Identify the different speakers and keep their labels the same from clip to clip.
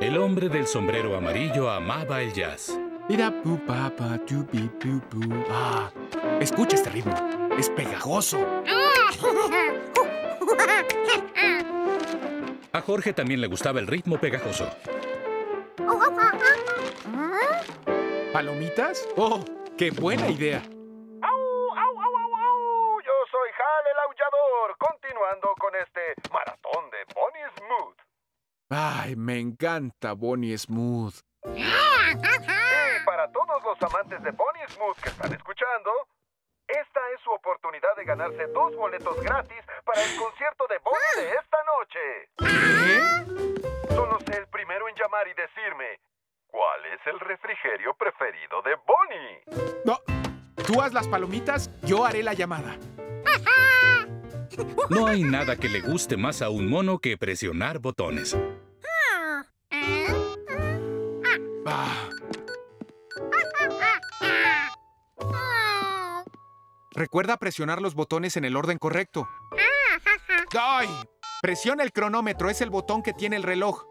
Speaker 1: El hombre del sombrero amarillo amaba el jazz.
Speaker 2: Ah, escucha este ritmo. Es pegajoso.
Speaker 1: A Jorge también le gustaba el ritmo pegajoso.
Speaker 2: ¿Palomitas? ¡Oh, qué buena idea!
Speaker 3: ¡Au, au, au, au, au! Yo soy Hal el Aullador, continuando con este maratón de Bonnie Smooth.
Speaker 2: Ay, me encanta Bonnie Smooth.
Speaker 3: Y para todos los amantes de Bonnie Smooth que están escuchando, esta es su oportunidad de ganarse dos boletos gratis para el concierto de Bonnie de esta noche.
Speaker 2: ¿Qué?
Speaker 3: Solo sé el primero en llamar y decirme cuál es el refrigerio preferido de Bonnie.
Speaker 2: No, tú haz las palomitas, yo haré la llamada.
Speaker 1: No hay nada que le guste más a un mono que presionar botones.
Speaker 2: Ah, recuerda presionar los botones en el orden correcto. ¡Ay! Presiona el cronómetro, es el botón que tiene el reloj.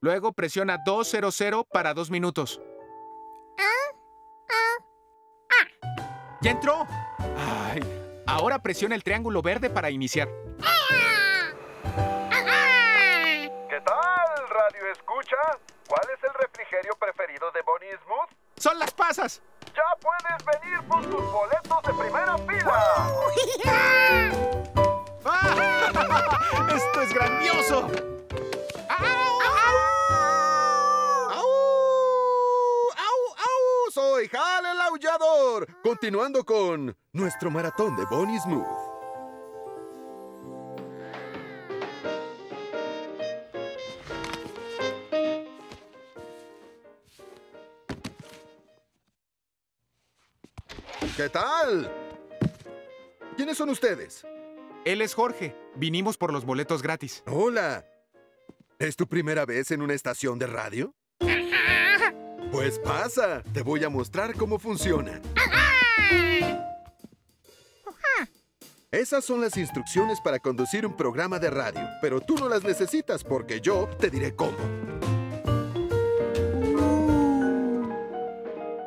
Speaker 2: Luego presiona 200 para dos minutos. ¿Ya entró? Ay, ahora presiona el triángulo verde para iniciar.
Speaker 3: Refrigerio preferido de Bonnie Smooth?
Speaker 2: ¡Son las pasas!
Speaker 3: Ya puedes venir por tus boletos de primera fila.
Speaker 2: ¡Ah! ¡Esto es grandioso!
Speaker 4: ¡Au! ¡Au! ¡Au! Soy Hal el Aullador. Continuando con nuestro maratón de Bonnie Smooth. ¿Qué tal? ¿Quiénes son ustedes?
Speaker 2: Él es Jorge. Vinimos por los boletos gratis.
Speaker 4: Hola. ¿Es tu primera vez en una estación de radio? Pues pasa, te voy a mostrar cómo funciona. Esas son las instrucciones para conducir un programa de radio, pero tú no las necesitas porque yo te diré cómo.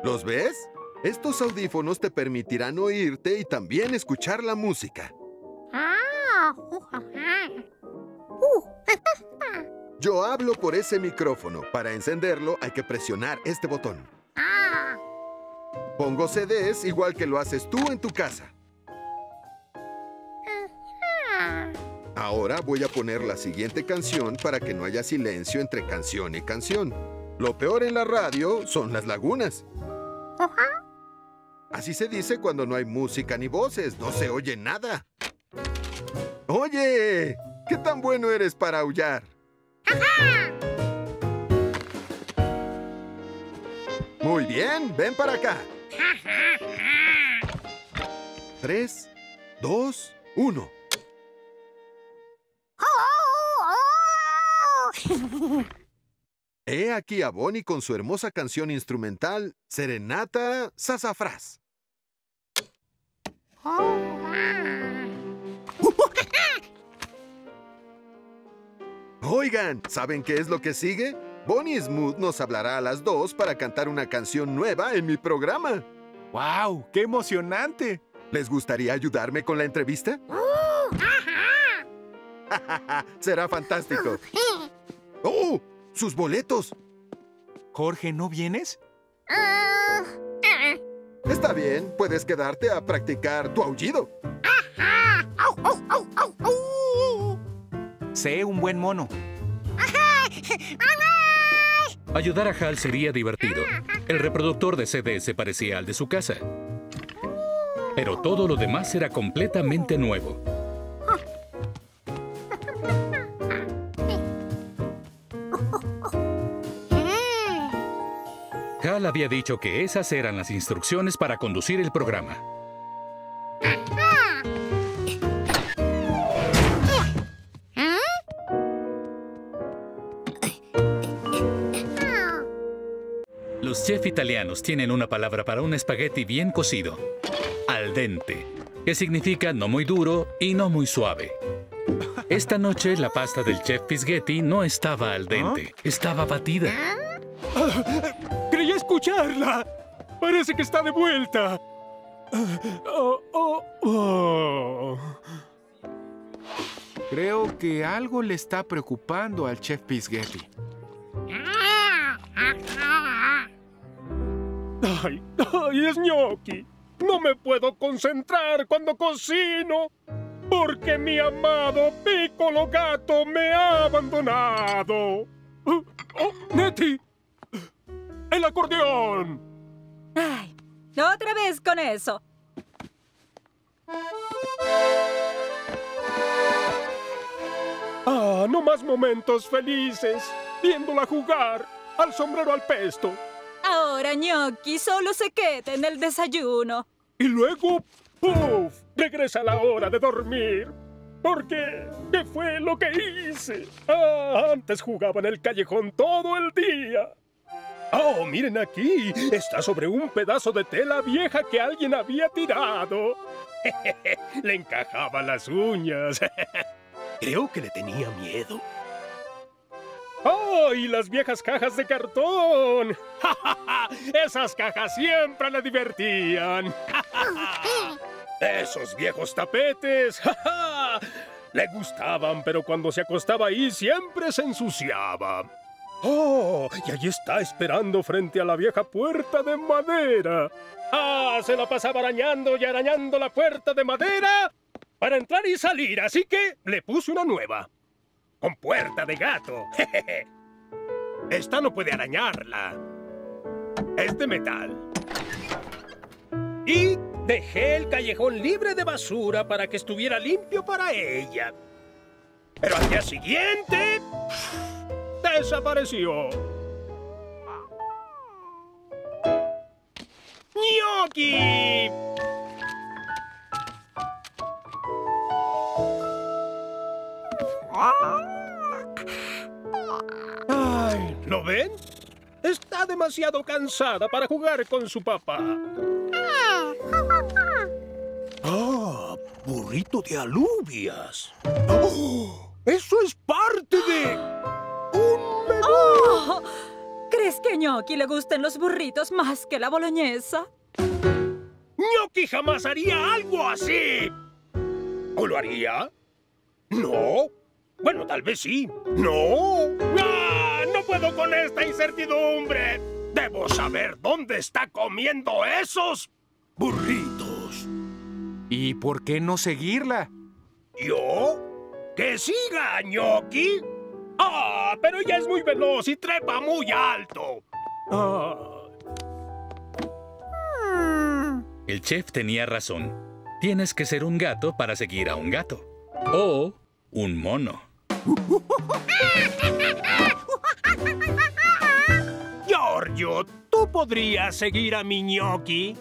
Speaker 4: ¿Los ves? Estos audífonos te permitirán oírte y también escuchar la música. Yo hablo por ese micrófono. Para encenderlo hay que presionar este botón. Pongo CDs igual que lo haces tú en tu casa. Ahora voy a poner la siguiente canción para que no haya silencio entre canción y canción. Lo peor en la radio son las lagunas. Así se dice cuando no hay música ni voces, no se oye nada. Oye, ¿qué tan bueno eres para aullar? Muy bien, ven para acá. Tres, dos, uno. He aquí a Bonnie con su hermosa canción instrumental Serenata Sasafras. Oigan, ¿saben qué es lo que sigue? Bonnie Smooth nos hablará a las dos para cantar una canción nueva en mi programa.
Speaker 2: ¡Wow! ¡Qué emocionante!
Speaker 4: ¿Les gustaría ayudarme con la entrevista? Será fantástico. ¡Oh! ¡Sus boletos!
Speaker 2: Jorge, ¿no vienes?
Speaker 4: Está bien, puedes quedarte a practicar tu aullido.
Speaker 2: Sé un buen mono.
Speaker 1: Ayudar a Hal sería divertido. El reproductor de CD se parecía al de su casa. Pero todo lo demás era completamente nuevo. Hal había dicho que esas eran las instrucciones para conducir el programa. Los chefs italianos tienen una palabra para un espagueti bien cocido. Al dente, que significa no muy duro y no muy suave. Esta noche la pasta del chef Pisghetti no estaba al dente, estaba batida.
Speaker 5: ¡Creí escucharla! Parece que está de vuelta. Oh, oh, oh.
Speaker 2: Creo que algo le está preocupando al chef Pisghetti.
Speaker 5: ¡Ay, ay, es ñoqui! No me puedo concentrar cuando cocino porque mi amado Piccolo Gato me ha abandonado. ¡Oh, Nettie! ¡El acordeón!
Speaker 6: ¡Ay! ¡Otra vez con eso!
Speaker 5: ¡Ah! No más momentos felices viéndola jugar al sombrero al pesto.
Speaker 6: Ahora, ñoqui, solo se queda en el desayuno.
Speaker 5: Y luego, ¡puf! Regresa la hora de dormir. ¿Por qué? ¿Qué fue lo que hice? Ah, antes jugaba en el callejón todo el día. ¡Oh, miren aquí! Está sobre un pedazo de tela vieja que alguien había tirado. le encajaban las uñas. Creo que le tenía miedo. ¡Oh, y las viejas cajas de cartón! Esas cajas siempre le divertían. Esos viejos tapetes. le gustaban, pero cuando se acostaba ahí siempre se ensuciaba. ¡Oh! Y allí está esperando frente a la vieja puerta de madera. ¡Ah! Se la pasaba arañando y arañando la puerta de madera para entrar y salir, así que le puse una nueva con puerta de gato. Esta no puede arañarla. Es de metal. Y dejé el callejón libre de basura para que estuviera limpio para ella. Pero al día siguiente... desapareció. ¡Gnocchi! Ay, ¿lo ven? Está demasiado cansada para jugar con su papá. ¡Ah! ¡Burrito de alubias! ¡Oh! ¡Eso es parte de...
Speaker 6: Oh, ¿Crees que a Ñoqui le gusten los burritos más que la boloñesa?
Speaker 5: ¡Gnocchi jamás haría algo así! ¿O lo haría? ¿No? Bueno, tal vez sí. ¡No! ¡Ah! ¡No puedo con esta incertidumbre! ¡Debo saber dónde está comiendo esos burritos!
Speaker 2: ¿Y por qué no seguirla?
Speaker 5: ¿Yo? ¡Que siga, Gnocchi! ¡Ah! Pero ella es muy veloz y trepa muy alto. ¡Ah!
Speaker 1: El chef tenía razón. Tienes que ser un gato para seguir a un gato. O un mono.
Speaker 5: Giorgio, ¿tú podrías seguir a mi Gnocchi?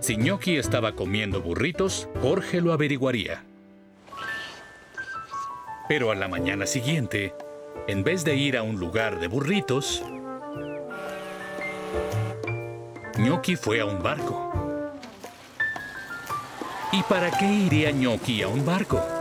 Speaker 1: Si Gnocchi estaba comiendo burritos, Jorge lo averiguaría. Pero a la mañana siguiente, en vez de ir a un lugar de burritos, Gnocchi fue a un barco. ¿Y para qué iría Gnocchi a un barco?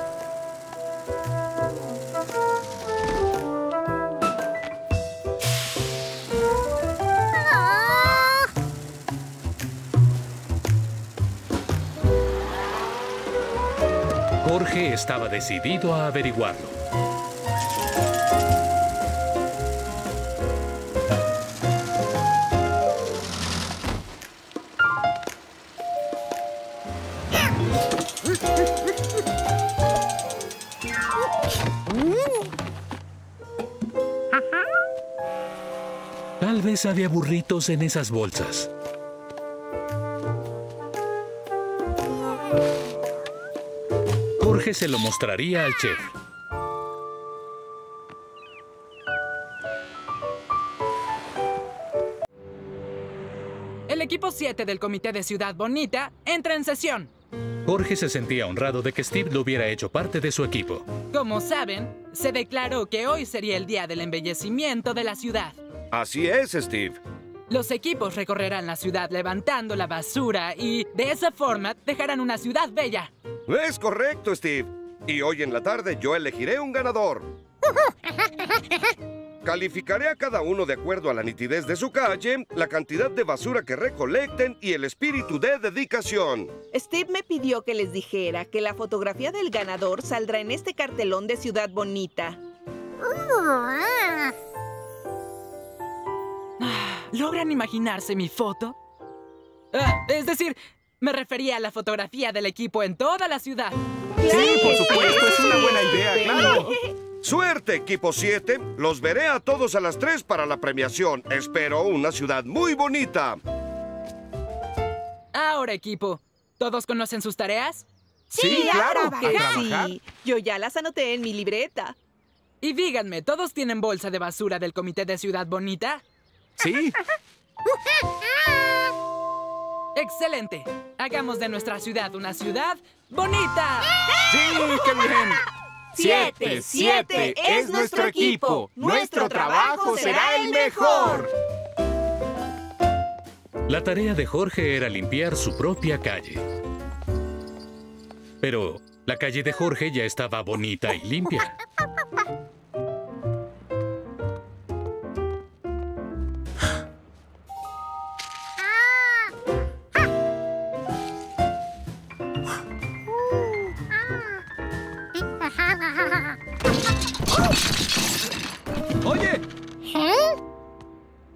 Speaker 1: Jorge estaba decidido a averiguarlo. Tal vez había burritos en esas bolsas. Se lo mostraría al chef.
Speaker 7: El equipo 7 del Comité de Ciudad Bonita entra en sesión.
Speaker 1: Jorge se sentía honrado de que Steve lo hubiera hecho parte de su equipo.
Speaker 7: Como saben, se declaró que hoy sería el día del embellecimiento de la ciudad.
Speaker 8: Así es, Steve.
Speaker 7: Los equipos recorrerán la ciudad levantando la basura y, de esa forma, dejarán una ciudad bella.
Speaker 8: Es correcto, Steve. Y hoy en la tarde yo elegiré un ganador. Calificaré a cada uno de acuerdo a la nitidez de su calle, la cantidad de basura que recolecten y el espíritu de dedicación.
Speaker 9: Steve me pidió que les dijera que la fotografía del ganador saldrá en este cartelón de Ciudad Bonita.
Speaker 10: ¿Logran imaginarse mi foto? Ah, es decir, me refería a la fotografía del equipo en toda la ciudad.
Speaker 2: Sí, por supuesto, es una buena idea, claro.
Speaker 8: Suerte, equipo 7. Los veré a todos a las 3 para la premiación. Espero una ciudad muy bonita.
Speaker 10: Ahora, equipo, ¿todos conocen sus tareas?
Speaker 2: Sí, claro.
Speaker 9: Que
Speaker 2: A trabajar.
Speaker 9: sí. Yo ya las anoté en mi libreta.
Speaker 10: Y díganme, ¿todos tienen bolsa de basura del Comité de Ciudad Bonita?
Speaker 2: Sí.
Speaker 10: ¡Excelente! Hagamos de nuestra ciudad una ciudad bonita.
Speaker 2: Sí, qué bien.
Speaker 9: Siete, siete, es nuestro equipo. Nuestro trabajo será el mejor.
Speaker 1: La tarea de Jorge era limpiar su propia calle. Pero la calle de Jorge ya estaba bonita y limpia.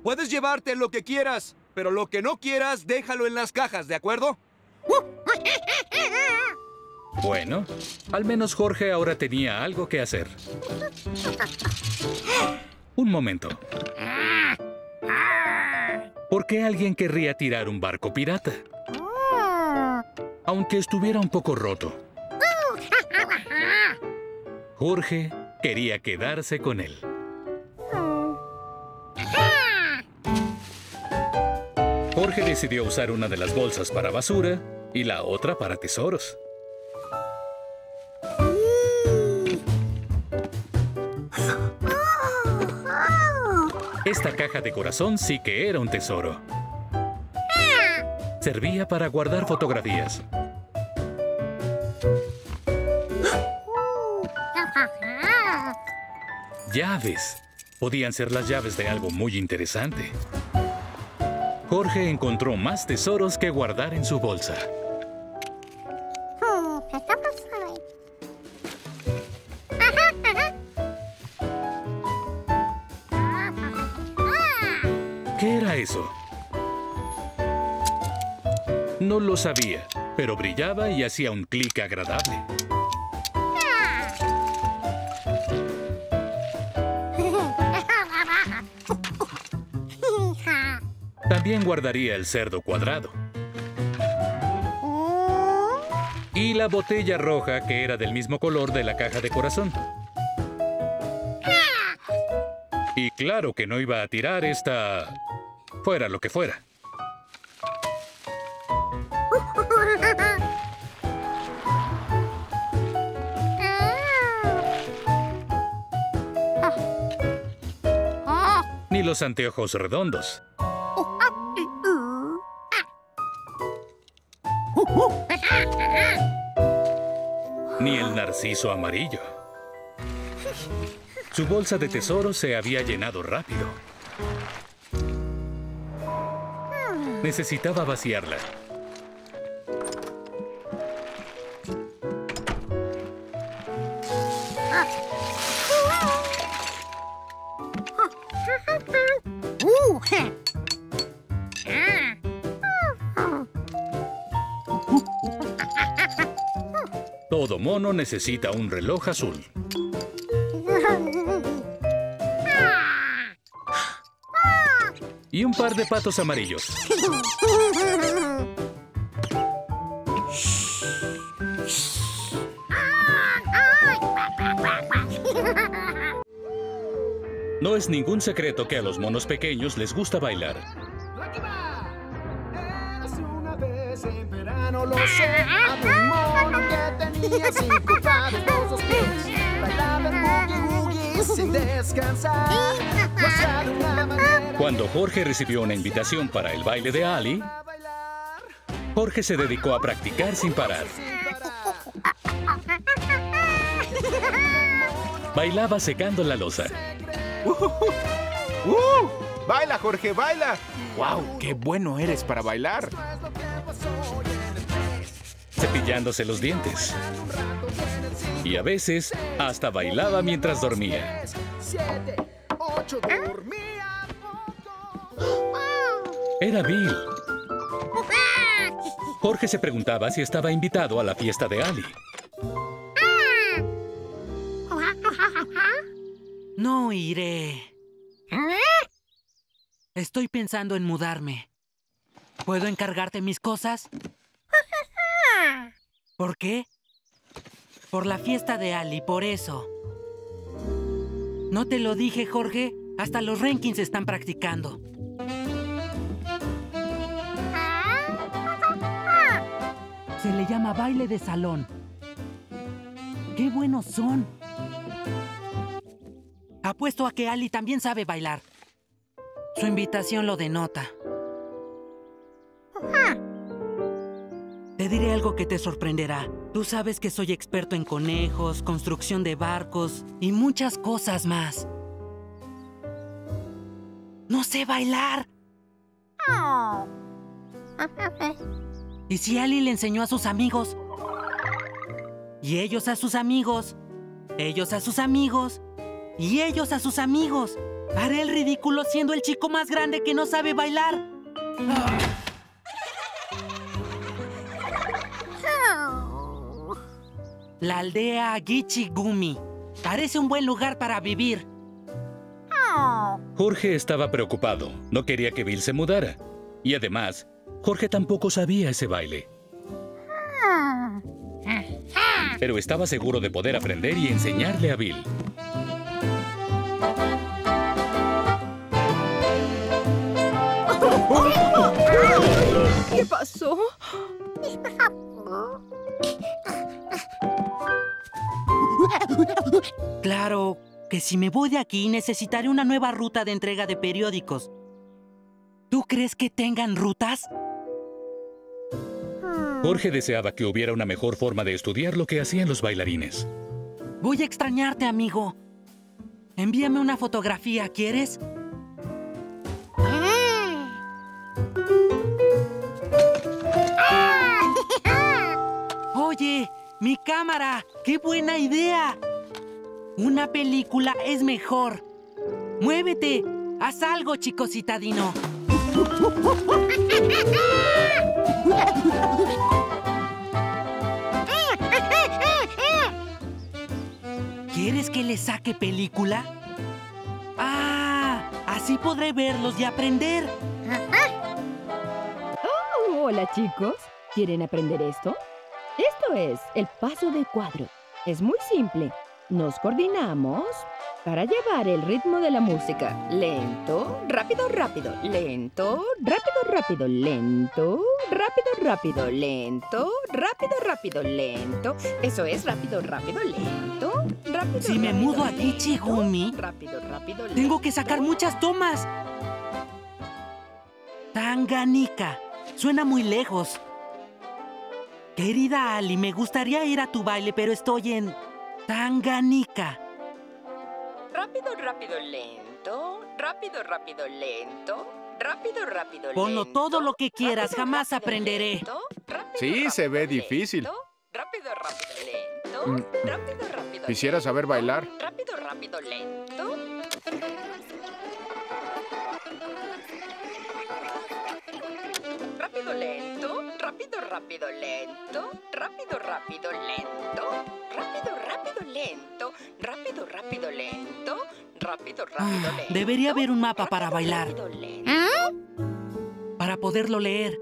Speaker 11: Puedes llevarte lo que quieras, pero lo que no quieras, déjalo en las cajas, ¿de acuerdo?
Speaker 1: Bueno, al menos Jorge ahora tenía algo que hacer. Un momento. ¿Por qué alguien querría tirar un barco pirata? Aunque estuviera un poco roto. Jorge quería quedarse con él. Jorge decidió usar una de las bolsas para basura y la otra para tesoros. Esta caja de corazón sí que era un tesoro. Servía para guardar fotografías. Llaves. Podían ser las llaves de algo muy interesante. Jorge encontró más tesoros que guardar en su bolsa. ¿Qué era eso? No lo sabía, pero brillaba y hacía un clic agradable. También guardaría el cerdo cuadrado. Y la botella roja que era del mismo color de la caja de corazón. Y claro que no iba a tirar esta... fuera lo que fuera. Ni los anteojos redondos. Ni el narciso amarillo. Su bolsa de tesoros se había llenado rápido. Necesitaba vaciarla. Mono necesita un reloj azul. Y un par de patos amarillos. No es ningún secreto que a los monos pequeños les gusta bailar. Jorge recibió una invitación para el baile de Ali, Jorge se dedicó a practicar sin parar. Bailaba secando la losa.
Speaker 2: ¡Uh! ¡Baila, Jorge, baila! ¡Wow! ¡Qué bueno eres para bailar!
Speaker 1: Cepillándose los dientes. Y a veces hasta bailaba mientras dormía. Era Bill. Jorge se preguntaba si estaba invitado a la fiesta de Ali.
Speaker 7: No iré. Estoy pensando en mudarme. ¿Puedo encargarte mis cosas? ¿Por qué? Por la fiesta de Ali, por eso. No te lo dije, Jorge. Hasta los rankings están practicando. Se le llama baile de salón. ¡Qué buenos son! Apuesto a que Ali también sabe bailar. Su invitación lo denota. Te diré algo que te sorprenderá. Tú sabes que soy experto en conejos, construcción de barcos y muchas cosas más. ¡No sé bailar! ¿Y si Ali le enseñó a sus amigos? Y ellos a sus amigos. Ellos a sus amigos. Y ellos a sus amigos. Haré el ridículo siendo el chico más grande que no sabe bailar. La aldea Gichigumi. Parece un buen lugar para vivir.
Speaker 1: Jorge estaba preocupado. No quería que Bill se mudara. Y además, Jorge tampoco sabía ese baile. Pero estaba seguro de poder aprender y enseñarle a Bill.
Speaker 12: ¿Qué pasó?
Speaker 7: Claro que si me voy de aquí necesitaré una nueva ruta de entrega de periódicos. ¿Tú crees que tengan rutas?
Speaker 1: Jorge deseaba que hubiera una mejor forma de estudiar lo que hacían los bailarines.
Speaker 7: Voy a extrañarte, amigo. Envíame una fotografía, ¿quieres? Oye, mi cámara, qué buena idea. Una película es mejor. Muévete, haz algo, chico citadino. ¿Quieres que le saque película? Ah, así podré verlos y aprender.
Speaker 12: Oh, hola chicos. ¿Quieren aprender esto? Esto es el paso de cuadro. Es muy simple. Nos coordinamos para llevar el ritmo de la música. Lento, rápido, rápido, lento, rápido, rápido, lento, rápido, rápido, lento, rápido, rápido, lento. Eso es rápido, rápido, lento, rápido.
Speaker 7: Si me mudo a Ichigumi,
Speaker 12: rápido, rápido, lento.
Speaker 7: tengo que sacar muchas tomas. Tanganica. Suena muy lejos. Querida Ali, me gustaría ir a tu baile, pero estoy en Tanganica.
Speaker 12: Rápido, rápido, lento. Rápido, rápido, lento. Rápido, rápido,
Speaker 7: Ponlo
Speaker 12: lento.
Speaker 7: todo lo que quieras,
Speaker 12: Rápido,
Speaker 7: jamás
Speaker 12: rápido,
Speaker 7: aprenderé.
Speaker 12: lento. Rápido,
Speaker 2: Sí, se ve difícil.
Speaker 12: lento. Rápido, rápido, lento.
Speaker 2: Mm,
Speaker 12: Rápido, rápido.
Speaker 2: Quisiera saber
Speaker 12: lento.
Speaker 2: bailar.
Speaker 12: Rápido, rápido, lento. Rápido, lento. Rápido, rápido, lento. Rápido, rápido, lento. Rápido, rápido, lento. Rápido, rápido, lento. Rápido, rápido,
Speaker 7: Ah,
Speaker 12: lento.
Speaker 7: debería haber un mapa para bailar.
Speaker 12: Rápido, lento.
Speaker 7: Para poderlo leer.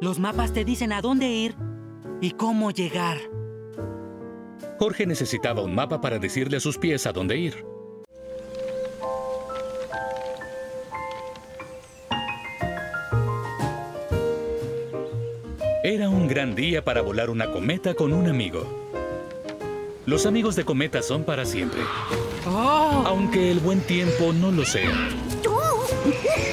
Speaker 7: Los mapas te dicen a dónde ir y cómo llegar.
Speaker 1: Jorge necesitaba un mapa para decirle a sus pies a dónde ir. Era un gran día para volar una cometa con un amigo. Los amigos de cometa son para siempre,
Speaker 7: ¡Oh!
Speaker 1: aunque el buen tiempo no lo sea.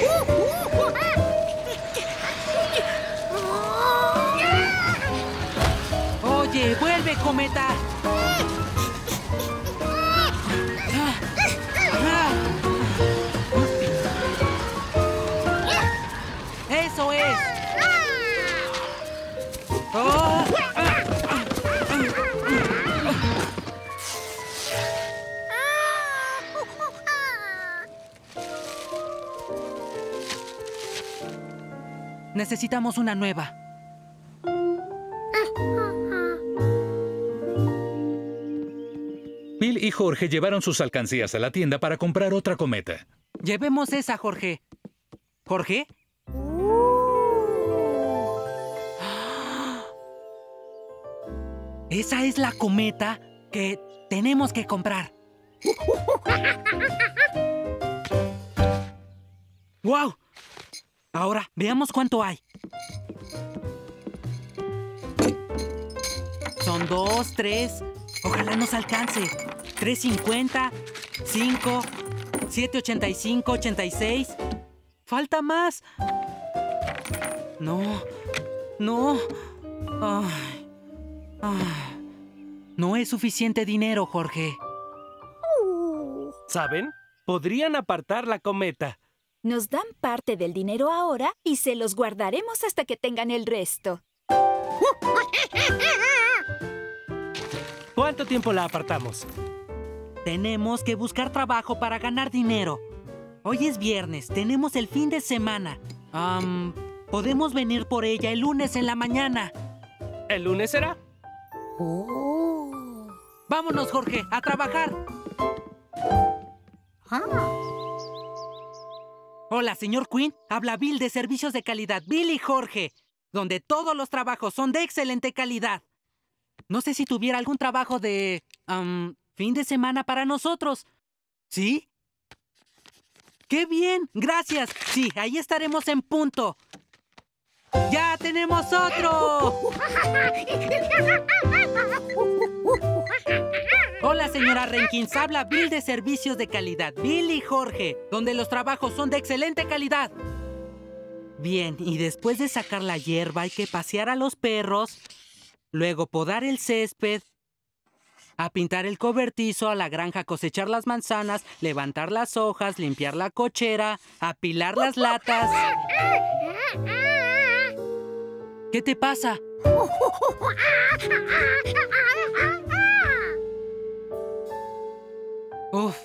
Speaker 7: cometa. ¡Eso es! Necesitamos una nueva.
Speaker 1: Bill y Jorge llevaron sus alcancías a la tienda para comprar otra cometa.
Speaker 7: Llevemos esa, Jorge. ¿Jorge? Esa es la cometa que tenemos que comprar. ¡Wow! Ahora, veamos cuánto hay. Son dos, tres. Ojalá nos alcance. 350, 5, 785, 86. Falta más. No, no. Ay, ay. No es suficiente dinero, Jorge.
Speaker 5: ¿Saben? Podrían apartar la cometa.
Speaker 13: Nos dan parte del dinero ahora y se los guardaremos hasta que tengan el resto.
Speaker 5: ¿Cuánto tiempo la apartamos?
Speaker 7: Tenemos que buscar trabajo para ganar dinero. Hoy es viernes, tenemos el fin de semana. Am, podemos venir por ella el lunes en la mañana.
Speaker 5: ¿El lunes será?
Speaker 7: Vámonos, Jorge, a trabajar. Hola, señor Quinn. Habla Bill de Servicios de Calidad. Bill y Jorge, donde todos los trabajos son de excelente calidad. No sé si tuviera algún trabajo de... am, fin de semana para nosotros. ¿Sí? ¡Qué bien! Gracias. Sí, ahí estaremos en punto. ¡Ya tenemos otro! Hola, señora Renkins. Habla Bill de Servicios de Calidad. Bill y Jorge, donde los trabajos son de excelente calidad. Bien, y después de sacar la hierba hay que pasear a los perros, luego podar el césped, a pintar el cobertizo, a la granja cosechar las manzanas, levantar las hojas, limpiar la cochera, apilar las latas. ¿Qué te pasa? Uf,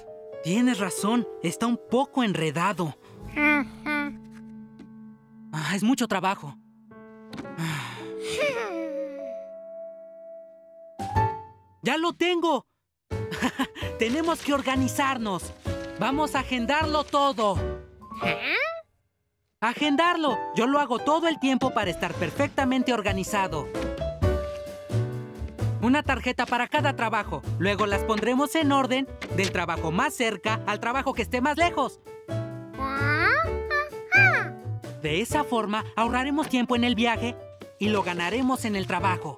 Speaker 7: tienes razón, está un poco enredado. Ah, es mucho trabajo. ¡Ya lo tengo! Tenemos que organizarnos. Vamos a agendarlo todo. Agendarlo. Yo lo hago todo el tiempo para estar perfectamente organizado. Una tarjeta para cada trabajo. Luego las pondremos en orden del trabajo más cerca al trabajo que esté más lejos. De esa forma ahorraremos tiempo en el viaje y lo ganaremos en el trabajo.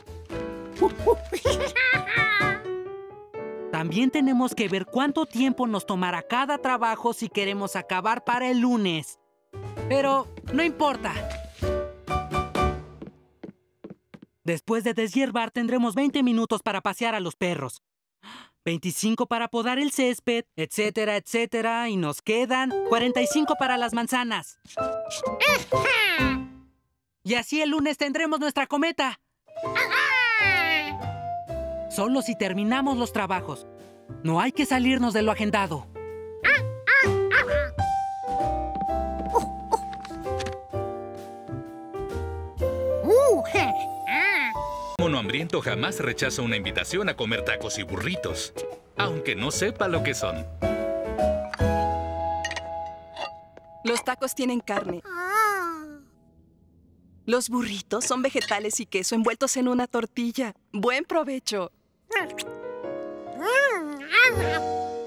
Speaker 7: También tenemos que ver cuánto tiempo nos tomará cada trabajo si queremos acabar para el lunes. Pero no importa. Después de deshiervar tendremos 20 minutos para pasear a los perros. 25 para podar el césped, etcétera, etcétera, y nos quedan 45 para las manzanas. Y así el lunes tendremos nuestra cometa. Solo si terminamos los trabajos. No hay que salirnos de lo agendado.
Speaker 1: Mono hambriento jamás rechaza una invitación a comer tacos y burritos, aunque no sepa lo que son.
Speaker 14: Los tacos tienen carne. Los burritos son vegetales y queso envueltos en una tortilla. Buen provecho.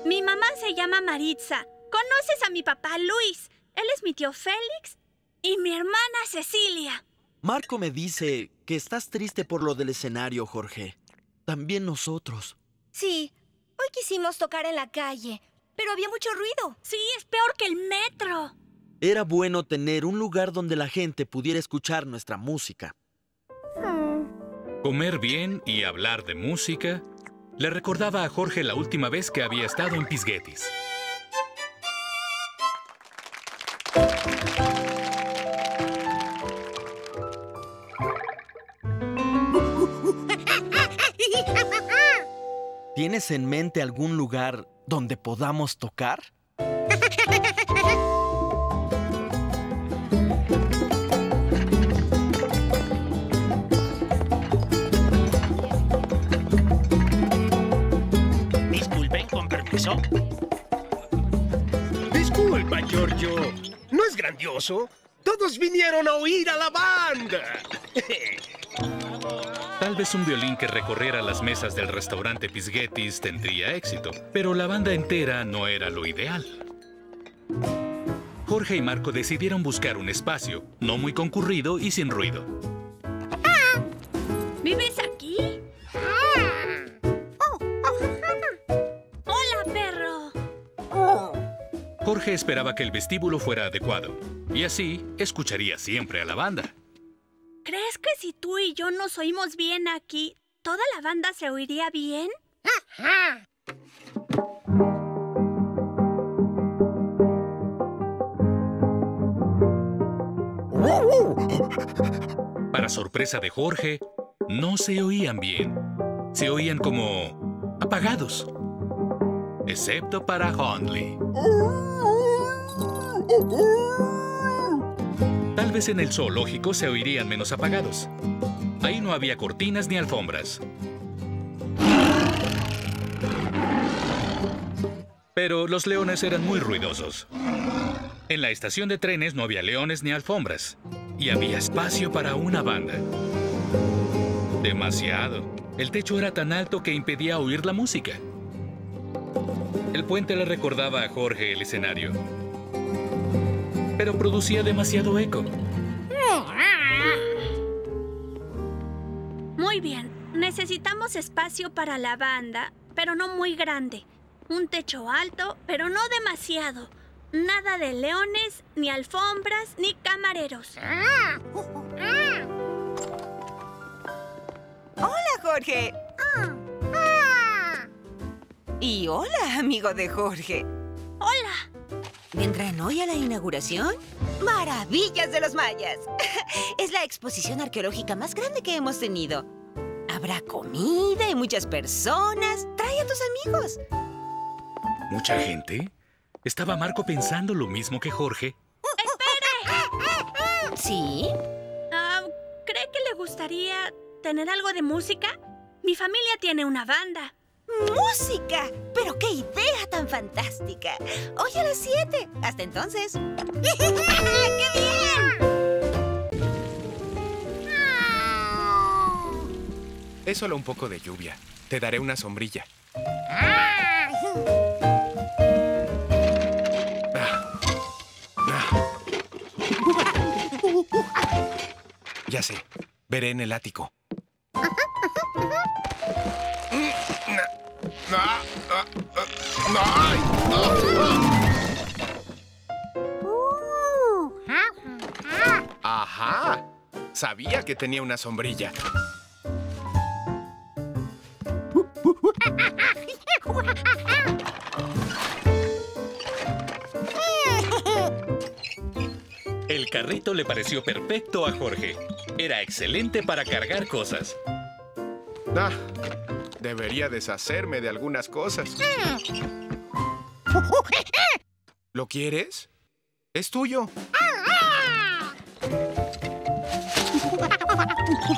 Speaker 15: Mi mamá se llama Maritza. ¿Conoces a mi papá Luis? Él es mi tío Félix y mi hermana Cecilia.
Speaker 16: Marco me dice que estás triste por lo del escenario, Jorge. También nosotros.
Speaker 17: Sí, hoy quisimos tocar en la calle, pero había mucho ruido.
Speaker 15: Sí, es peor que el metro.
Speaker 16: Era bueno tener un lugar donde la gente pudiera escuchar nuestra música.
Speaker 1: Comer bien y hablar de música le recordaba a Jorge la última vez que había estado en Pisguetis.
Speaker 16: ¿Tienes en mente algún lugar donde podamos tocar?
Speaker 5: eso? Disculpa, Giorgio. ¿No es grandioso? Todos vinieron a oír a la banda.
Speaker 1: Tal vez un violín que recorriera las mesas del restaurante Pisgettis tendría éxito, pero la banda entera no era lo ideal. Jorge y Marco decidieron buscar un espacio, no muy concurrido y sin ruido.
Speaker 15: ¿Vives
Speaker 1: Jorge esperaba que el vestíbulo fuera adecuado, y así escucharía siempre a la banda.
Speaker 15: ¿Crees que si tú y yo nos oímos bien aquí, toda la banda se oiría bien?
Speaker 1: Para sorpresa de Jorge, no se oían bien. Se oían como apagados. Excepto para Hundley. Tal vez en el zoológico se oirían menos apagados. Ahí no había cortinas ni alfombras. Pero los leones eran muy ruidosos. En la estación de trenes no había leones ni alfombras. Y había espacio para una banda. Demasiado. El techo era tan alto que impedía oír la música. El puente le recordaba a Jorge el escenario. Pero producía demasiado eco.
Speaker 15: Muy bien. Necesitamos espacio para la banda, pero no muy grande. Un techo alto, pero no demasiado. Nada de leones, ni alfombras, ni camareros.
Speaker 18: Hola, Jorge. Y hola, amigo de Jorge.
Speaker 15: Hola.
Speaker 18: ¿Vendrán hoy a la inauguración? ¡Maravillas de los mayas! Es la exposición arqueológica más grande que hemos tenido. Habrá comida y muchas personas. Trae a tus amigos.
Speaker 1: ¿Mucha gente? ¿Estaba Marco pensando lo mismo que Jorge?
Speaker 18: ¿Sí?
Speaker 15: Ah, ¿Cree que le gustaría tener algo de música? Mi familia tiene una banda.
Speaker 18: ¡Música! ¡Pero qué idea tan fantástica! Hoy a las 7. Hasta entonces. ¡Qué bien!
Speaker 2: Es solo un poco de lluvia. Te daré una sombrilla. Ya sé. Veré en el ático. Ajá. Sabía que tenía una sombrilla.
Speaker 1: El carrito le pareció perfecto a Jorge. Era excelente para cargar cosas.
Speaker 2: Ah, debería deshacerme de algunas cosas. ¿Lo quieres? Es tuyo.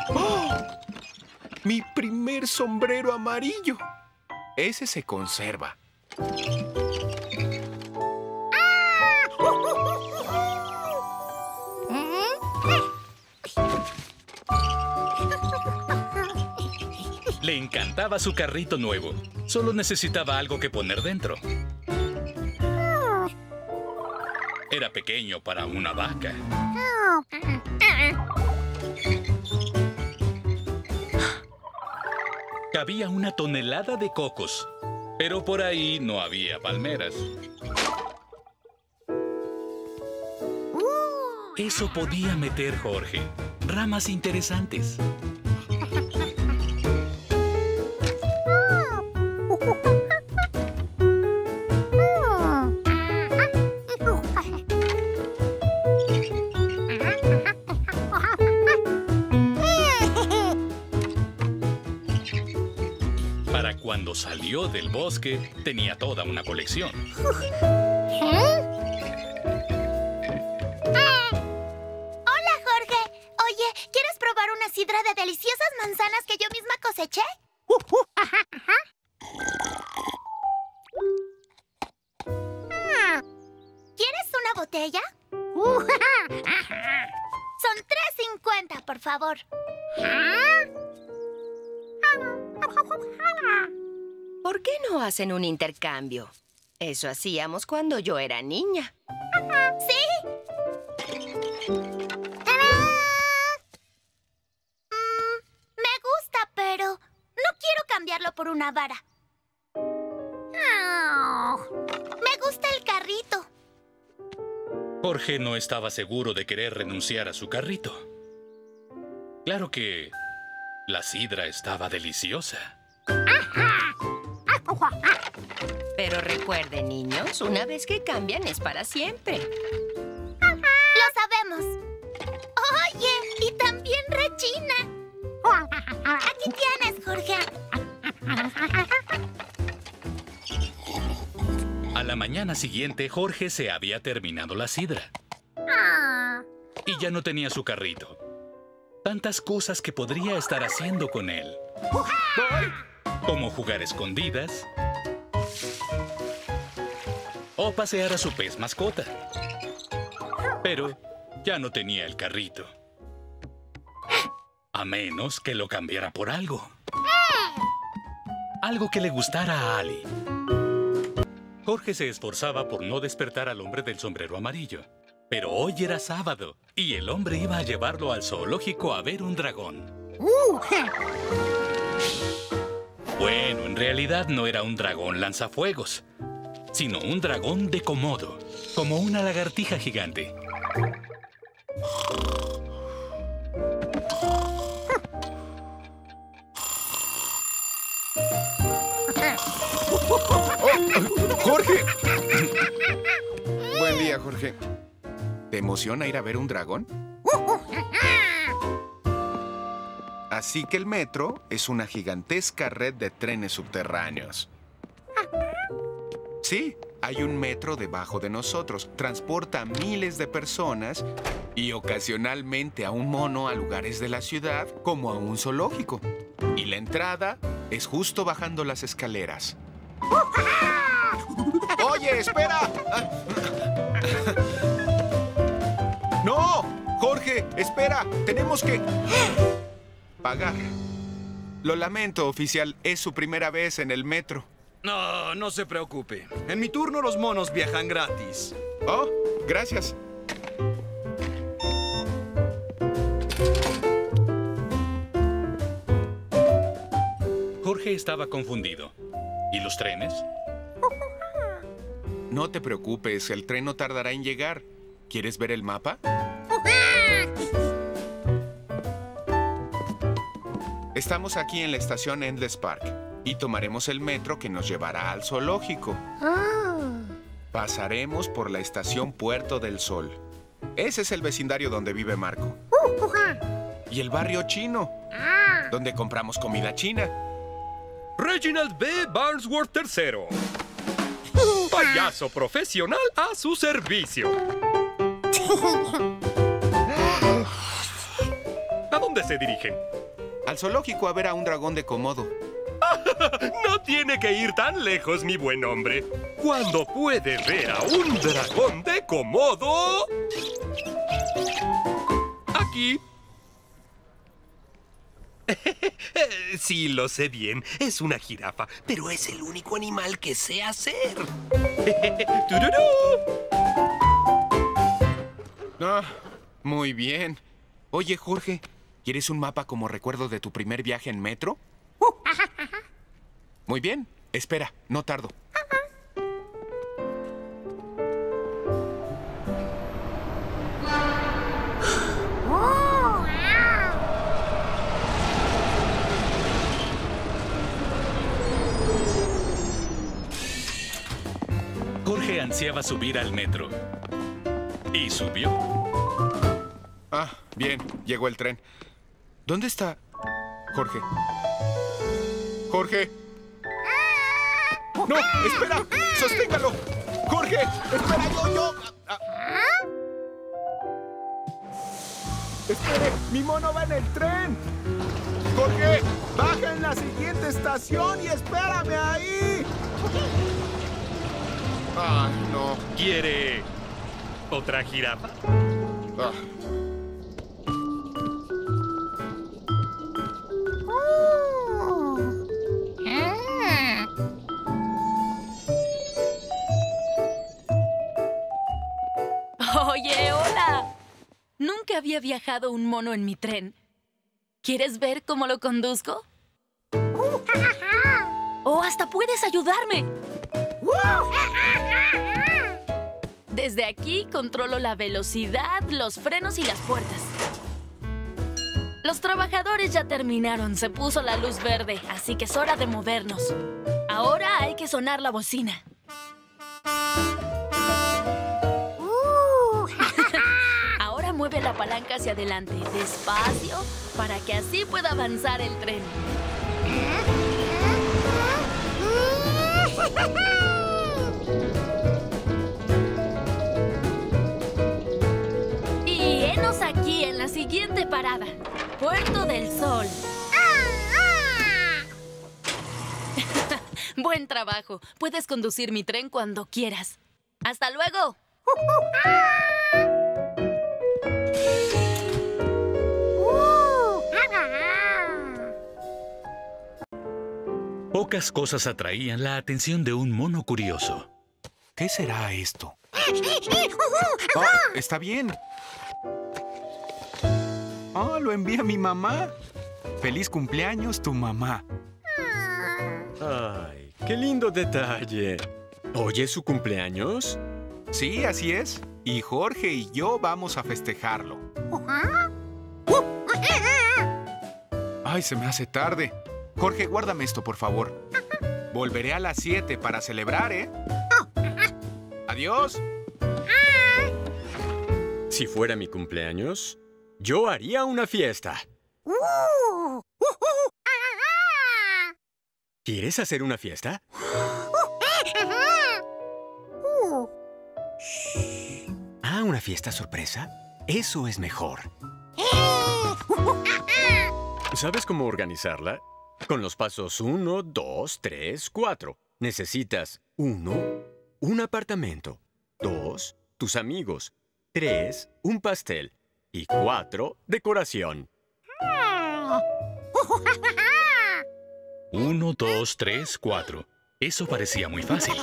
Speaker 2: ¡Oh! Mi primer sombrero amarillo. Ese se conserva.
Speaker 1: Encantaba su carrito nuevo. Solo necesitaba algo que poner dentro. Era pequeño para una vaca. Cabía una tonelada de cocos, pero por ahí no había palmeras. Eso podía meter Jorge. Ramas interesantes. Cuando salió del bosque, tenía toda una colección.
Speaker 19: Hola,
Speaker 12: hacen un intercambio? Eso hacíamos cuando yo era niña.
Speaker 19: ¿Sí? Mm, me gusta, pero no quiero cambiarlo por una vara. Oh, me gusta el carrito.
Speaker 1: Jorge no estaba seguro de querer renunciar a su carrito. Claro que la sidra estaba deliciosa.
Speaker 12: Pero recuerden, niños, una vez que cambian es para siempre.
Speaker 19: Lo sabemos. Oye, y también rechina. Aquí tienes, Jorge.
Speaker 1: A la mañana siguiente, Jorge se había terminado la sidra.
Speaker 19: Ah.
Speaker 1: Y ya no tenía su carrito. Tantas cosas que podría estar haciendo con él. Como jugar escondidas. O pasear a su pez mascota. Pero ya no tenía el carrito. A menos que lo cambiara por algo. Algo que le gustara a Ali. Jorge se esforzaba por no despertar al hombre del sombrero amarillo. Pero hoy era sábado y el hombre iba a llevarlo al zoológico a ver un dragón. Bueno, en realidad no era un dragón lanzafuegos, sino un dragón de comodo, como una lagartija gigante.
Speaker 2: ¡Jorge! Buen día, Jorge. ¿Te emociona ir a ver un dragón? Así que el metro es una gigantesca red de trenes subterráneos. Sí, hay un metro debajo de nosotros. Transporta a miles de personas y ocasionalmente a un mono a lugares de la ciudad, como a un zoológico. Y la entrada es justo bajando las escaleras. ¡Oye, espera! ¡No! Jorge, espera. Tenemos que... Pagar. Lo lamento, oficial. Es su primera vez en el metro.
Speaker 20: No, no se preocupe. En mi turno los monos viajan gratis.
Speaker 2: Oh, gracias.
Speaker 1: Jorge estaba confundido. ¿Y los trenes?
Speaker 2: No te preocupes, el tren no tardará en llegar. ¿Quieres ver el mapa? Estamos aquí en la estación Endless Park y tomaremos el metro que nos llevará al zoológico. Pasaremos por la estación Puerto del Sol. Ese es el vecindario donde vive Marco. Y el barrio chino, donde compramos comida china.
Speaker 5: Reginald B. Barnsworth III. Payaso profesional a su servicio. ¿A dónde se dirigen?
Speaker 2: Al zoológico a ver a un dragón de Komodo.
Speaker 5: no tiene que ir tan lejos, mi buen hombre. Cuando puede ver a un dragón de Komodo... Aquí. sí, lo sé bien. Es una jirafa, pero es el único animal que sé hacer. ¡Tururú!
Speaker 2: Ah, muy bien. Oye, Jorge, ¿quieres un mapa como recuerdo de tu primer viaje en metro? Muy bien. Espera, no tardo.
Speaker 1: Jorge ansiaba subir al metro. Y subió.
Speaker 2: Ah, bien, llegó el tren. ¿Dónde está Jorge? Jorge. No, espera, sosténgalo. Jorge, espera, yo, yo. Ah. Espere, mi mono va en el tren. Jorge, baja en la siguiente estación y espérame ahí. Ay, no.
Speaker 5: ¿Quiere
Speaker 1: ¿Otra jirafa?
Speaker 2: Ah.
Speaker 21: Había viajado un mono en mi tren. ¿Quieres ver cómo lo conduzco? ¡Oh, hasta puedes ayudarme! Desde aquí controlo la velocidad, los frenos y las puertas. Los trabajadores ya terminaron, se puso la luz verde, así que es hora de movernos. Ahora hay que sonar la bocina. Mueve la palanca hacia adelante, despacio, para que así pueda avanzar el tren. Y henos aquí en la siguiente parada, Puerto del Sol. Buen trabajo. Puedes conducir mi tren cuando quieras. ¡Hasta luego!
Speaker 1: Pocas cosas atraían la atención de un mono curioso.
Speaker 2: ¿Qué será esto? Oh, está bien. Oh, lo envía mi mamá. Feliz cumpleaños, tu mamá.
Speaker 22: Ay, qué lindo detalle. ¿Hoy es su cumpleaños?
Speaker 2: Sí, así es. Y Jorge y yo vamos a festejarlo. Ay, se me hace tarde. Jorge, guárdame esto, por favor. Volveré a las 7 para celebrar, ¿eh? Adiós.
Speaker 22: Si fuera mi cumpleaños, yo haría una fiesta. ¿Quieres hacer una fiesta? Ah, una fiesta sorpresa. Eso es mejor. ¿Sabes cómo organizarla? Con los pasos 1, 2, 3, 4. Necesitas 1, un apartamento. 2, tus amigos. 3, un pastel. Y 4, decoración.
Speaker 1: Uno, dos, tres, cuatro. Eso parecía muy fácil.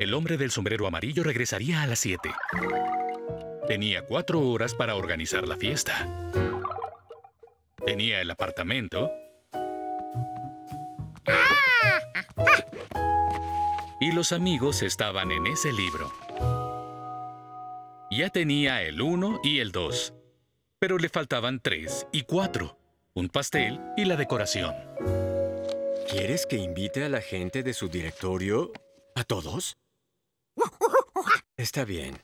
Speaker 1: El hombre del sombrero amarillo regresaría a las 7. Tenía cuatro horas para organizar la fiesta. Tenía el apartamento. Y los amigos estaban en ese libro. Ya tenía el 1 y el 2, pero le faltaban 3 y 4, un pastel y la decoración.
Speaker 22: ¿Quieres que invite a la gente de su directorio? ¿A todos? Está bien.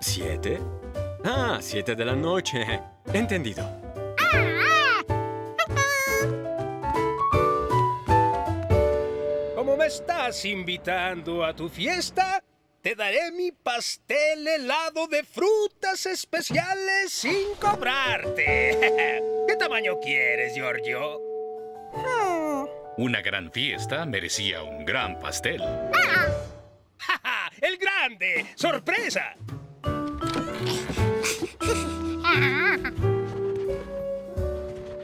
Speaker 22: ¿Siete? Ah, siete de la noche. Entendido.
Speaker 5: Como me estás invitando a tu fiesta, te daré mi pastel helado de frutas especiales sin cobrarte. ¿Qué tamaño quieres, Giorgio?
Speaker 1: Una gran fiesta merecía un gran pastel.
Speaker 5: ¡Ja, ja! ¡El grande! ¡Sorpresa!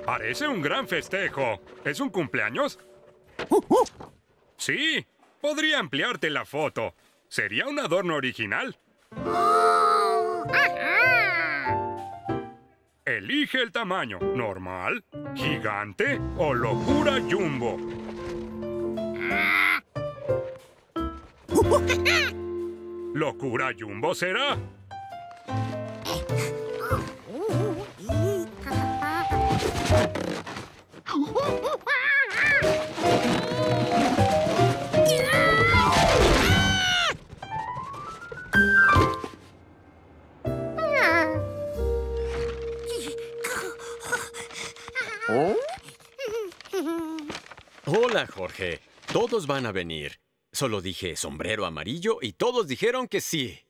Speaker 23: Parece un gran festejo. ¿Es un cumpleaños? Sí, podría ampliarte la foto. Sería un adorno original. Elige el tamaño, normal, gigante o locura jumbo. ¿Locura jumbo será?
Speaker 22: Hola, Jorge. Todos van a venir. Solo dije sombrero amarillo y todos dijeron que sí.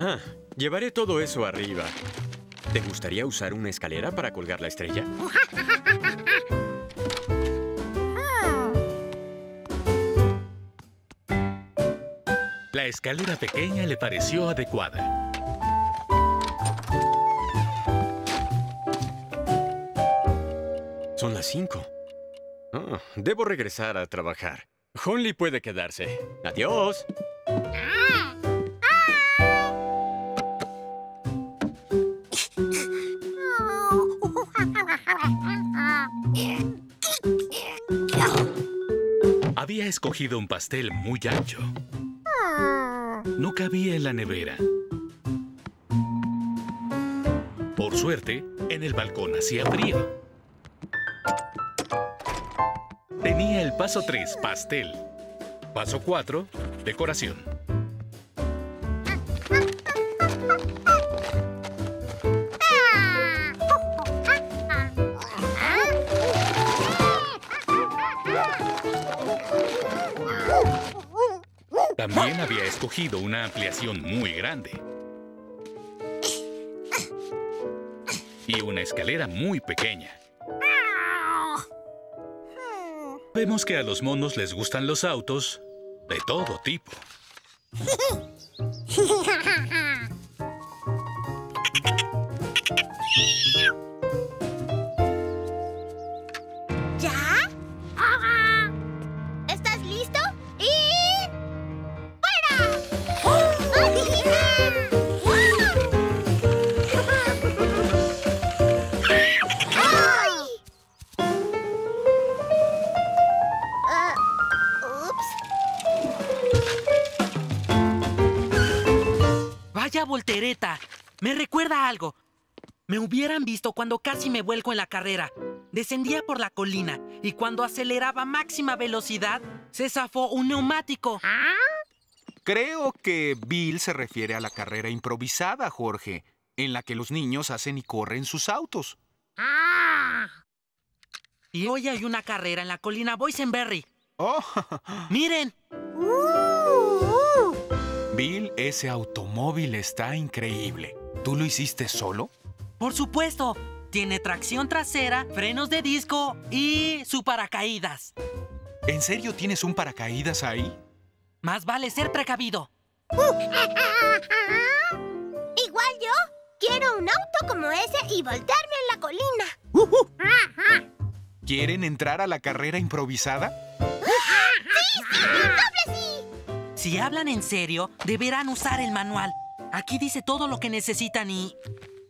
Speaker 22: Ah, llevaré todo eso arriba. ¿Te gustaría usar una escalera para colgar la estrella?
Speaker 1: La escalera pequeña le pareció adecuada.
Speaker 22: Son las cinco. Oh, debo regresar a trabajar. Honley puede quedarse. Adiós.
Speaker 1: Escogido un pastel muy ancho. No cabía en la nevera. Por suerte, en el balcón hacía frío. Tenía el paso 3, pastel. Paso 4, decoración. Escogido una ampliación muy grande. Y una escalera muy pequeña. Vemos que a los monos les gustan los autos de todo tipo.
Speaker 7: algo. Me hubieran visto cuando casi me vuelco en la carrera. Descendía por la colina y cuando aceleraba a máxima velocidad, se zafó un neumático.
Speaker 2: Creo que Bill se refiere a la carrera improvisada, Jorge, en la que los niños hacen y corren sus autos.
Speaker 7: Y hoy hay una carrera en la colina Boysenberry. ¡Miren!
Speaker 2: Bill, ese automóvil está increíble. ¿Tú lo hiciste solo?
Speaker 7: Por supuesto. Tiene tracción trasera, frenos de disco y su paracaídas.
Speaker 2: ¿En serio tienes un paracaídas ahí?
Speaker 7: Más vale ser precavido.
Speaker 19: Igual yo quiero un auto como ese y voltearme en la colina.
Speaker 2: ¿Quieren entrar a la carrera improvisada?
Speaker 19: ¡Sí, sí! ¡Doble sí!
Speaker 7: Si hablan en serio, deberán usar el manual. Aquí dice todo lo que necesitan y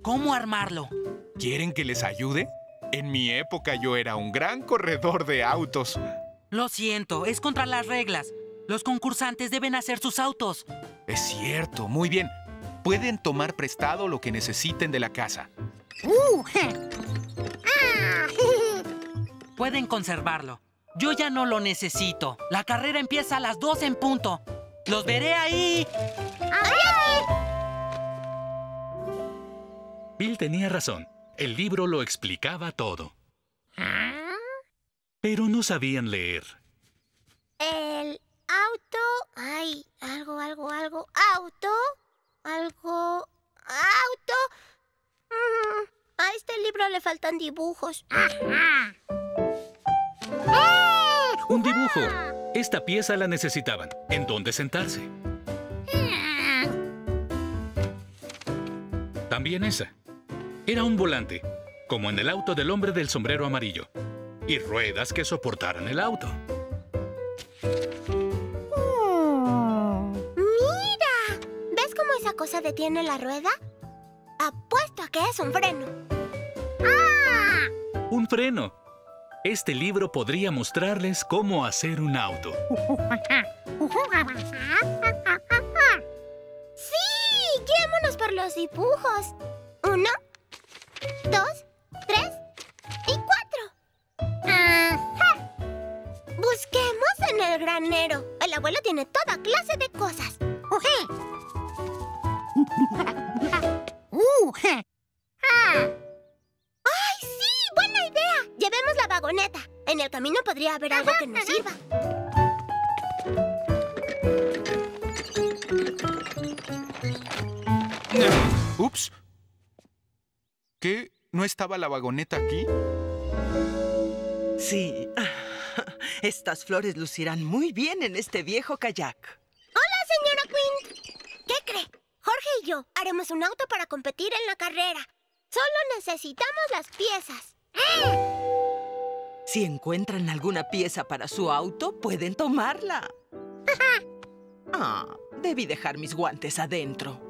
Speaker 7: cómo armarlo.
Speaker 2: ¿Quieren que les ayude? En mi época yo era un gran corredor de autos.
Speaker 7: Lo siento, es contra las reglas. Los concursantes deben hacer sus autos.
Speaker 2: Es cierto, muy bien. Pueden tomar prestado lo que necesiten de la casa.
Speaker 19: Uh,
Speaker 7: Pueden conservarlo. Yo ya no lo necesito. La carrera empieza a las 2 en punto. ¡Los veré ahí!
Speaker 1: Bill tenía razón. El libro lo explicaba todo. Pero no sabían leer.
Speaker 19: El auto... Ay, algo, algo, algo. Auto. Algo... Auto. Mm, a este libro le faltan dibujos.
Speaker 1: Un dibujo. Esta pieza la necesitaban. ¿En dónde sentarse? También esa. Era un volante, como en el auto del hombre del sombrero amarillo. Y ruedas que soportaran el auto.
Speaker 19: ¡Mira! ¿Ves cómo esa cosa detiene la rueda? Apuesto a que es un freno.
Speaker 1: Un freno. Este libro podría mostrarles cómo hacer un auto.
Speaker 19: ¡Sí! Guiémonos por los dibujos. Uno, dos, tres y cuatro. Busquemos en el granero. El abuelo tiene toda clase de cosas. ¡Ay, sí! ¡Buena idea! Llevemos la vagoneta. En el camino podría haber algo que nos sirva.
Speaker 2: Ups. ¿Qué? ¿No estaba la vagoneta aquí?
Speaker 24: Sí. Estas flores lucirán muy bien en este viejo kayak.
Speaker 19: Hola, señora Quinn. ¿Qué cree? Jorge y yo haremos un auto para competir en la carrera. Solo necesitamos las piezas.
Speaker 24: Si encuentran alguna pieza para su auto, pueden tomarla. Ah, debí dejar mis guantes adentro.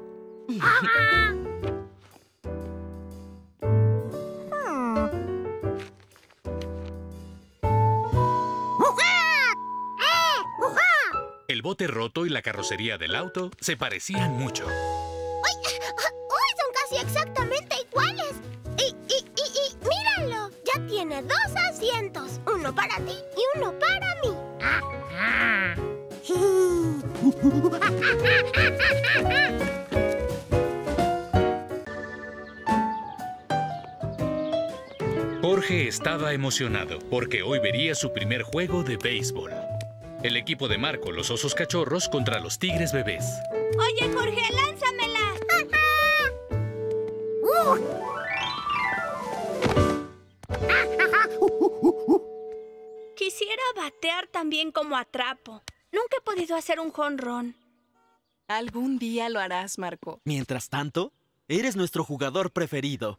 Speaker 1: El bote roto y la carrocería del auto se parecían mucho.
Speaker 19: ¡Uy! Son casi exactamente iguales. Y, y, y, y, míralo. Ya tiene dos asientos. Uno para ti y uno para mí.
Speaker 1: Jorge estaba emocionado porque hoy vería su primer juego de béisbol. El equipo de Marco, los osos cachorros, contra los tigres bebés.
Speaker 15: Oye, Jorge, lánzamela. Quisiera batear tan bien como atrapo. Nunca he podido hacer un jonrón.
Speaker 14: Algún día lo harás, Marco.
Speaker 16: Mientras tanto, eres nuestro jugador preferido.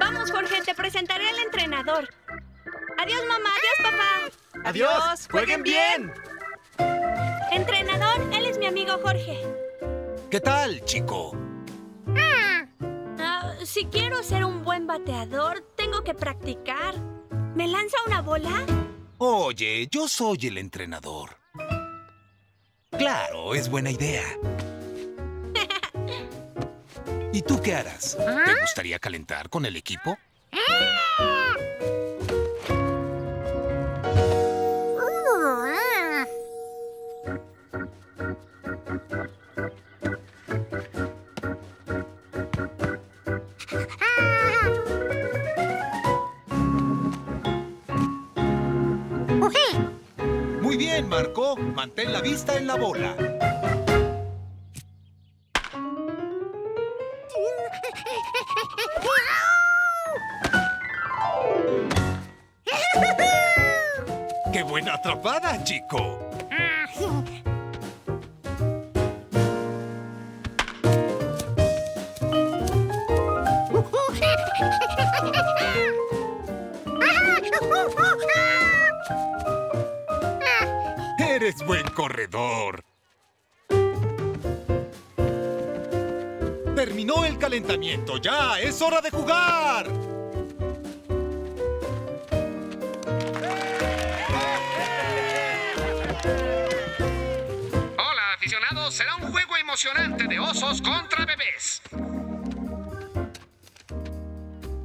Speaker 15: Vamos, Jorge, te presentaré al entrenador. Adiós, mamá. Adiós, papá.
Speaker 25: Adiós. Jueguen bien.
Speaker 15: Entrenador, él es mi amigo Jorge.
Speaker 26: ¿Qué tal, chico?
Speaker 15: Ah, si quiero ser un buen bateador, tengo que practicar. ¿Me lanza una bola?
Speaker 26: Oye, yo soy el entrenador. Claro, es buena idea. ¿Y tú qué harás? ¿Te gustaría calentar con el equipo? Mantén la vista en la bola. Hora de jugar!
Speaker 27: Hola, aficionados. Será un juego emocionante de osos contra bebés.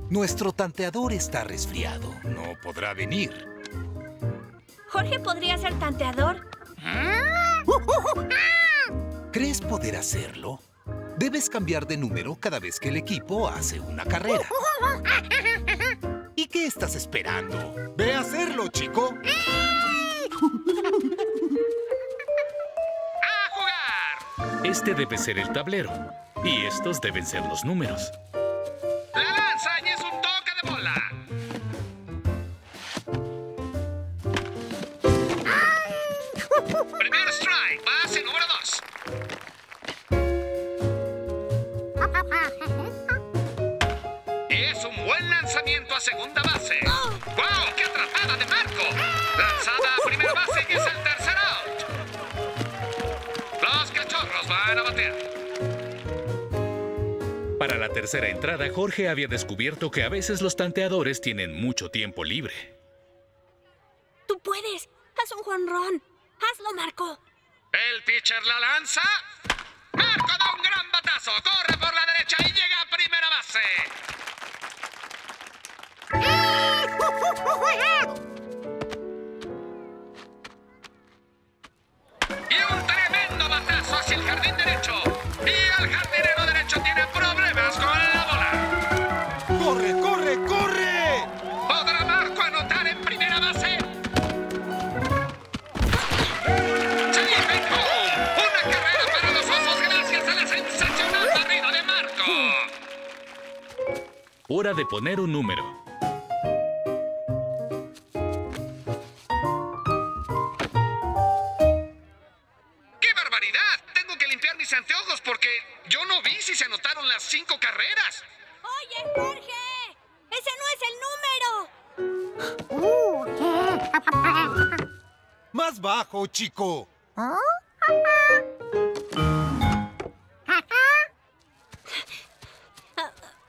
Speaker 26: Nuestro tanteador está resfriado. No podrá venir.
Speaker 15: ¿Jorge podría ser tanteador?
Speaker 26: ¿Crees poder hacerlo? Debes cambiar de número cada vez que el equipo hace una carrera. ¿Y qué estás esperando? Ve a hacerlo, chico.
Speaker 1: Este debe ser el tablero. Y estos deben ser los números. Tercera entrada, Jorge había descubierto que a veces los tanteadores tienen mucho tiempo libre.
Speaker 15: Tú puedes. Haz un jonrón. Hazlo, Marco.
Speaker 27: El pitcher la lanza. Marco da un gran batazo. Corre por la derecha y llega a primera base. Y un tremendo batazo hacia el jardín derecho. Y el jardinero derecho tiene problemas
Speaker 1: hora de poner un número.
Speaker 28: ¡Qué barbaridad! Tengo que limpiar mis anteojos porque yo no vi si se anotaron las cinco carreras.
Speaker 15: Oye, Jorge, ese no es el número.
Speaker 26: Más bajo, chico.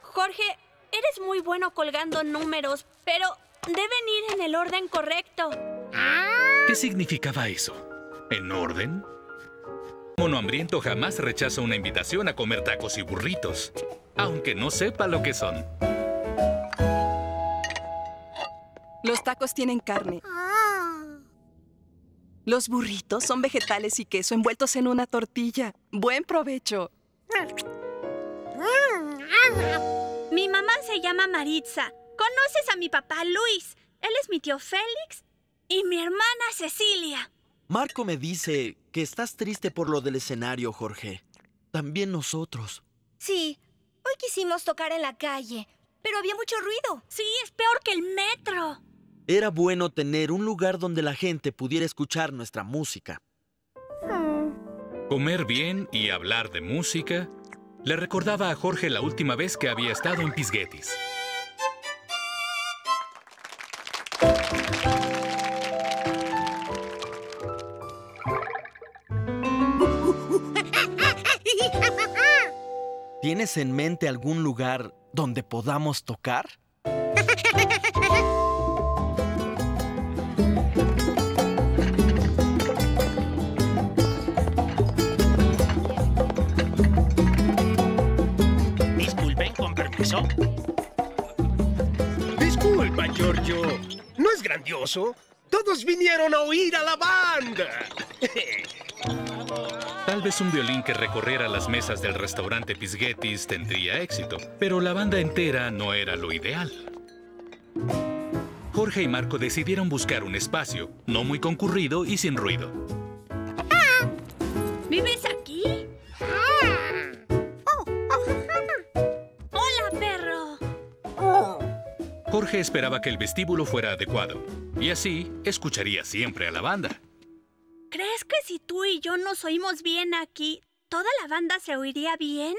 Speaker 15: Jorge, eres muy bueno colgando números, pero deben ir en el orden correcto.
Speaker 1: ¿Qué significaba eso? ¿En orden? Mono hambriento jamás rechaza una invitación a comer tacos y burritos, aunque no sepa lo que son.
Speaker 14: Los tacos tienen carne. Los burritos son vegetales y queso envueltos en una tortilla. Buen provecho.
Speaker 15: Mi mamá se llama Maritza. ¿Conoces a mi papá Luis? Él es mi tío Félix y mi hermana Cecilia.
Speaker 16: Marco me dice que estás triste por lo del escenario, Jorge. También nosotros.
Speaker 17: Sí, hoy quisimos tocar en la calle, pero había mucho ruido.
Speaker 15: Sí, es peor que el metro.
Speaker 16: Era bueno tener un lugar donde la gente pudiera escuchar nuestra música.
Speaker 1: Comer bien y hablar de música le recordaba a Jorge la última vez que había estado en Pisguetis.
Speaker 16: ¿Tienes en mente algún lugar donde podamos tocar?
Speaker 5: Permiso. Disculpa, Giorgio. ¿No es grandioso? Todos vinieron a oír a la banda.
Speaker 1: Tal vez un violín que recorriera las mesas del restaurante Pisguetis tendría éxito, pero la banda entera no era lo ideal. Jorge y Marco decidieron buscar un espacio, no muy concurrido y sin ruido.
Speaker 15: ¿Vives
Speaker 1: Jorge esperaba que el vestíbulo fuera adecuado, y así escucharía siempre a la banda.
Speaker 15: ¿Crees que si tú y yo nos oímos bien aquí, toda la banda se oiría bien?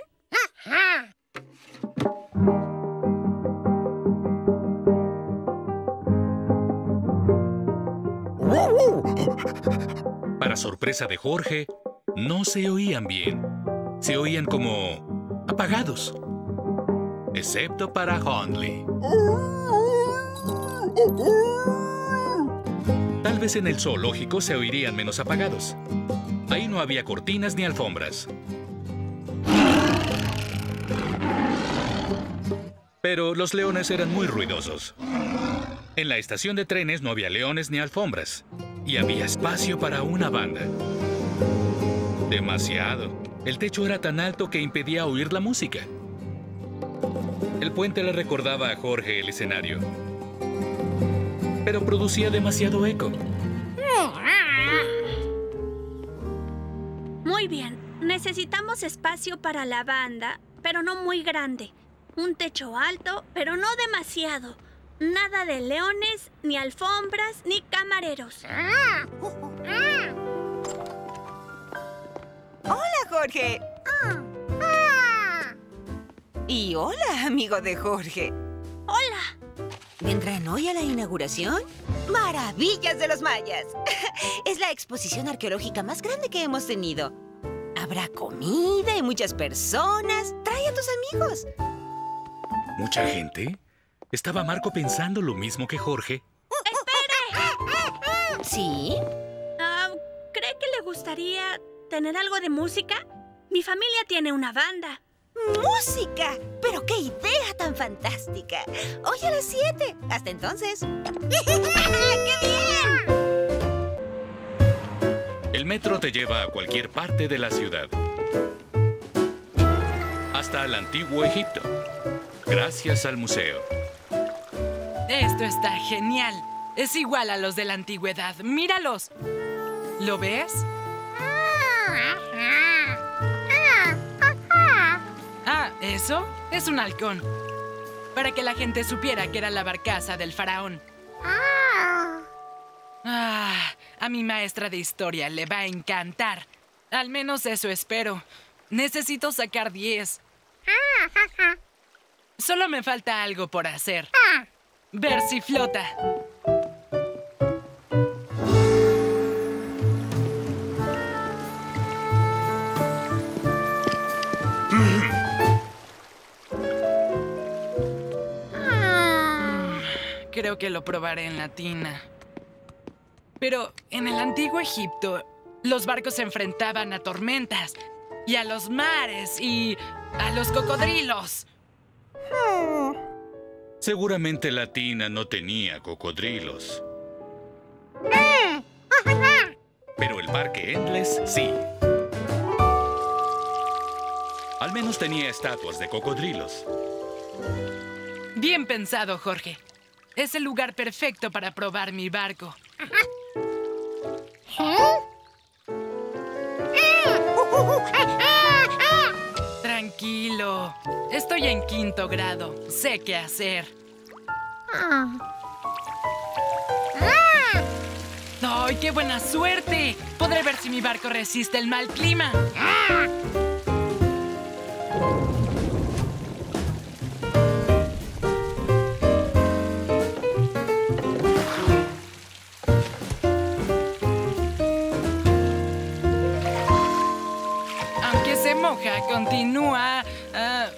Speaker 1: Para sorpresa de Jorge, no se oían bien. Se oían como apagados. Excepto para Hundley. Tal vez en el zoológico se oirían menos apagados. Ahí no había cortinas ni alfombras. Pero los leones eran muy ruidosos. En la estación de trenes no había leones ni alfombras. Y había espacio para una banda. Demasiado. El techo era tan alto que impedía oír la música. El puente le recordaba a Jorge el escenario. Pero producía demasiado eco.
Speaker 15: Muy bien. Necesitamos espacio para la banda, pero no muy grande. Un techo alto, pero no demasiado. Nada de leones, ni alfombras, ni camareros.
Speaker 18: Hola, Jorge. Y hola, amigo de Jorge.
Speaker 15: Hola.
Speaker 18: ¿Vendrán hoy a la inauguración? ¡Maravillas de los mayas! Es la exposición arqueológica más grande que hemos tenido. Habrá comida y muchas personas. Trae a tus amigos.
Speaker 1: ¿Mucha gente? ¿Estaba Marco pensando lo mismo que Jorge?
Speaker 18: ¿Sí?
Speaker 15: Ah, ¿Cree que le gustaría tener algo de música? Mi familia tiene una banda.
Speaker 18: ¡Música! ¡Pero qué idea tan fantástica! Hoy a las 7. Hasta entonces. ¡Qué bien!
Speaker 1: El metro te lleva a cualquier parte de la ciudad. Hasta el antiguo Egipto. Gracias al museo.
Speaker 10: Esto está genial. Es igual a los de la antigüedad. ¡Míralos! ¿Lo ves? ¿eso? Es un halcón. para que la gente supiera que era la barcaza del faraón. Ah, a mi maestra de historia le va a encantar. Al menos eso espero. Necesito sacar 10. Solo me falta algo por hacer. Ver si flota. Creo que lo probaré en la tina. Pero en el antiguo Egipto, los barcos se enfrentaban a tormentas, y a los mares, y a los cocodrilos.
Speaker 1: Seguramente la tina no tenía cocodrilos. Pero el parque Endless sí. Al menos tenía estatuas de cocodrilos.
Speaker 10: Bien pensado, Jorge. Es el lugar perfecto para probar mi barco. Tranquilo. Estoy en quinto grado. Sé qué hacer. ¡Ay, qué buena suerte! Podré ver si mi barco resiste el mal clima. Continúa ah,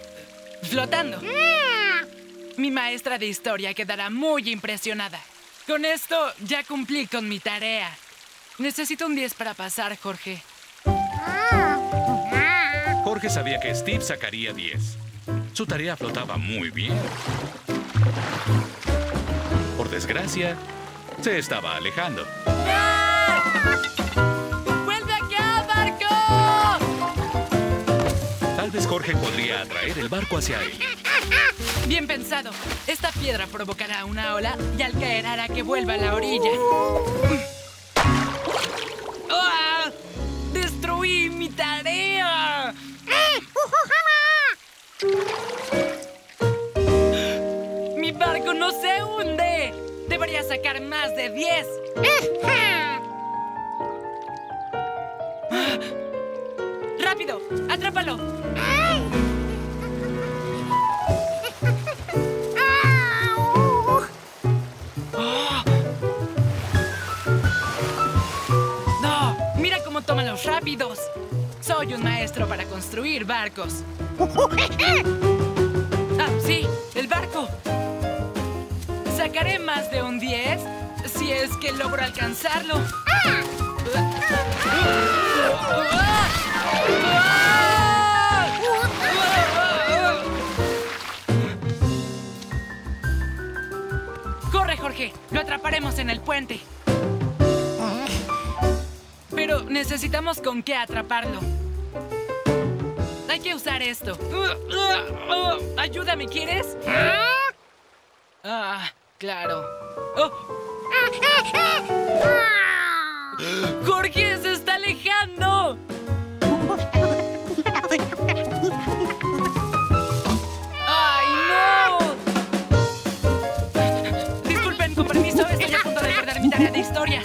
Speaker 10: flotando. Mi maestra de historia quedará muy impresionada. Con esto ya cumplí con mi tarea. Necesito un 10 para pasar, Jorge.
Speaker 1: Jorge sabía que Steve sacaría 10. Su tarea flotaba muy bien. Por desgracia, se estaba alejando. Tal vez Jorge podría atraer el barco hacia él.
Speaker 10: Bien pensado. Esta piedra provocará una ola y al caer hará que vuelva a la orilla. ¡Ah! ¡Destruí mi tarea! ¡Mi barco no se hunde! Debería sacar más de 10. ¡Rápido! ¡Atrápalo! ¡No! ¡Mira cómo toma los rápidos! Soy un maestro para construir barcos. ¡Ah, sí! ¡El barco! Sacaré más de un 10 si es que logro alcanzarlo. ¡Corre, Jorge! Lo atraparemos en el puente. Pero necesitamos con qué atraparlo. Hay que usar esto. Ayúdame, ¿quieres? Ah, claro. Oh. ¡Jorge se está alejando! ¡Ay, no! Disculpen, con permiso, estoy a punto de perder mi tarea de historia.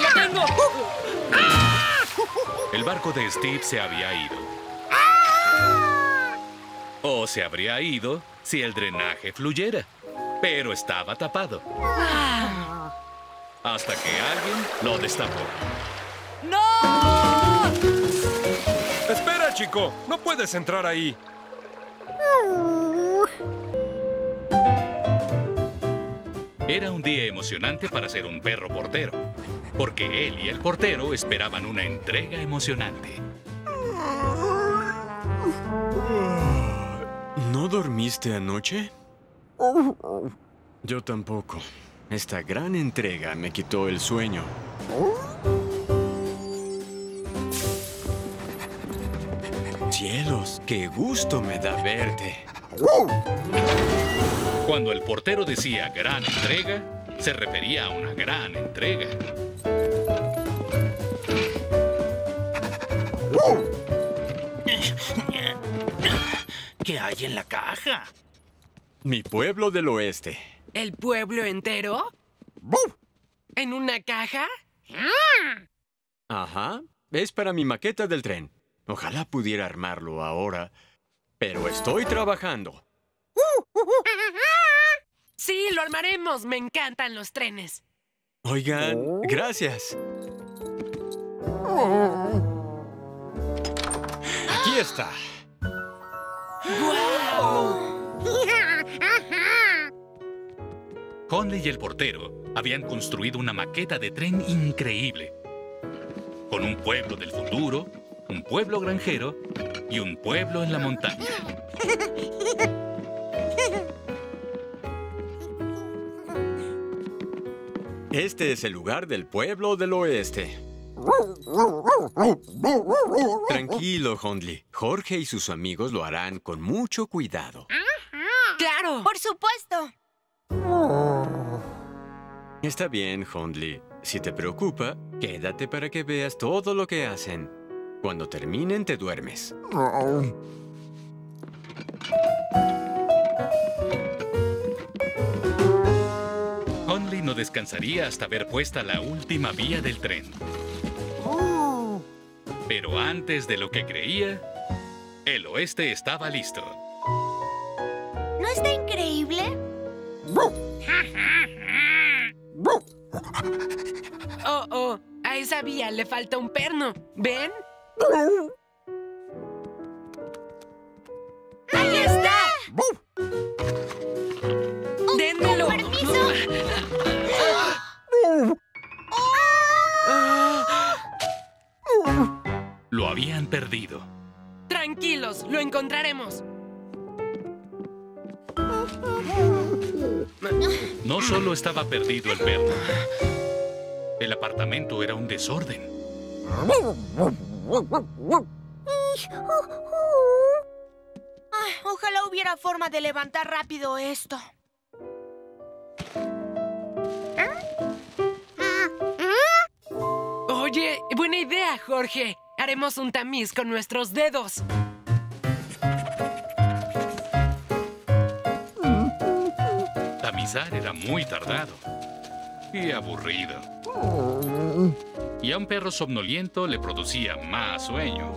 Speaker 10: ¡Lo tengo!
Speaker 1: El barco de Steve se había ido. O se habría ido si el drenaje fluyera. Pero estaba tapado. Hasta que alguien lo destapó.
Speaker 10: ¡No!
Speaker 5: Espera, chico. No puedes entrar ahí.
Speaker 1: Era un día emocionante para ser un perro portero, porque él y el portero esperaban una entrega emocionante.
Speaker 22: ¿No dormiste anoche? Yo tampoco. Esta gran entrega me quitó el sueño. Cielos, qué gusto me da verte.
Speaker 1: Cuando el portero decía gran entrega, se refería a una gran entrega.
Speaker 29: ¿Qué hay en la caja?
Speaker 22: Mi pueblo del oeste.
Speaker 10: ¿El pueblo entero? ¿En una caja?
Speaker 22: Ajá. Es para mi maqueta del tren. Ojalá pudiera armarlo ahora. Pero estoy trabajando.
Speaker 10: Sí, lo armaremos. Me encantan los trenes.
Speaker 22: Oigan, gracias. Aquí está.
Speaker 1: Conley y el portero habían construido una maqueta de tren increíble. Con un pueblo del futuro, un pueblo granjero y un pueblo en la montaña.
Speaker 22: Este es el lugar del pueblo del oeste. Tranquilo, Hundley. Jorge y sus amigos lo harán con mucho cuidado.
Speaker 10: ¡Claro!
Speaker 17: ¡Por supuesto!
Speaker 22: Está bien, Hundley. Si te preocupa, quédate para que veas todo lo que hacen. Cuando terminen, te duermes.
Speaker 1: Conley descansaría hasta ver puesta la última vía del tren. Pero antes de lo que creía, el oeste estaba listo.
Speaker 17: ¿No está increíble?
Speaker 10: Oh, oh, a esa vía le falta un perno. ¿Ven?
Speaker 17: ¡Ahí está!
Speaker 1: Lo habían perdido.
Speaker 10: Tranquilos, lo encontraremos.
Speaker 1: No solo estaba perdido el perro. El apartamento era un desorden.
Speaker 17: Ojalá hubiera forma de levantar rápido esto.
Speaker 10: Oye, buena idea, Jorge. Haremos un tamiz con nuestros dedos.
Speaker 1: Tamizar era muy tardado y aburrido. Y a un perro somnoliento le producía más sueño.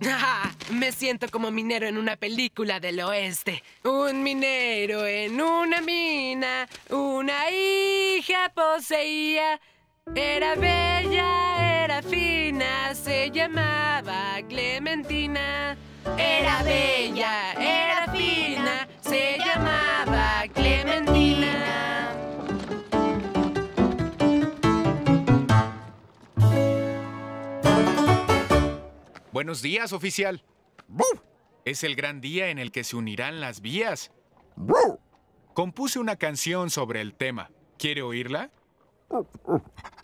Speaker 10: Me siento como minero en una película del oeste. Un minero en una mina, una hija poseía. Era bella, era fina, se llamaba Clementina. Era bella, era fina, se llamaba Clementina.
Speaker 2: Buenos días, oficial. Es el gran día en el que se unirán las vías. Compuse una canción sobre el tema. ¿Quiere oírla?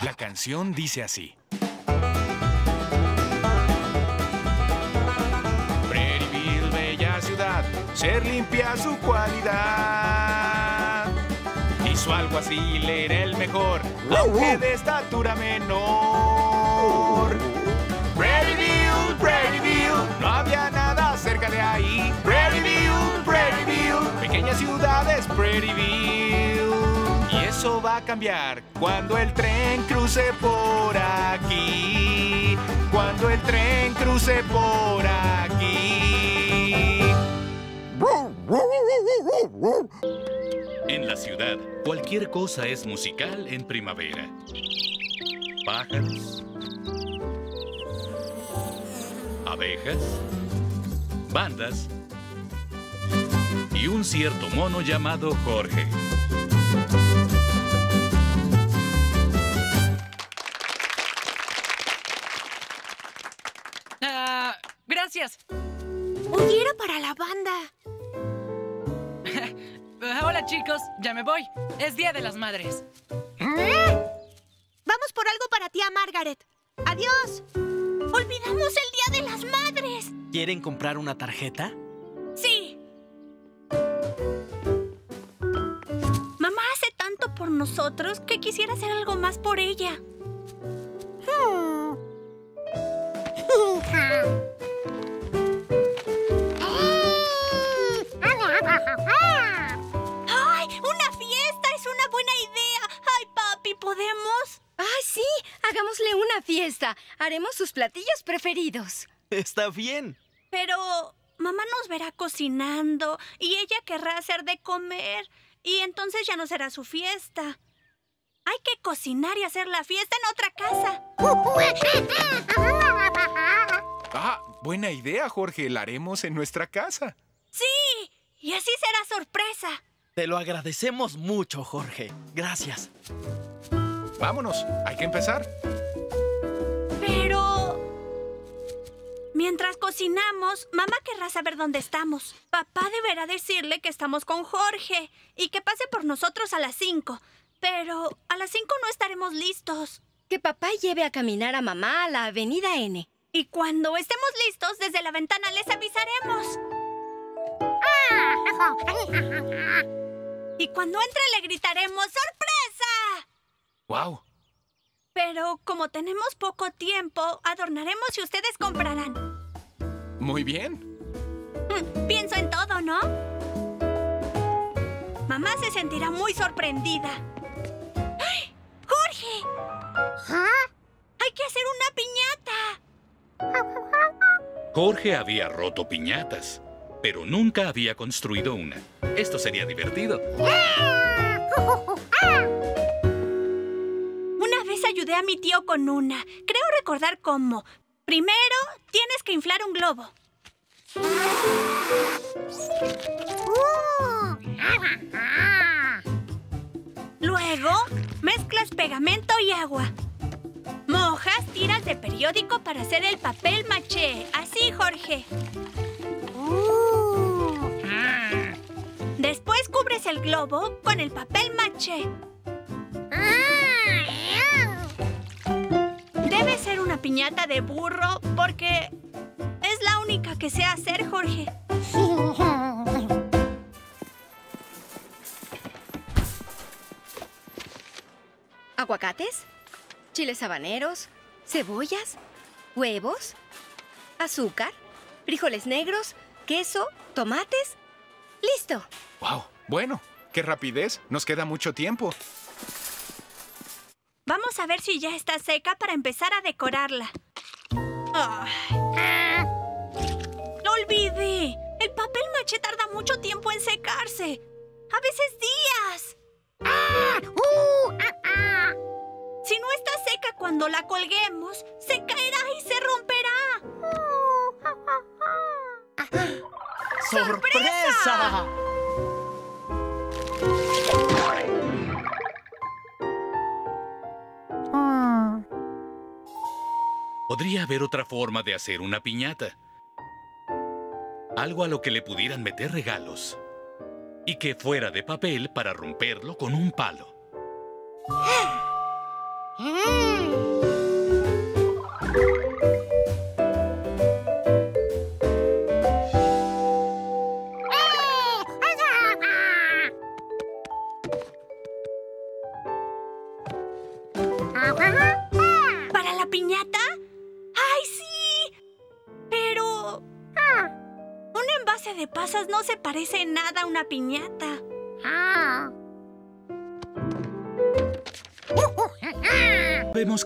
Speaker 2: La canción dice así. Prairieville, bella ciudad, ser limpia su cualidad. Y su alguacil era el mejor, aunque de estatura menor. Cerca de ahí. Prairieville, Prairieville, pequeña ciudad es Prairieville. Y eso va a cambiar cuando el tren cruce por aquí. Cuando el tren cruce por aquí.
Speaker 1: En la ciudad, cualquier cosa es musical en primavera. Pájaros, abejas, bandas y un cierto mono llamado Jorge.
Speaker 10: Ah, gracias.
Speaker 17: Oye, era para la banda.
Speaker 10: Hola chicos, ya me voy. Es Día de las Madres.
Speaker 17: Vamos por algo para tía Margaret. ¡Adiós! ¡Olvidamos el Día de las Madres!
Speaker 29: ¿Quieren comprar una tarjeta?
Speaker 17: ¡Sí!
Speaker 15: Mamá hace tanto por nosotros que quisiera hacer algo más por ella. ¡Ay! ¡Una fiesta! ¡Es una buena idea! ¡Ay, papi! ¿Podemos?
Speaker 30: Haremos sus platillos preferidos.
Speaker 16: Está bien.
Speaker 15: Pero mamá nos verá cocinando y ella querrá hacer de comer. Y entonces ya no será su fiesta. Hay que cocinar y hacer la fiesta en otra casa.
Speaker 2: Ah, buena idea, Jorge. La haremos en nuestra casa.
Speaker 15: Sí, y así será sorpresa.
Speaker 16: Te lo agradecemos mucho, Jorge. Gracias.
Speaker 2: Vámonos, hay que empezar.
Speaker 15: Pero... Mientras cocinamos, mamá querrá saber dónde estamos. Papá deberá decirle que estamos con Jorge y que pase por nosotros a las 5. Pero a las 5 no estaremos listos.
Speaker 30: Que papá lleve a caminar a mamá a la avenida N.
Speaker 15: Y cuando estemos listos, desde la ventana les avisaremos. Y cuando entre le gritaremos ¡Sorpresa!
Speaker 2: ¡Wow!
Speaker 15: Pero como tenemos poco tiempo, adornaremos y ustedes comprarán.
Speaker 2: Muy bien.
Speaker 15: Mm, Pienso en todo, ¿no? Mamá se sentirá muy sorprendida. ¡Ay! ¡Jorge! ¡Hay que hacer una piñata!
Speaker 1: Jorge había roto piñatas, pero nunca había construido una. Esto sería divertido.
Speaker 15: A mi tío con una. Creo recordar cómo. Primero, tienes que inflar un globo. Luego, mezclas pegamento y agua. Mojas tiras de periódico para hacer el papel maché. Así, Jorge. Después cubres el globo con el papel maché. Piñata de burro porque es la única que sé hacer, Jorge.
Speaker 30: Aguacates, chiles habaneros, cebollas, huevos, azúcar, frijoles negros, queso, tomates. ¡Listo!
Speaker 2: ¡Wow! Bueno, qué rapidez. Nos queda mucho tiempo.
Speaker 15: Vamos a ver si ya está seca para empezar a decorarla. Ay. ¡Lo olvidé! El papel maché tarda mucho tiempo en secarse. A veces días. Si no está seca cuando la colguemos, se caerá y se romperá.
Speaker 16: ¡Sorpresa!
Speaker 1: Podría haber otra forma de hacer una piñata. Algo a lo que le pudieran meter regalos. Y que fuera de papel para romperlo con un palo.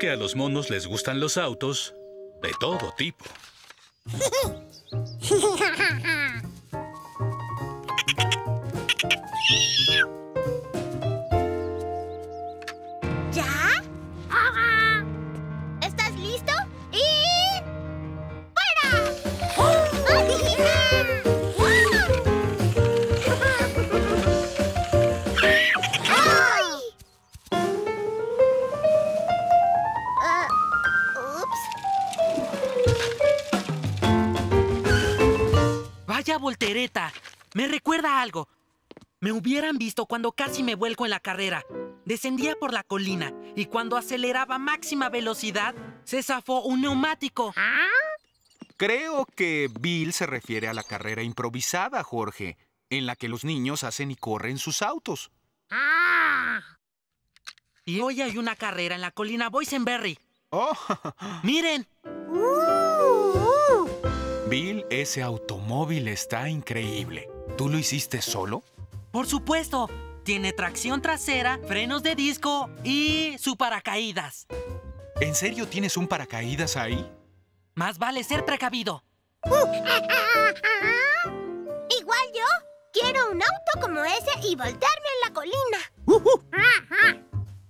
Speaker 1: que a los monos les gustan los autos de todo tipo.
Speaker 7: cuando casi me vuelco en la carrera. Descendía por la colina y cuando aceleraba a máxima velocidad, se zafó un neumático.
Speaker 2: Creo que Bill se refiere a la carrera improvisada, Jorge, en la que los niños hacen y corren sus autos.
Speaker 7: Y hoy hay una carrera en la colina Boysenberry.
Speaker 2: ¡Oh!
Speaker 7: ¡Miren!
Speaker 2: Bill, ese automóvil está increíble. ¿Tú lo hiciste solo?
Speaker 7: Por supuesto. Tiene tracción trasera, frenos de disco y su paracaídas.
Speaker 2: ¿En serio tienes un paracaídas ahí?
Speaker 7: Más vale ser precavido.
Speaker 19: Igual yo quiero un auto como ese y voltearme en la colina.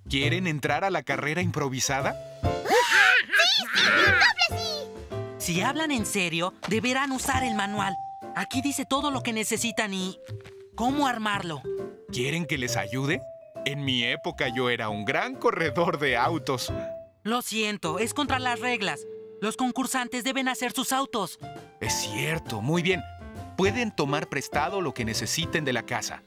Speaker 2: ¿Quieren entrar a la carrera improvisada?
Speaker 19: ¡Sí, sí! ¡Doble sí!
Speaker 7: Si hablan en serio, deberán usar el manual. Aquí dice todo lo que necesitan y cómo armarlo.
Speaker 2: ¿Quieren que les ayude? En mi época yo era un gran corredor de autos.
Speaker 7: Lo siento, es contra las reglas. Los concursantes deben hacer sus autos.
Speaker 2: Es cierto, muy bien. Pueden tomar prestado lo que necesiten de la casa.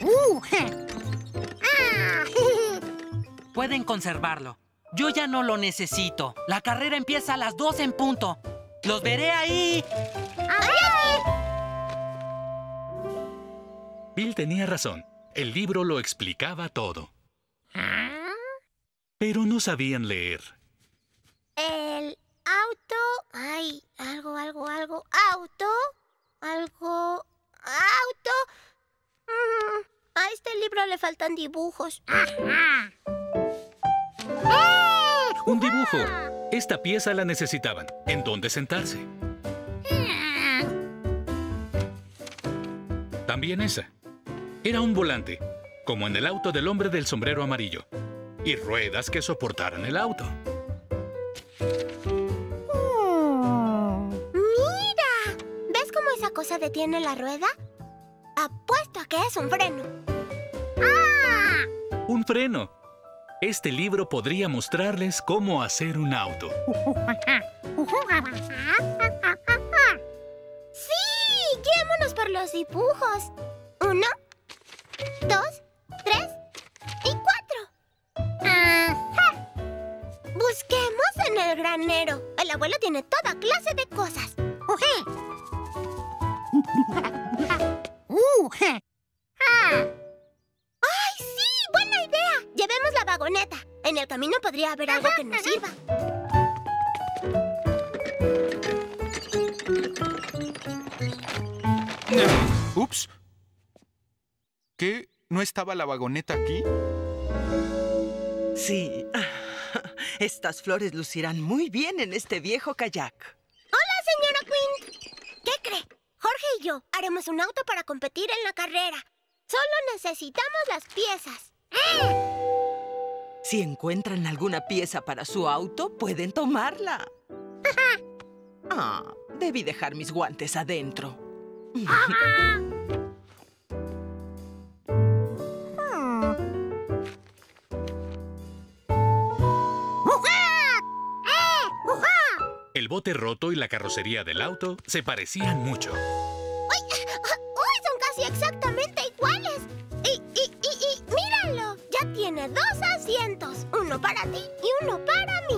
Speaker 19: Uh,
Speaker 7: Pueden conservarlo. Yo ya no lo necesito. La carrera empieza a las 2 en punto. ¡Los veré ahí!
Speaker 1: Bill tenía razón. El libro lo explicaba todo. Pero no sabían leer.
Speaker 19: El auto... Ay, algo, algo, algo. Auto. Algo... Auto. Mm, a este libro le faltan dibujos.
Speaker 1: Un dibujo. Esta pieza la necesitaban. ¿En dónde sentarse? También esa. Era un volante, como en el auto del hombre del sombrero amarillo. Y ruedas que soportaran el auto.
Speaker 19: ¡Mira! ¿Ves cómo esa cosa detiene la rueda? Apuesto a que es un freno.
Speaker 1: Un freno. Este libro podría mostrarles cómo hacer un auto.
Speaker 19: ¡Sí! ¡Guiémonos por los dibujos! Uno, dos, tres y cuatro. Ajá. Busquemos en el granero. El abuelo tiene toda clase de cosas. ¡Ay, sí! ¡Buena idea! Llevemos la vagoneta. En el camino podría haber algo que nos sirva.
Speaker 2: Ups. ¿Qué? ¿No estaba la vagoneta aquí?
Speaker 24: Sí. Estas flores lucirán muy bien en este viejo kayak.
Speaker 19: Hola, señora Quinn. ¿Qué cree? Jorge y yo haremos un auto para competir en la carrera. Solo necesitamos las piezas.
Speaker 24: Si encuentran alguna pieza para su auto, pueden tomarla. Ah, debí dejar mis guantes adentro.
Speaker 1: El bote roto y la carrocería del auto se parecían mucho.
Speaker 19: ¡Uy! ¡Uy! Son casi exactamente iguales. Y, y, y, y, míralo. Ya tiene dos asientos. Uno para ti y uno para mí.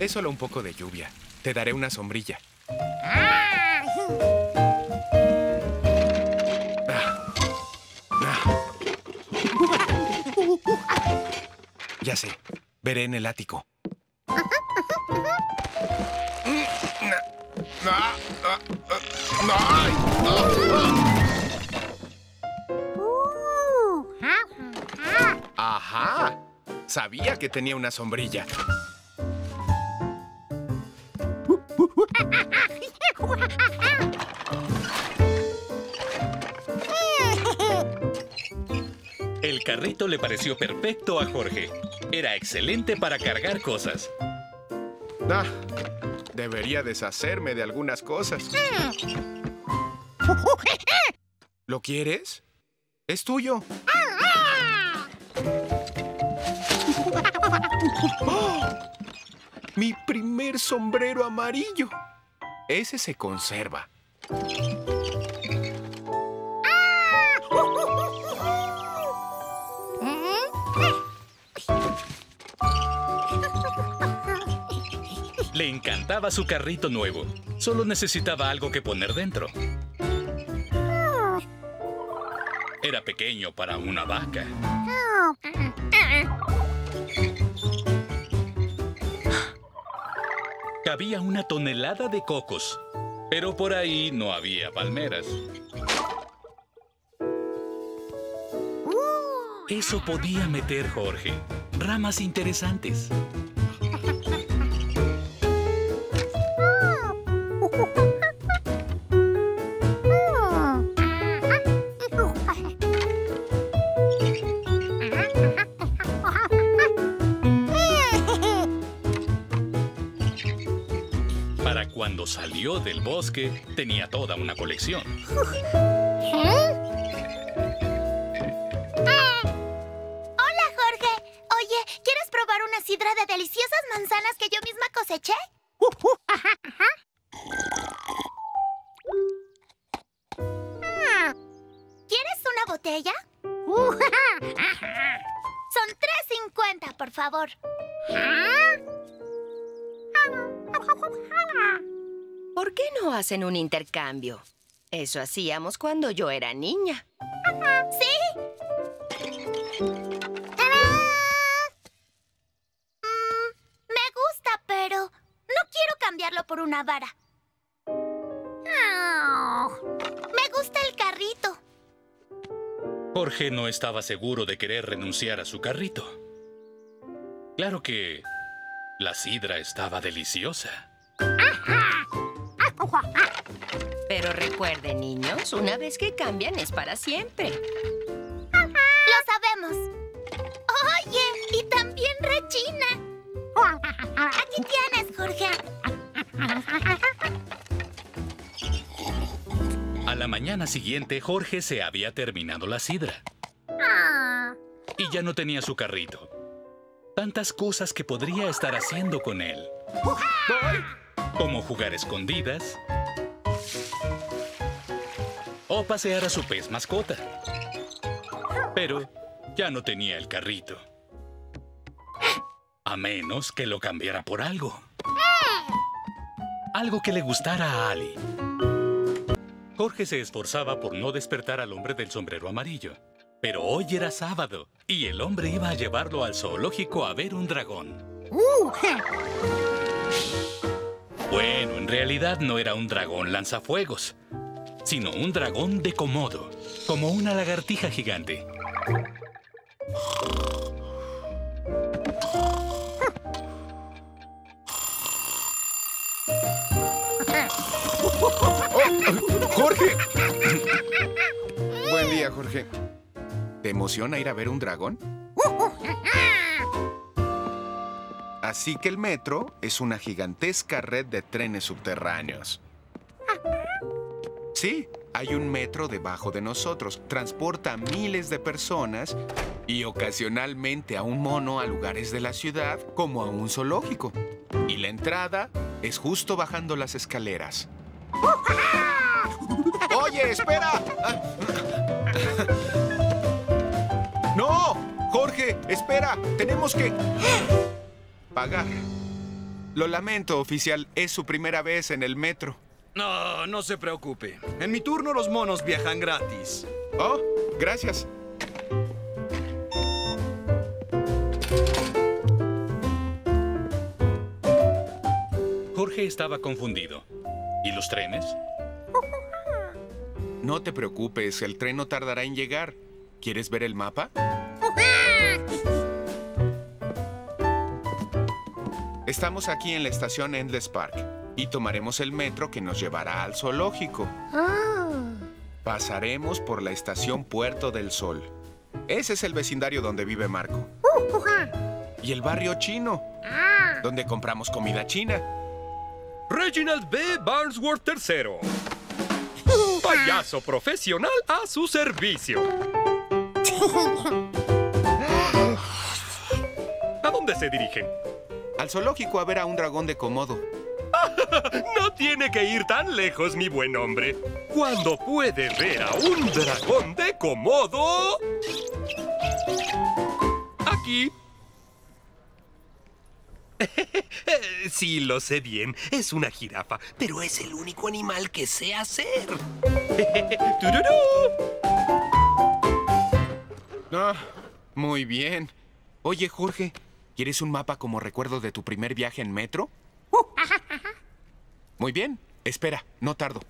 Speaker 2: Es solo un poco de lluvia. Te daré una sombrilla. Ya sé. Veré en el ático. Ajá. Sabía que tenía una sombrilla.
Speaker 1: Le pareció perfecto a Jorge. Era excelente para cargar cosas.
Speaker 2: Ah, debería deshacerme de algunas cosas. ¿Lo quieres? Es tuyo. ¡Oh! Mi primer sombrero amarillo. Ese se conserva.
Speaker 1: Le encantaba su carrito nuevo. Solo necesitaba algo que poner dentro. Era pequeño para una vaca. Cabía una tonelada de cocos. Pero por ahí no había palmeras. Eso podía meter Jorge. Ramas interesantes. Salió del bosque, tenía toda una colección.
Speaker 12: hacen un intercambio? Eso hacíamos cuando yo era niña.
Speaker 19: ¿Sí? Mm, me gusta, pero no quiero cambiarlo por una vara. Me gusta el carrito.
Speaker 1: Jorge no estaba seguro de querer renunciar a su carrito. Claro que la sidra estaba deliciosa.
Speaker 12: Pero recuerden, niños, una vez que cambian es para siempre.
Speaker 19: Lo sabemos. Oye, y también Regina. Aquí tienes, Jorge.
Speaker 1: A la mañana siguiente, Jorge se había terminado la sidra y ya no tenía su carrito. Tantas cosas que podría estar haciendo con él. Como jugar escondidas o pasear a su pez mascota. Pero ya no tenía el carrito. A menos que lo cambiara por algo. Algo que le gustara a Ali. Jorge se esforzaba por no despertar al hombre del sombrero amarillo. Pero hoy era sábado y el hombre iba a llevarlo al zoológico a ver un dragón. Bueno, en realidad no era un dragón lanzafuegos, sino un dragón de comodo, como una lagartija gigante.
Speaker 2: ¡Oh! ¡Jorge! Buen día, Jorge. ¿Te emociona ir a ver un dragón? Así que el metro es una gigantesca red de trenes subterráneos. Sí, hay un metro debajo de nosotros. Transporta a miles de personas y ocasionalmente a un mono a lugares de la ciudad como a un zoológico. Y la entrada es justo bajando las escaleras. ¡Oye, espera! ¡No! Jorge, espera. Tenemos que... Pagar. Lo lamento, oficial. Es su primera vez en el metro.
Speaker 11: No, no se preocupe. En mi turno los monos viajan gratis.
Speaker 2: Oh, gracias.
Speaker 1: Jorge estaba confundido. ¿Y los trenes?
Speaker 2: No te preocupes, el tren no tardará en llegar. ¿Quieres ver el mapa? Estamos aquí en la estación Endless Park y tomaremos el metro que nos llevará al zoológico. Pasaremos por la estación Puerto del Sol. Ese es el vecindario donde vive Marco. Y el barrio chino, donde compramos comida china.
Speaker 5: Reginald B. Barnsworth III. Payaso profesional a su servicio. ¿A dónde se dirigen?
Speaker 2: Al zoológico a ver a un dragón de Komodo.
Speaker 5: No tiene que ir tan lejos, mi buen hombre. Cuando puede ver a un dragón de Komodo... Aquí. Sí, lo sé bien. Es una jirafa, pero es el único animal que sé hacer. ¡Tururú!
Speaker 2: Ah, muy bien. Oye, Jorge, ¿quieres un mapa como recuerdo de tu primer viaje en metro? Muy bien, Espera, no tardo.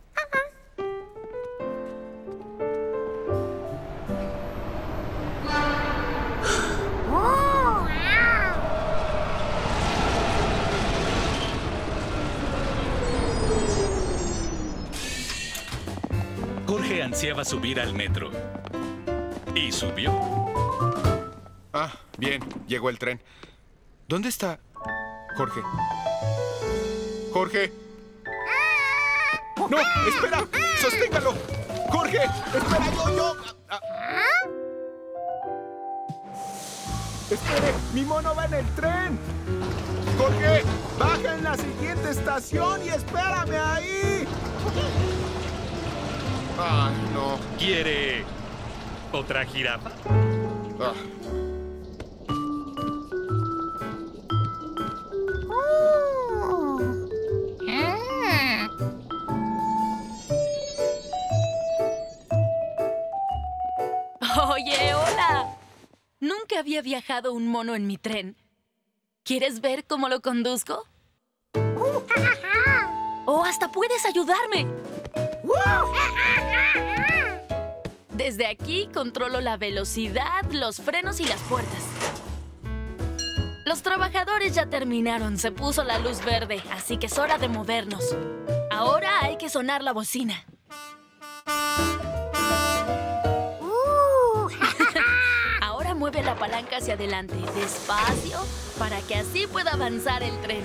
Speaker 1: Jorge ansiaba subir al metro. Y subió.
Speaker 2: Ah, bien, llegó el tren. ¿Dónde está Jorge? Jorge. No, espera, sosténgalo. Jorge, espera, yo, yo. Ah,
Speaker 31: ¡Espere! ¡Mi mono va en el tren! ¡Jorge! ¡Baja en la siguiente estación y espérame ahí!
Speaker 2: Ay, no.
Speaker 1: ¿Quiere otra jirafa?
Speaker 2: Ah.
Speaker 21: Había viajado un mono en mi tren. ¿Quieres ver cómo lo conduzco? ¡Oh, hasta puedes ayudarme! Desde aquí controlo la velocidad, los frenos y las puertas. Los trabajadores ya terminaron, se puso la luz verde, así que es hora de movernos. Ahora hay que sonar la bocina. Palanca hacia adelante, despacio, para que así pueda avanzar el tren.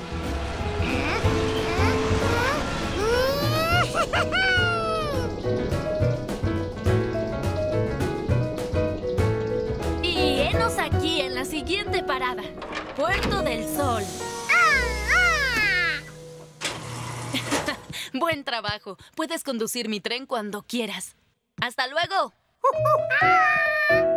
Speaker 21: Y enos aquí en la siguiente parada, Puerto del Sol. Buen trabajo. Puedes conducir mi tren cuando quieras. ¡Hasta luego!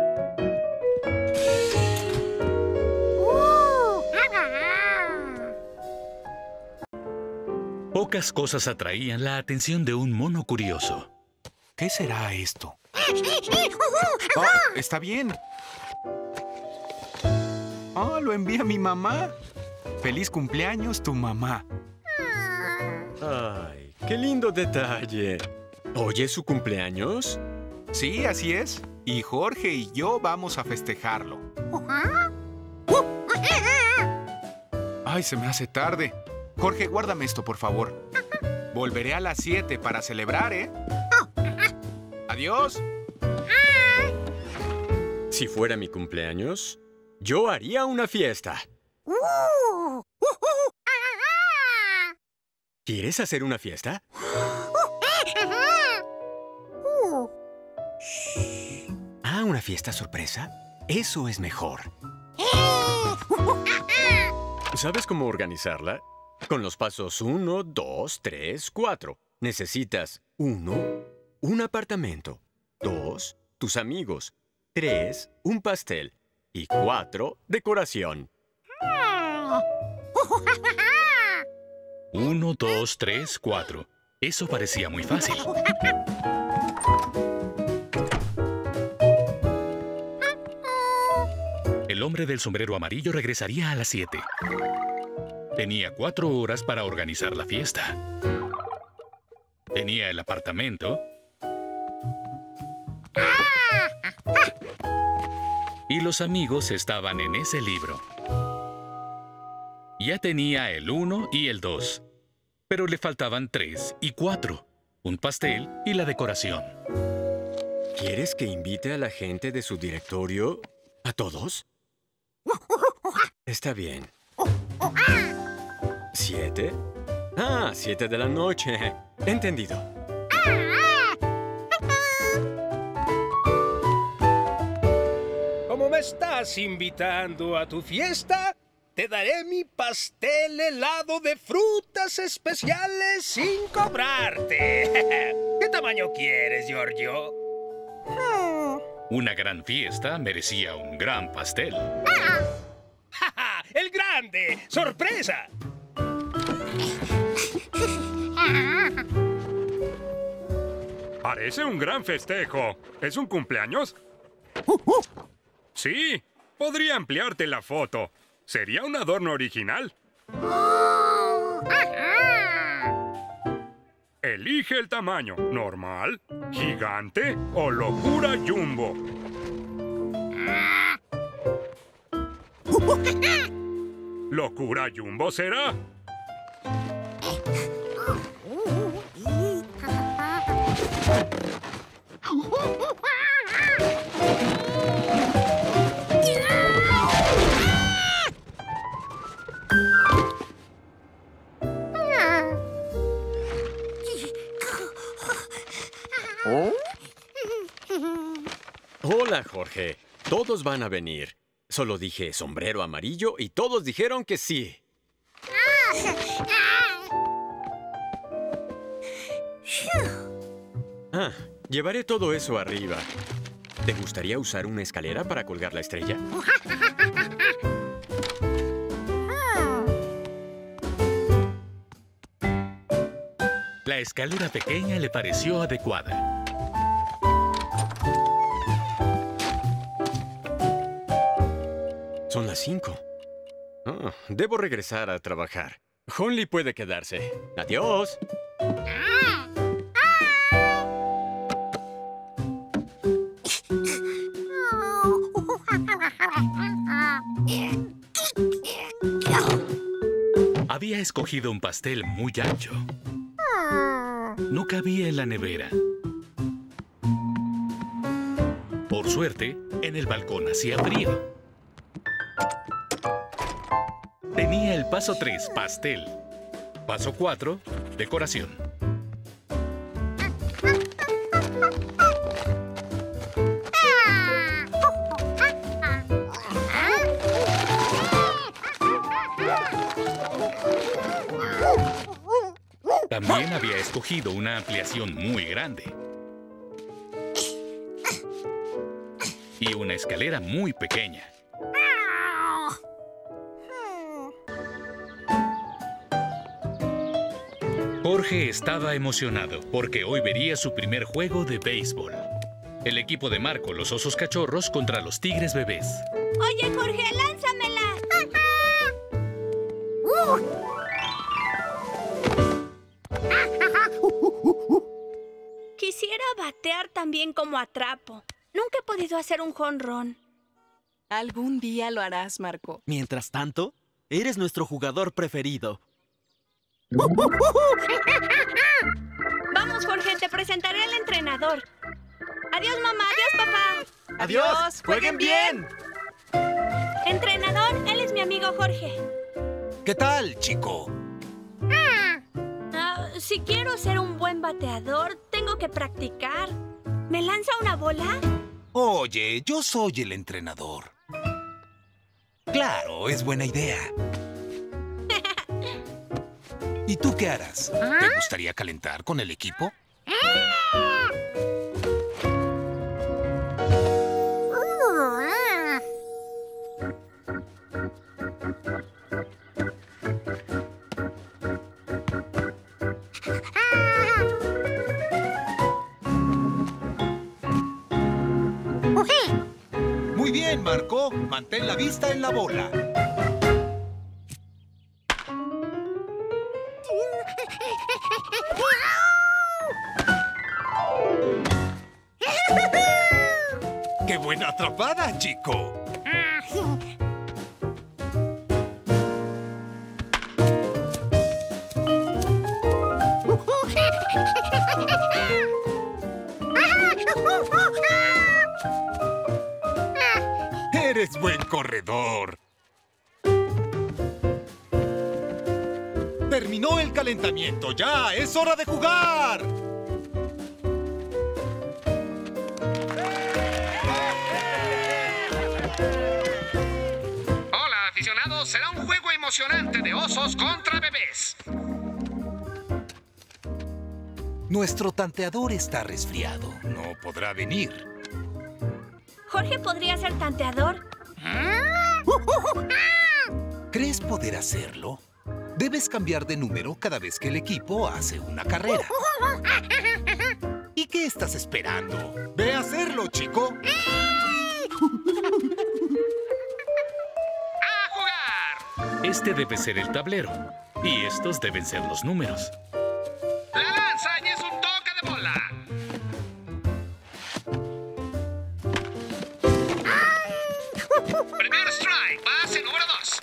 Speaker 1: Pocas cosas atraían la atención de un mono curioso.
Speaker 2: ¿Qué será esto? Oh, está bien. Oh, lo envía mi mamá. Feliz cumpleaños, tu mamá.
Speaker 22: Ay, qué lindo detalle. ¿Hoy es su cumpleaños?
Speaker 2: Sí, así es. Y Jorge y yo vamos a festejarlo. Ay, se me hace tarde. Jorge, guárdame esto, por favor. Volveré a las 7 para celebrar, ¿eh? Adiós.
Speaker 22: Si fuera mi cumpleaños, yo haría una fiesta. ¿Quieres hacer una fiesta? una fiesta sorpresa. Eso es mejor. ¿Sabes cómo organizarla? Con los pasos 1, 2, 3, 4. Necesitas 1, un apartamento. 2, tus amigos. 3, un pastel. Y 4, decoración.
Speaker 1: Uno, dos, tres, cuatro. Eso parecía muy fácil. El hombre del sombrero amarillo regresaría a las 7. Tenía cuatro horas para organizar la fiesta. Tenía el apartamento. Y los amigos estaban en ese libro. Ya tenía el 1 y el 2, pero le faltaban 3 y 4, un pastel y la decoración.
Speaker 22: ¿Quieres que invite a la gente de su directorio? ¿A todos? Está bien. ¿Siete? Ah, siete de la noche. Entendido.
Speaker 5: Como me estás invitando a tu fiesta, te daré mi pastel helado de frutas especiales sin cobrarte. ¿Qué tamaño quieres, Giorgio?
Speaker 1: Una gran fiesta merecía un gran pastel.
Speaker 5: ¡El grande! ¡Sorpresa!
Speaker 32: Parece un gran festejo. ¿Es un cumpleaños? Sí, podría ampliarte la foto. Sería un adorno original.
Speaker 5: Elige el tamaño. ¿Normal? ¿Gigante? ¿O locura jumbo? ¿Locura jumbo será?
Speaker 22: Hola, Jorge. Todos van a venir. Solo dije sombrero amarillo y todos dijeron que sí. Ah, llevaré todo eso arriba. ¿Te gustaría usar una escalera para colgar la estrella?
Speaker 1: La escalera pequeña le pareció adecuada.
Speaker 22: Son las cinco. Oh, debo regresar a trabajar. Honley puede quedarse. Adiós.
Speaker 1: Había escogido un pastel muy ancho. No cabía en la nevera. Por suerte, en el balcón hacía frío. Paso 3, pastel. Paso 4, decoración. También había escogido una ampliación muy grande. Y una escalera muy pequeña. Jorge estaba emocionado porque hoy vería su primer juego de béisbol. El equipo de Marco, los osos cachorros, contra los tigres bebés.
Speaker 15: Oye, Jorge, lánzamela. Quisiera batear tan bien como atrapo. Nunca he podido hacer un jonrón.
Speaker 14: Algún día lo harás, Marco.
Speaker 16: Mientras tanto, eres nuestro jugador preferido.
Speaker 15: Vamos, Jorge, te presentaré al entrenador. Adiós, mamá. Adiós, papá.
Speaker 16: Adiós. Jueguen bien.
Speaker 15: Entrenador, él es mi amigo Jorge.
Speaker 26: ¿Qué tal, chico?
Speaker 15: Ah, si quiero ser un buen bateador, tengo que practicar. ¿Me lanza una bola?
Speaker 26: Oye, yo soy el entrenador. Claro, es buena idea. ¿Y tú qué harás? ¿Te gustaría calentar con el equipo? Muy bien, Marco. Mantén la vista en la bola. Atrapada, chico! Eres buen corredor. Terminó el calentamiento. Ya, es hora de jugar.
Speaker 27: Osos contra bebés.
Speaker 26: Nuestro tanteador está resfriado. No podrá venir.
Speaker 15: ¿Jorge podría ser tanteador?
Speaker 26: ¿Crees poder hacerlo? Debes cambiar de número cada vez que el equipo hace una carrera. ¿Y qué estás esperando? Ve a hacerlo, chico.
Speaker 1: Este debe ser el tablero. Y estos deben ser los números.
Speaker 27: ¡La lanza y es un toque de bola! Primer strike, base número 2.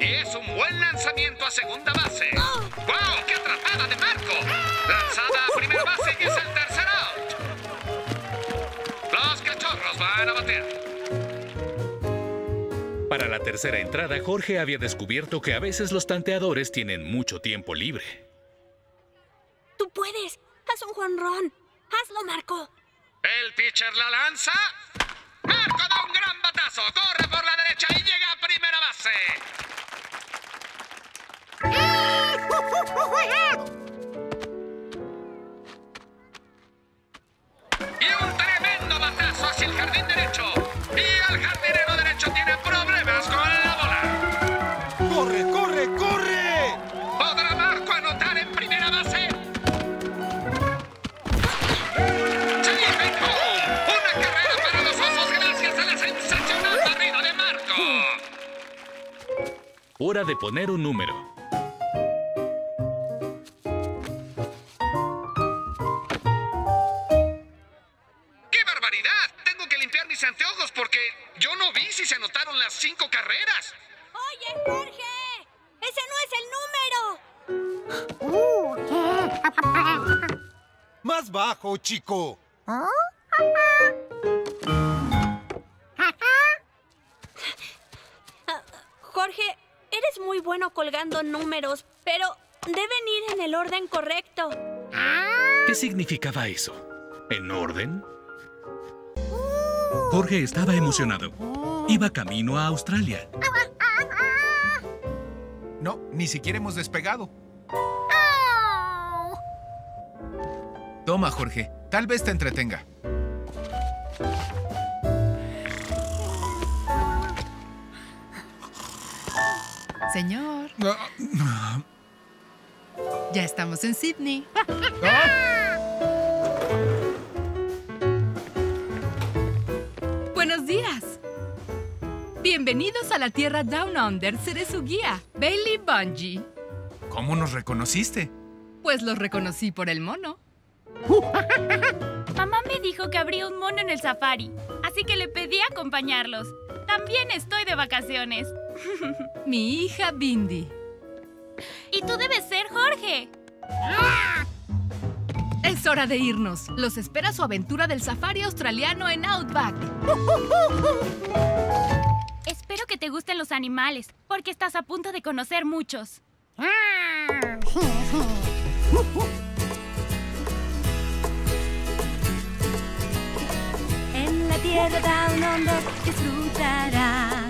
Speaker 27: es un buen lanzamiento a segunda base. Oh. ¡Guau! ¡Qué atrapada de Marco! Lanzada a primera base y es el
Speaker 1: la tercera entrada, Jorge había descubierto que a veces los tanteadores tienen mucho tiempo libre.
Speaker 15: Tú puedes. Haz un jonrón. Hazlo, Marco.
Speaker 27: El pitcher la lanza. Marco da un gran batazo. Corre por la derecha y llega a primera base. Y un tremendo batazo hacia el jardín derecho. Y el jardinero derecho tiene problemas con la bola.
Speaker 31: ¡Corre, corre, corre!
Speaker 27: ¿Podrá Marco anotar en primera base? ¡Sí, Home! ¡Una carrera para los osos gracias a la sensacional barrida de Marco!
Speaker 1: Hora de poner un número.
Speaker 27: Yo no vi si se anotaron las cinco carreras.
Speaker 15: Oye, Jorge. Ese no es el número.
Speaker 31: Más bajo, chico.
Speaker 15: Jorge, eres muy bueno colgando números, pero deben ir en el orden correcto.
Speaker 1: ¿Qué significaba eso? ¿En orden? Jorge estaba emocionado. Iba camino a Australia.
Speaker 2: No, ni siquiera hemos despegado. Toma, Jorge. Tal vez te entretenga.
Speaker 33: Señor, ya estamos en Sydney. Buenos días. Bienvenidos a la tierra Down Under. Seré su guía, Bailey Bungie.
Speaker 2: ¿Cómo nos reconociste?
Speaker 33: Pues los reconocí por el mono.
Speaker 34: Mamá me dijo que habría un mono en el safari, así que le pedí acompañarlos. También estoy de vacaciones.
Speaker 33: Mi hija Bindi.
Speaker 34: Y tú debes ser Jorge.
Speaker 33: Es hora de irnos. Los espera su aventura del safari australiano en Outback.
Speaker 34: Espero que te gusten los animales, porque estás a punto de conocer muchos.
Speaker 35: En la tierra Down Under disfrutarás.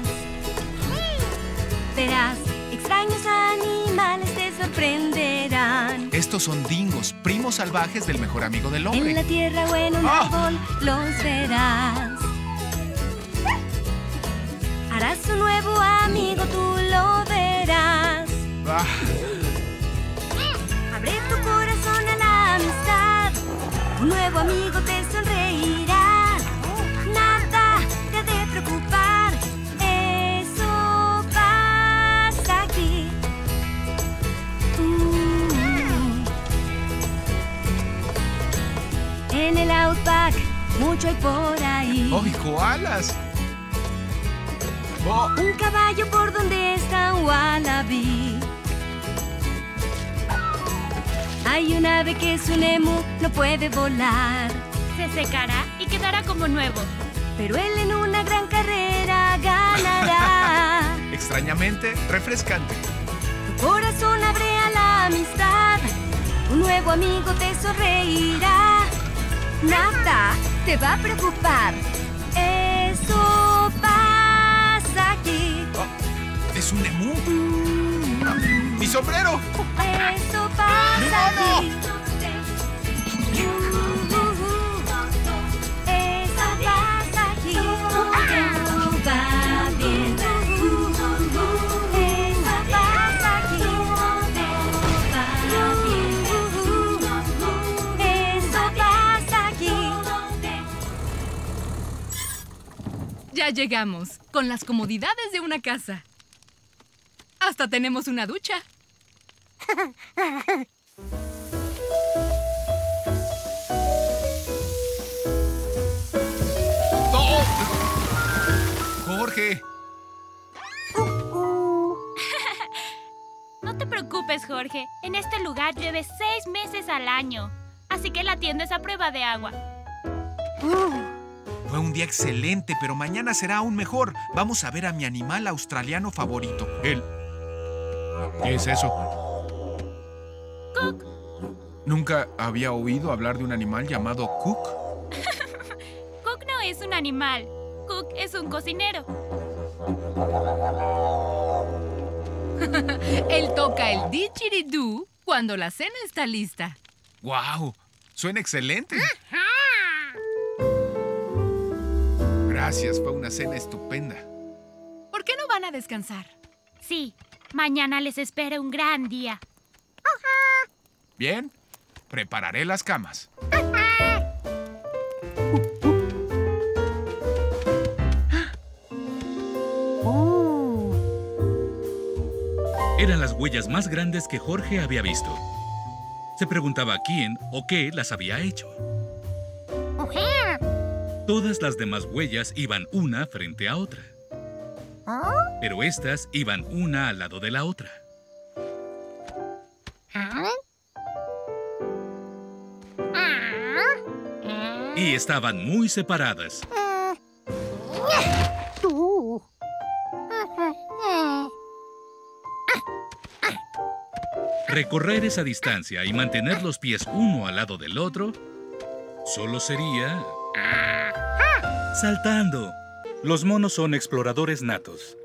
Speaker 35: Verás, extraños animales sorprenderán.
Speaker 2: Estos son dingos, primos salvajes del mejor amigo del hombre.
Speaker 35: En la tierra o en un
Speaker 2: ¡Ah!
Speaker 35: árbol los verás. Harás un nuevo amigo, tú lo verás.
Speaker 2: Ah,
Speaker 35: Abre tu corazón a la amistad. Un nuevo amigo te sonreirá. En el Outback, mucho hay por ahí.
Speaker 2: ¡Oh, y koalas! Oh,
Speaker 35: Un caballo por donde está un wallaby. Hay un ave que es un emu, no puede volar.
Speaker 34: Se secará y quedará como nuevo.
Speaker 35: Pero él en una gran carrera ganará.
Speaker 2: extrañamente refrescante.
Speaker 35: Tu corazón abre a la amistad. Un nuevo amigo te sonreirá. Nada te va a preocupar. Eso pasa aquí.
Speaker 2: Es un emú. ¡Mi sombrero!
Speaker 35: Eso pasa aquí.
Speaker 33: Ya llegamos, con las comodidades de una casa. Hasta tenemos una ducha.
Speaker 2: Jorge,
Speaker 34: No te Jorge. En este lugar llueve seis meses al año. Así que la tienda es a prueba de agua.
Speaker 2: Fue un día excelente, pero mañana será aún mejor. Vamos a ver a mi animal australiano favorito. El... ¿Qué es eso?
Speaker 34: Cook.
Speaker 2: Nunca había oído hablar de un animal llamado Cook.
Speaker 34: Cook no es un animal. Cook es un cocinero.
Speaker 33: Él toca el didgeridoo cuando la cena está lista.
Speaker 2: ¡Wow! Suena excelente. Gracias, fue una cena estupenda.
Speaker 33: ¿Por qué no van a descansar?
Speaker 34: Sí, mañana les espera un gran día.
Speaker 2: Bien, prepararé las camas.
Speaker 1: Eran las huellas más grandes que Jorge había visto. Se preguntaba quién o qué las había hecho. Todas las demás huellas iban una frente a otra. Pero estas iban una al lado de la otra. Y estaban muy separadas.
Speaker 19: Tú.
Speaker 1: Recorrer esa distancia y mantener los pies uno al lado del otro solo sería... Saltando. Los monos son exploradores natos.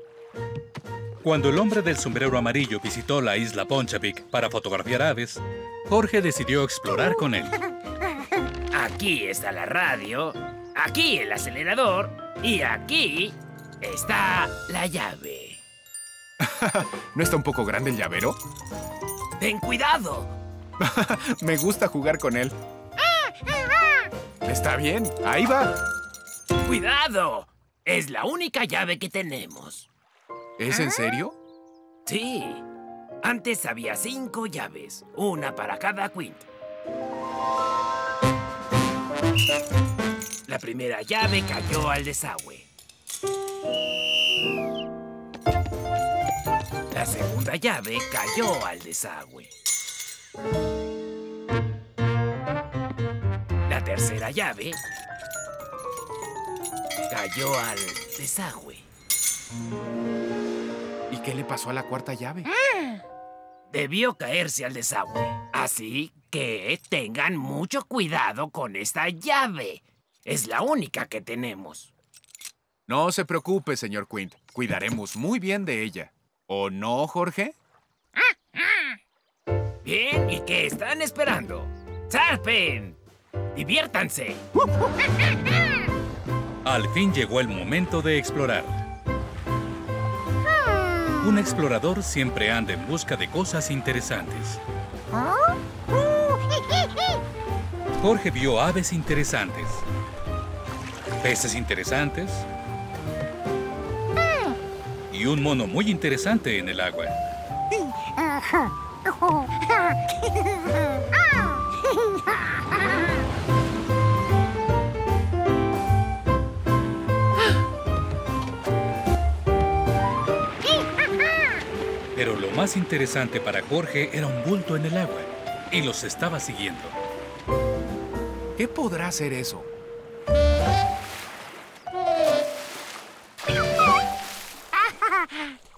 Speaker 1: Cuando el hombre del sombrero amarillo visitó la isla Ponchavik para fotografiar aves, Jorge decidió explorar con él.
Speaker 36: Aquí está la radio, aquí el acelerador y aquí está la llave.
Speaker 2: ¿No está un poco grande el llavero?
Speaker 36: ¡Ten cuidado!
Speaker 2: Me gusta jugar con él. Está bien, ahí va.
Speaker 36: ¡Cuidado! Es la única llave que tenemos.
Speaker 2: ¿Es en serio?
Speaker 36: Sí. Antes había cinco llaves, una para cada quint. La primera llave cayó al desagüe. La segunda llave cayó al desagüe. La tercera llave cayó al desagüe.
Speaker 2: ¿Y qué le pasó a la cuarta llave?
Speaker 36: Debió caerse al desagüe. Así que tengan mucho cuidado con esta llave. Es la única que tenemos.
Speaker 2: No se preocupe, señor Quint. Cuidaremos muy bien de ella. ¿O no, Jorge?
Speaker 36: Bien, ¿y qué están esperando? ¡Zarpen! ¡Diviértanse!
Speaker 1: Al fin llegó el momento de explorar. Un explorador siempre anda en busca de cosas interesantes. Jorge vio aves interesantes, peces interesantes y un mono muy interesante en el agua. Más interesante para Jorge era un bulto en el agua y los estaba siguiendo.
Speaker 2: ¿Qué podrá ser eso?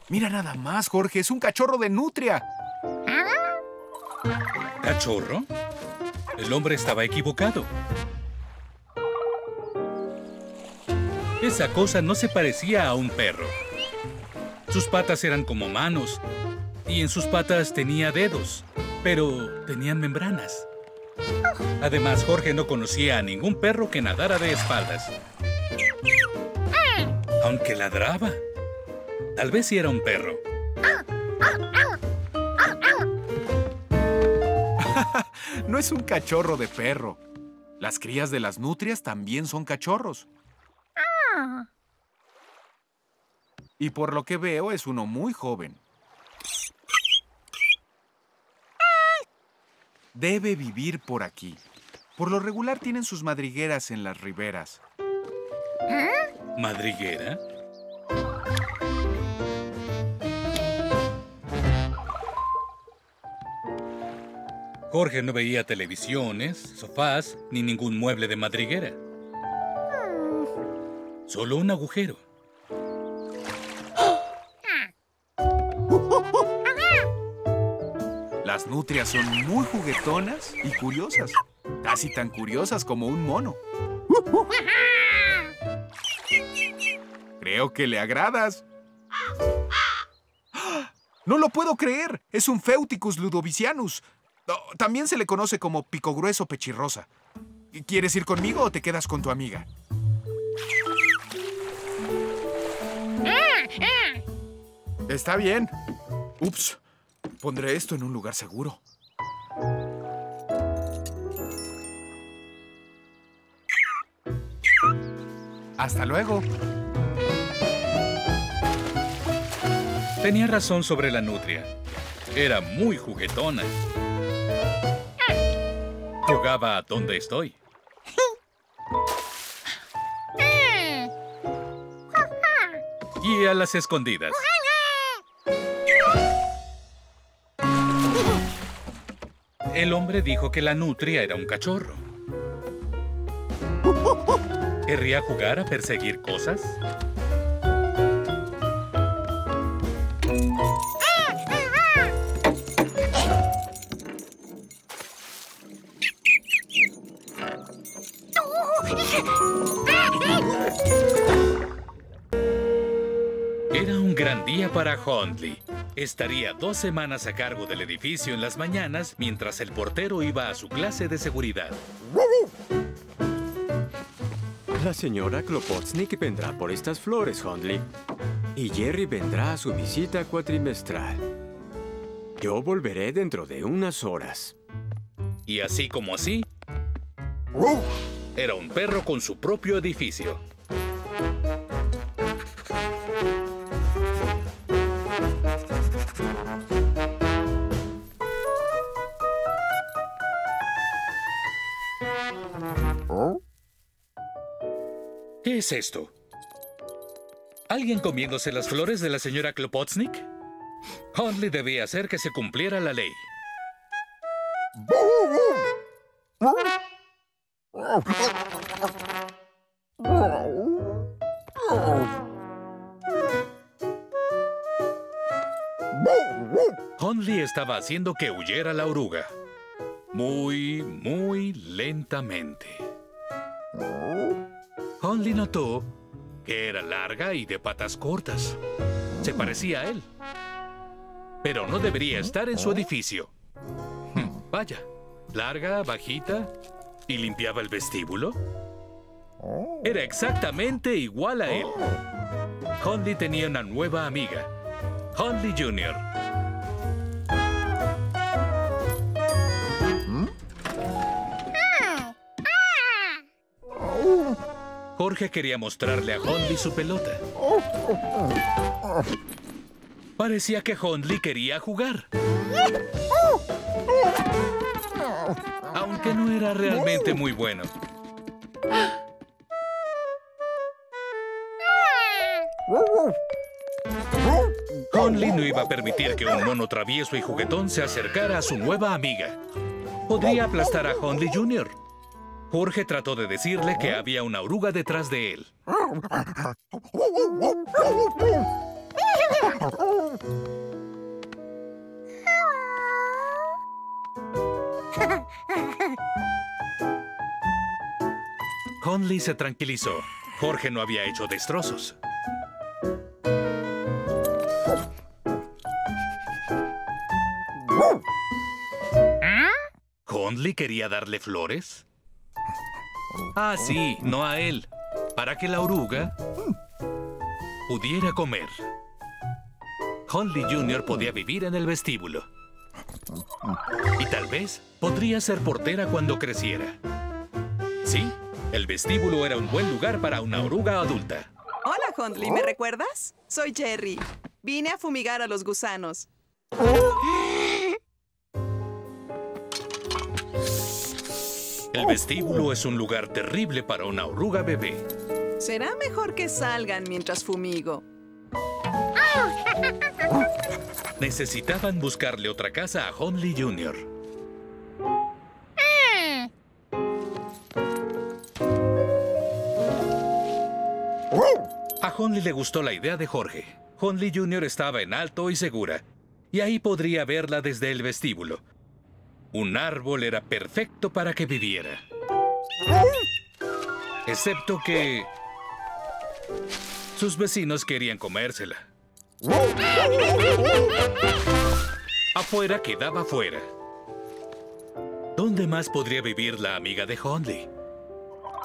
Speaker 2: Mira nada más, Jorge, es un cachorro de nutria.
Speaker 1: ¿Cachorro? El hombre estaba equivocado. Esa cosa no se parecía a un perro. Sus patas eran como manos y en sus patas tenía dedos, pero tenían membranas. Además, Jorge no conocía a ningún perro que nadara de espaldas. Aunque ladraba. Tal vez sí era un perro.
Speaker 2: no es un cachorro de perro. Las crías de las nutrias también son cachorros. Y por lo que veo es uno muy joven. Debe vivir por aquí. Por lo regular tienen sus madrigueras en las riberas.
Speaker 1: ¿Madriguera? Jorge no veía televisiones, sofás, ni ningún mueble de madriguera. Solo un agujero.
Speaker 2: Las nutrias son muy juguetonas y curiosas. Casi tan curiosas como un mono. Creo que le agradas. ¡No lo puedo creer! Es un Feuticus ludovicianus. También se le conoce como pico grueso pechirrosa. ¿Quieres ir conmigo o te quedas con tu amiga? Está bien. Ups. Pondré esto en un lugar seguro. Hasta luego.
Speaker 1: Tenía razón sobre la nutria. Era muy juguetona. Jugaba a dónde estoy. Y a las escondidas. El hombre dijo que la nutria era un cachorro. ¿Querría jugar a perseguir cosas? Era un gran día para Hundley. Estaría dos semanas a cargo del edificio en las mañanas mientras el portero iba a su clase de seguridad.
Speaker 22: La señora Klopotsnik vendrá por estas flores, Hundley. Y Jerry vendrá a su visita cuatrimestral. Yo volveré dentro de unas horas.
Speaker 1: Y así como así, era un perro con su propio edificio. ¿Qué es esto? ¿Alguien comiéndose las flores de la señora Klopotsnik? Hundley debía hacer que se cumpliera la ley. Hundley estaba haciendo que huyera la oruga. Muy, muy lentamente. Hundley notó que era larga y de patas cortas. Se parecía a él. Pero no debería estar en su edificio. Hmm, Vaya, larga, bajita y limpiaba el vestíbulo. Era exactamente igual a él. Hundley tenía una nueva amiga, Hundley Jr. Jorge quería mostrarle a Hundley su pelota. Parecía que Hundley quería jugar. Aunque no era realmente muy bueno. Hundley no iba a permitir que un mono travieso y juguetón se acercara a su nueva amiga. Podría aplastar a Hundley Jr. Jorge trató de decirle que había una oruga detrás de él. Hundley se tranquilizó. Jorge no había hecho destrozos. ¿Hundley quería darle flores? Ah, sí, no a él. Para que la oruga pudiera comer. Hundley Jr. podía vivir en el vestíbulo. Y tal vez podría ser portera cuando creciera. Sí, el vestíbulo era un buen lugar para una oruga adulta.
Speaker 14: Hola, Hundley, ¿me recuerdas? Soy Jerry. Vine a fumigar a los gusanos.
Speaker 1: El oh, vestíbulo oh. es un lugar terrible para una oruga bebé.
Speaker 14: Será mejor que salgan mientras fumigo.
Speaker 1: Necesitaban buscarle otra casa a Honley Jr. A Honley le gustó la idea de Jorge. Honley Jr. estaba en alto y segura, y ahí podría verla desde el vestíbulo. Un árbol era perfecto para que viviera. Excepto que... Sus vecinos querían comérsela. Afuera quedaba afuera. ¿Dónde más podría vivir la amiga de Honley?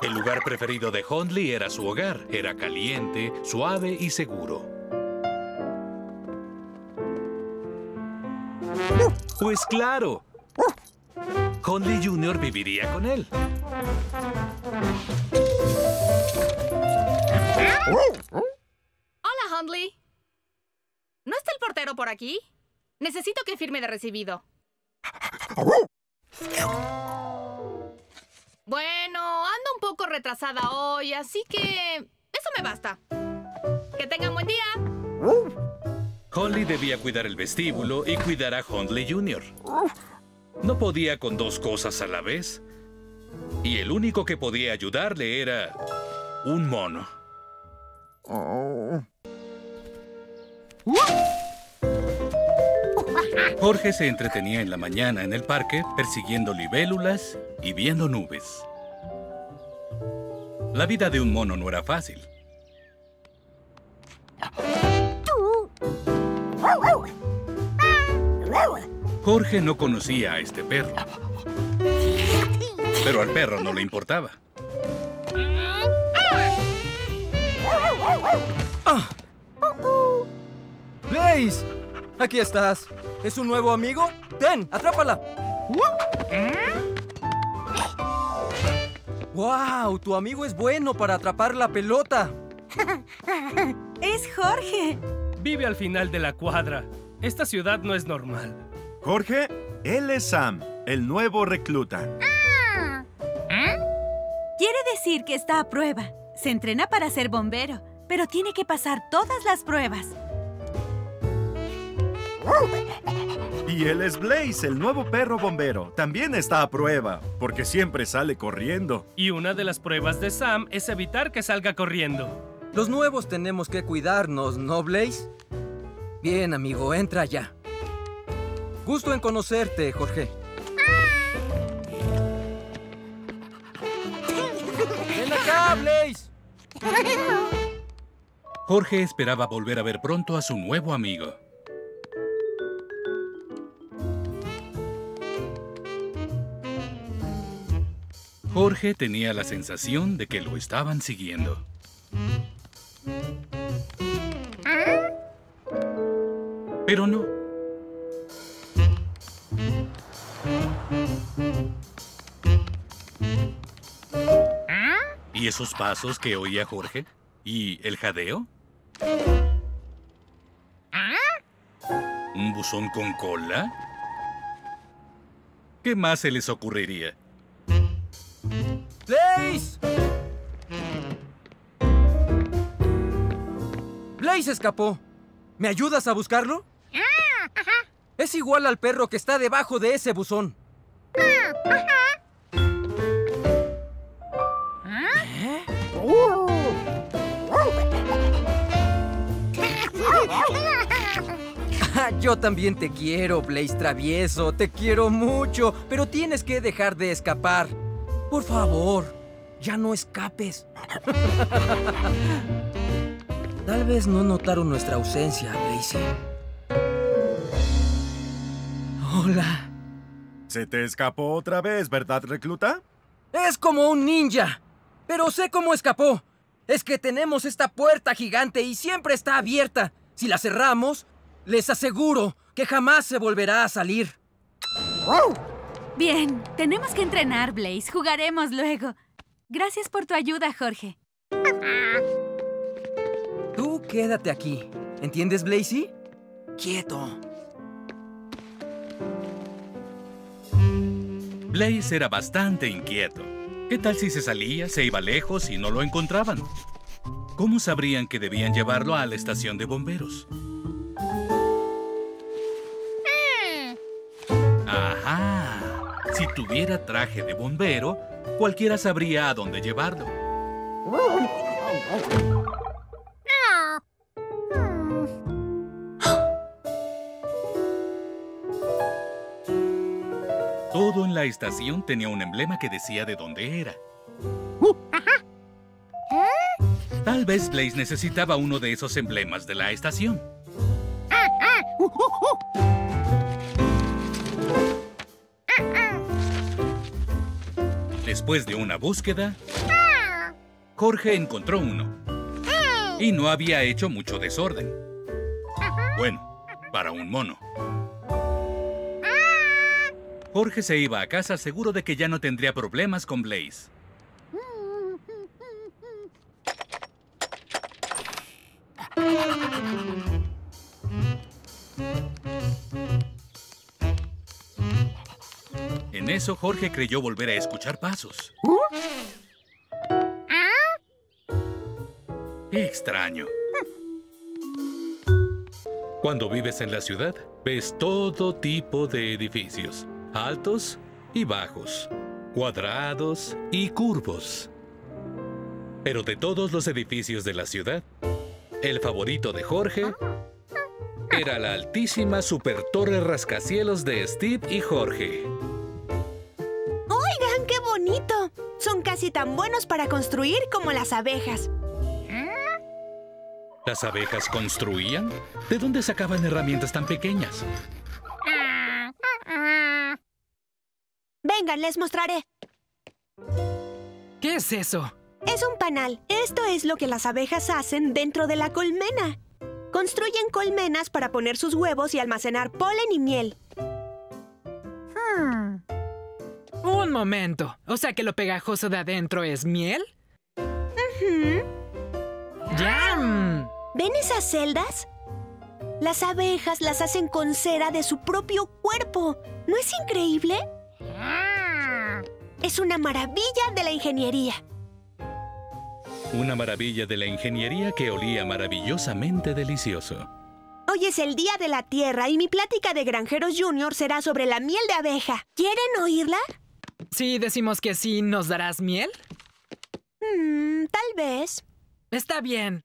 Speaker 1: El lugar preferido de Honley era su hogar. Era caliente, suave y seguro. Pues claro. Honley Jr. viviría con él.
Speaker 37: Hola, Hundley. ¿No está el portero por aquí? Necesito que firme de recibido. Bueno, ando un poco retrasada hoy, así que eso me basta. Que tengan buen día.
Speaker 1: Honley debía cuidar el vestíbulo y cuidar a Hundley Jr. No podía con dos cosas a la vez. Y el único que podía ayudarle era un mono. Jorge se entretenía en la mañana en el parque persiguiendo libélulas y viendo nubes. La vida de un mono no era fácil. Jorge no conocía a este perro. Pero al perro no le importaba.
Speaker 38: ¡Blaze! Aquí estás. ¿Es un nuevo amigo? ¡Ten! ¡Atrápala! ¡Wow! Tu amigo es bueno para atrapar la pelota.
Speaker 9: Es Jorge.
Speaker 5: Vive al final de la cuadra. Esta ciudad no es normal.
Speaker 31: Jorge, él es Sam, el nuevo recluta.
Speaker 9: Quiere decir que está a prueba. Se entrena para ser bombero, pero tiene que pasar todas las pruebas.
Speaker 31: Y él es Blaze, el nuevo perro bombero. También está a prueba, porque siempre sale corriendo.
Speaker 5: Y una de las pruebas de Sam es evitar que salga corriendo.
Speaker 38: Los nuevos tenemos que cuidarnos, ¿no, Blaze? Bien, amigo, entra ya. Gusto en conocerte, Jorge. ¡Ven acá, Blaze!
Speaker 1: Jorge esperaba volver a ver pronto a su nuevo amigo. Jorge tenía la sensación de que lo estaban siguiendo. Pero no. ¿Y esos pasos que oía Jorge? ¿Y el jadeo? ¿Un buzón con cola? ¿Qué más se les ocurriría?
Speaker 38: ¡Blaze! Blaze escapó. ¿Me ayudas a buscarlo? Es igual al perro que está debajo de ese buzón. Yo también te quiero, Blaze travieso. Te quiero mucho, pero tienes que dejar de escapar. Por favor, ya no escapes. Tal vez no notaron nuestra ausencia, Blaze. Hola.
Speaker 31: Se te escapó otra vez, ¿verdad, recluta?
Speaker 38: Es como un ninja, pero sé cómo escapó. Es que tenemos esta puerta gigante y siempre está abierta. Si la cerramos, les aseguro que jamás se volverá a salir.
Speaker 9: Bien, tenemos que entrenar, Blaze. Jugaremos luego. Gracias por tu ayuda, Jorge.
Speaker 38: Tú quédate aquí. ¿Entiendes, Blazy? Quieto.
Speaker 1: Blaze era bastante inquieto. ¿Qué tal si se salía, se iba lejos y no lo encontraban? ¿Cómo sabrían que debían llevarlo a la estación de bomberos? Ajá. Si tuviera traje de bombero, cualquiera sabría a dónde llevarlo. La estación tenía un emblema que decía de dónde era. Tal vez Blaze necesitaba uno de esos emblemas de la estación. Después de una búsqueda, Jorge encontró uno. Y no había hecho mucho desorden. Bueno, para un mono. Jorge se iba a casa seguro de que ya no tendría problemas con Blaze. En eso Jorge creyó volver a escuchar pasos. Qué extraño. Cuando vives en la ciudad, ves todo tipo de edificios, altos y bajos, cuadrados y curvos. Pero de todos los edificios de la ciudad, el favorito de Jorge era la altísima super torre rascacielos de Steve y Jorge.
Speaker 15: ¡Oigan, qué bonito! Son casi tan buenos para construir como las abejas.
Speaker 1: ¿Las abejas construían? ¿De dónde sacaban herramientas tan pequeñas?
Speaker 15: Vengan, les mostraré.
Speaker 10: ¿Qué es eso?
Speaker 15: Es un panal. Esto es lo que las abejas hacen dentro de la colmena. Construyen colmenas para poner sus huevos y almacenar polen y miel.
Speaker 10: Un momento. O sea que lo pegajoso de adentro es miel. ¡Yam!
Speaker 15: ¿Ven esas celdas? Las abejas las hacen con cera de su propio cuerpo. ¿No es increíble? Es una maravilla de la ingeniería.
Speaker 1: Una maravilla de la ingeniería que olía maravillosamente delicioso.
Speaker 15: Hoy es el Día de la Tierra y mi plática de Granjeros Junior será sobre la miel de abeja. ¿Quieren oírla?
Speaker 10: Si decimos que sí, ¿nos darás miel?
Speaker 15: Mm, tal vez.
Speaker 10: Está bien.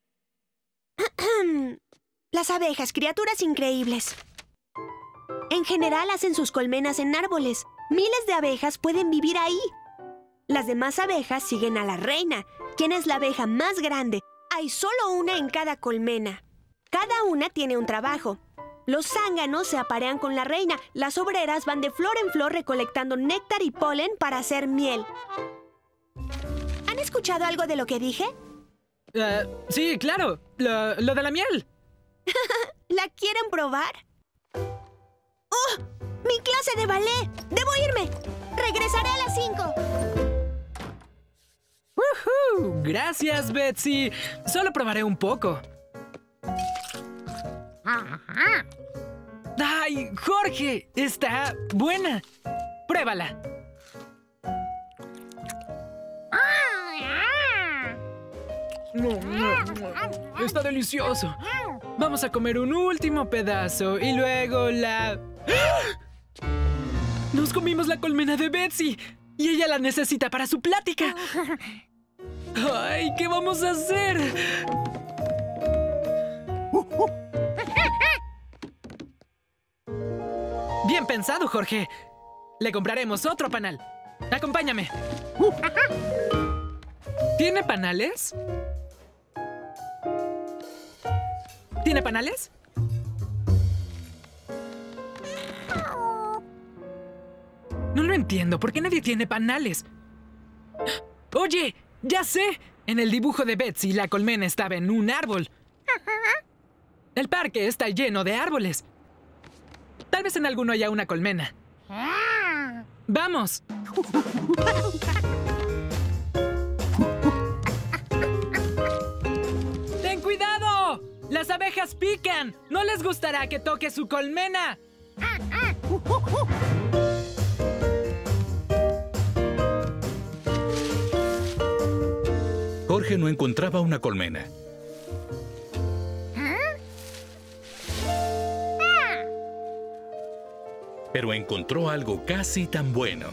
Speaker 15: Las abejas, criaturas increíbles. En general hacen sus colmenas en árboles. Miles de abejas pueden vivir ahí. Las demás abejas siguen a la reina, quien es la abeja más grande. Hay solo una en cada colmena. Cada una tiene un trabajo. Los zánganos se aparean con la reina. Las obreras van de flor en flor recolectando néctar y polen para hacer miel. ¿Han escuchado algo de lo que dije?
Speaker 10: Eh, sí, claro. Lo, lo de la miel.
Speaker 15: ¿La quieren probar? ¡Oh! ¡Mi clase de ballet! ¡Debo irme! ¡Regresaré a las 5!
Speaker 10: ¡Woohoo! Gracias, Betsy. Solo probaré un poco. ¡Ay, Jorge! Está buena. Pruébala. Está delicioso. Vamos a comer un último pedazo y luego la... Nos comimos la colmena de Betsy y ella la necesita para su plática. ¡Ay! ¿Qué vamos a hacer? Bien pensado, Jorge. Le compraremos otro panal. Acompáñame. ¿Tiene panales? ¿Tiene panales? No lo entiendo. ¿Por qué nadie tiene panales? Oye, ya sé. En el dibujo de Betsy, la colmena estaba en un árbol. El parque está lleno de árboles. Tal vez en alguno haya una colmena. ¡Vamos! ¡Ten cuidado! ¡Las abejas pican! ¡No les gustará que toque su colmena!
Speaker 1: Jorge no encontraba una colmena. Pero encontró algo casi tan bueno.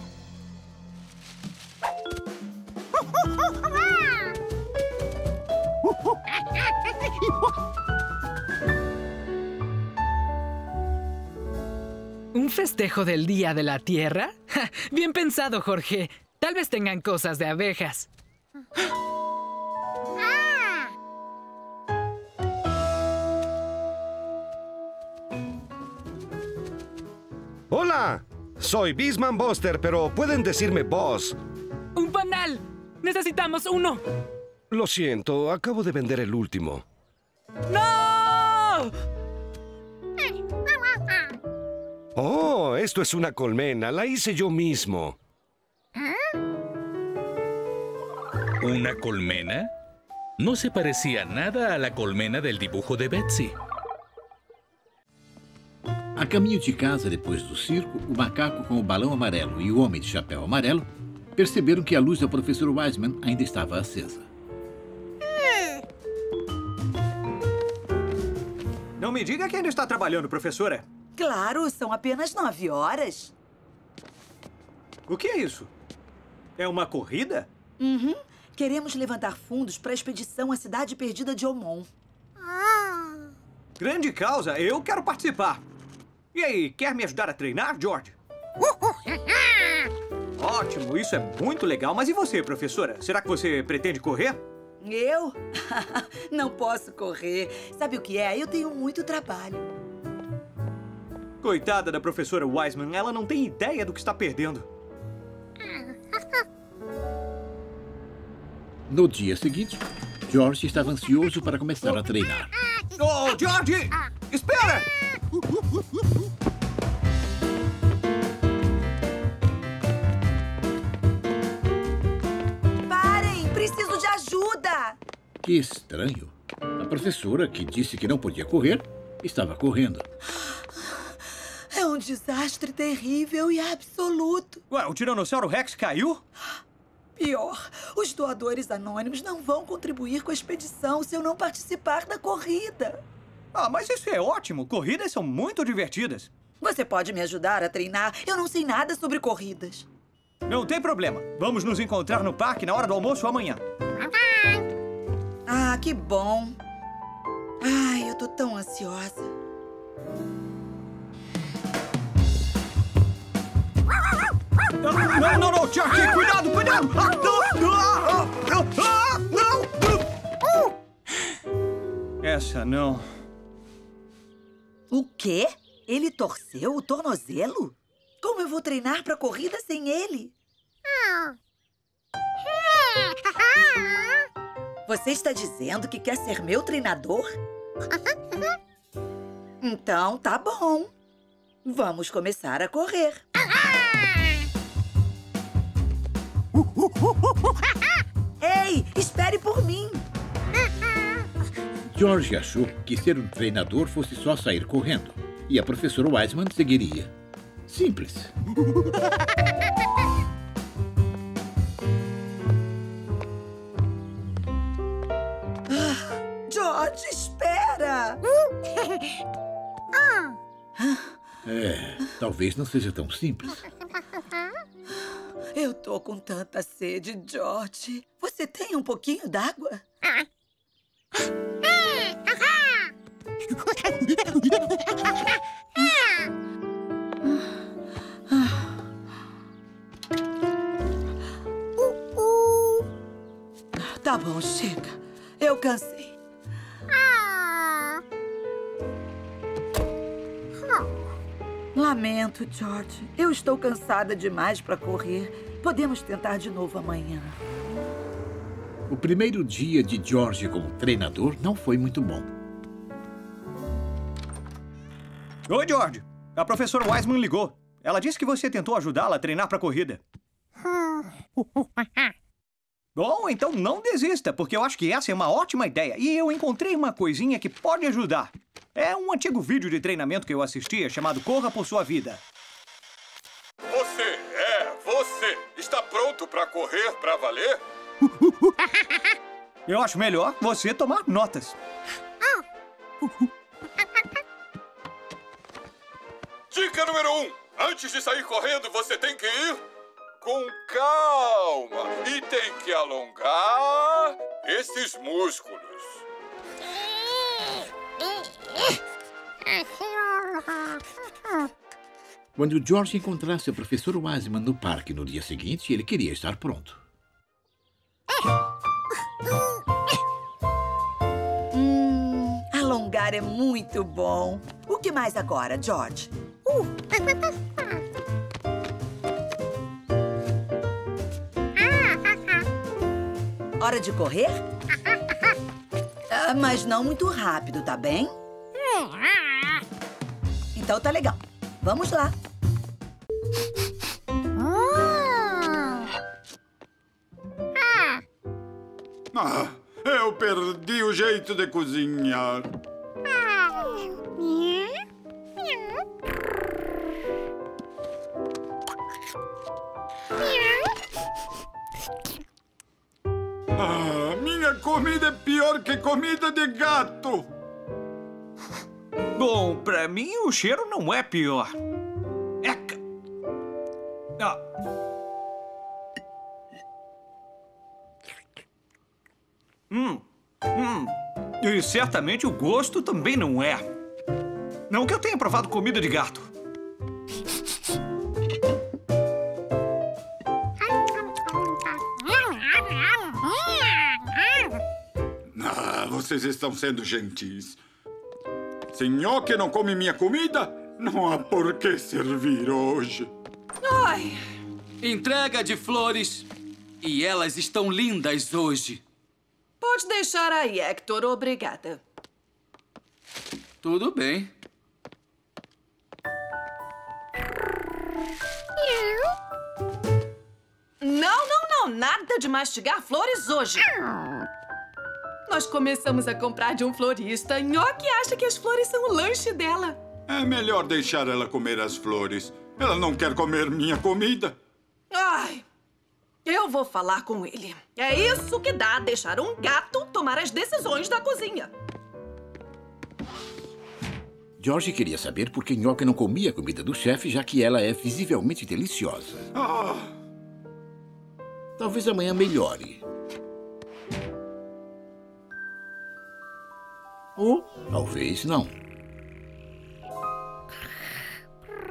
Speaker 10: Un
Speaker 39: festejo del Día de la Tierra? Ja, Bien pensado, Jorge. Tal vez tengan cosas de abejas.
Speaker 40: Hola, soy Bisman Buster, pero pueden decirme Boss.
Speaker 39: ¡Un panal! ¡Necesitamos uno!
Speaker 40: Lo siento, acabo de vender el último.
Speaker 39: ¡No!
Speaker 40: Oh, esto es una colmena, la hice yo mismo.
Speaker 1: ¿Una colmena? No se parecía nada a la colmena del dibujo de Betsy.
Speaker 41: A caminho de casa depois do circo, o macaco com o balão amarelo e o homem de chapéu amarelo perceberam que a luz da professora Wiseman ainda estava acesa.
Speaker 42: Não me diga que ainda está trabalhando, professora.
Speaker 43: Claro, são apenas nove horas.
Speaker 42: O que é isso? É uma corrida?
Speaker 43: Uhum. Queremos levantar fundos para a expedição à Cidade Perdida de Omon.
Speaker 42: Grande causa, eu quero participar. E aí, quer me ajudar a treinar, George? Ótimo, isso é muito legal. Mas e você, professora? Será que você pretende correr?
Speaker 43: Eu? Não posso correr. Sabe o que é? Eu tenho muito trabalho.
Speaker 42: Coitada da professora Wiseman, ela não tem ideia do que está perdendo.
Speaker 41: No dia seguinte, George estava ansioso para começar a treinar.
Speaker 42: Oh, George! Espera!
Speaker 43: Parem! Preciso de ajuda!
Speaker 41: Que estranho. A professora, que disse que não podia correr, estava correndo.
Speaker 43: É um desastre terrível e absoluto.
Speaker 42: Ué, o Tiranossauro Rex caiu?
Speaker 43: Pior, os doadores anônimos não vão contribuir com a expedição se eu não participar da corrida.
Speaker 42: Ah, mas isso é ótimo. Corridas são muito divertidas.
Speaker 43: Você pode me ajudar a treinar? Eu não sei nada sobre corridas.
Speaker 42: Não tem problema. Vamos nos encontrar no parque na hora do almoço amanhã.
Speaker 43: Ah, que bom. Ai, eu tô tão ansiosa.
Speaker 42: Não, não, não, não, George! Cuidado, cuidado! Ah, não, ah, ah, não! Essa não.
Speaker 43: O quê? Ele torceu o tornozelo? Como eu vou treinar pra corrida sem ele? Você está dizendo que quer ser meu treinador? Então, tá bom. Vamos começar a correr. Ei, espere por mim.
Speaker 41: George achou que ser um treinador fosse só sair correndo. E a professora Wiseman seguiria. Simples.
Speaker 43: George, espera!
Speaker 41: É, talvez não seja tão simples.
Speaker 43: Eu tô com tanta sede, George. Você tem um pouquinho d'água? Tá bom, chega. Eu cansei. Lamento, George. Eu estou cansada demais para correr. Podemos tentar de novo amanhã.
Speaker 41: O primeiro dia de George como treinador não foi muito bom.
Speaker 42: Oi, George. A professora Wiseman ligou. Ela disse que você tentou ajudá-la a treinar para a corrida. Bom, então não desista, porque eu acho que essa é uma ótima ideia. E eu encontrei uma coisinha que pode ajudar. É um antigo vídeo de treinamento que eu assistia chamado Corra por Sua Vida.
Speaker 44: Você, é, você, está pronto para correr para valer?
Speaker 42: Eu acho melhor você tomar notas.
Speaker 44: Dica número um: antes de sair correndo, você tem que ir com calma e tem que alongar esses músculos.
Speaker 41: Quando George encontrasse o professor Wiseman no parque no dia seguinte, ele queria estar pronto.
Speaker 43: Hum, alongar é muito bom. O que mais agora, George? Uh. Hora de correr? Ah, mas não muito rápido, tá bem? Então tá legal. Vamos lá.
Speaker 44: Ah, eu perdi o jeito de cozinhar. Comida é pior que comida de gato.
Speaker 42: Bom, pra mim o cheiro não é pior. Eca! Ah. Hum, hum. E certamente o gosto também não é. Não que eu tenha provado comida de gato.
Speaker 44: Vocês estão sendo gentis. Senhor que não come minha comida, não há por que servir hoje.
Speaker 45: Ai, entrega de flores. E elas estão lindas hoje.
Speaker 14: Pode deixar aí, Hector. Obrigada.
Speaker 45: Tudo bem.
Speaker 14: Não, não, não. Nada de mastigar flores hoje. Nós começamos a comprar de um florista. Nhoque acha que as flores são o lanche dela.
Speaker 44: É melhor deixar ela comer as flores. Ela não quer comer minha comida.
Speaker 14: Ai, eu vou falar com ele. É isso que dá deixar um gato tomar as decisões da cozinha.
Speaker 41: George queria saber por que Nhoque não comia a comida do chefe, já que ela é visivelmente deliciosa.
Speaker 44: Ah,
Speaker 41: Talvez amanhã melhore. Ou talvez não.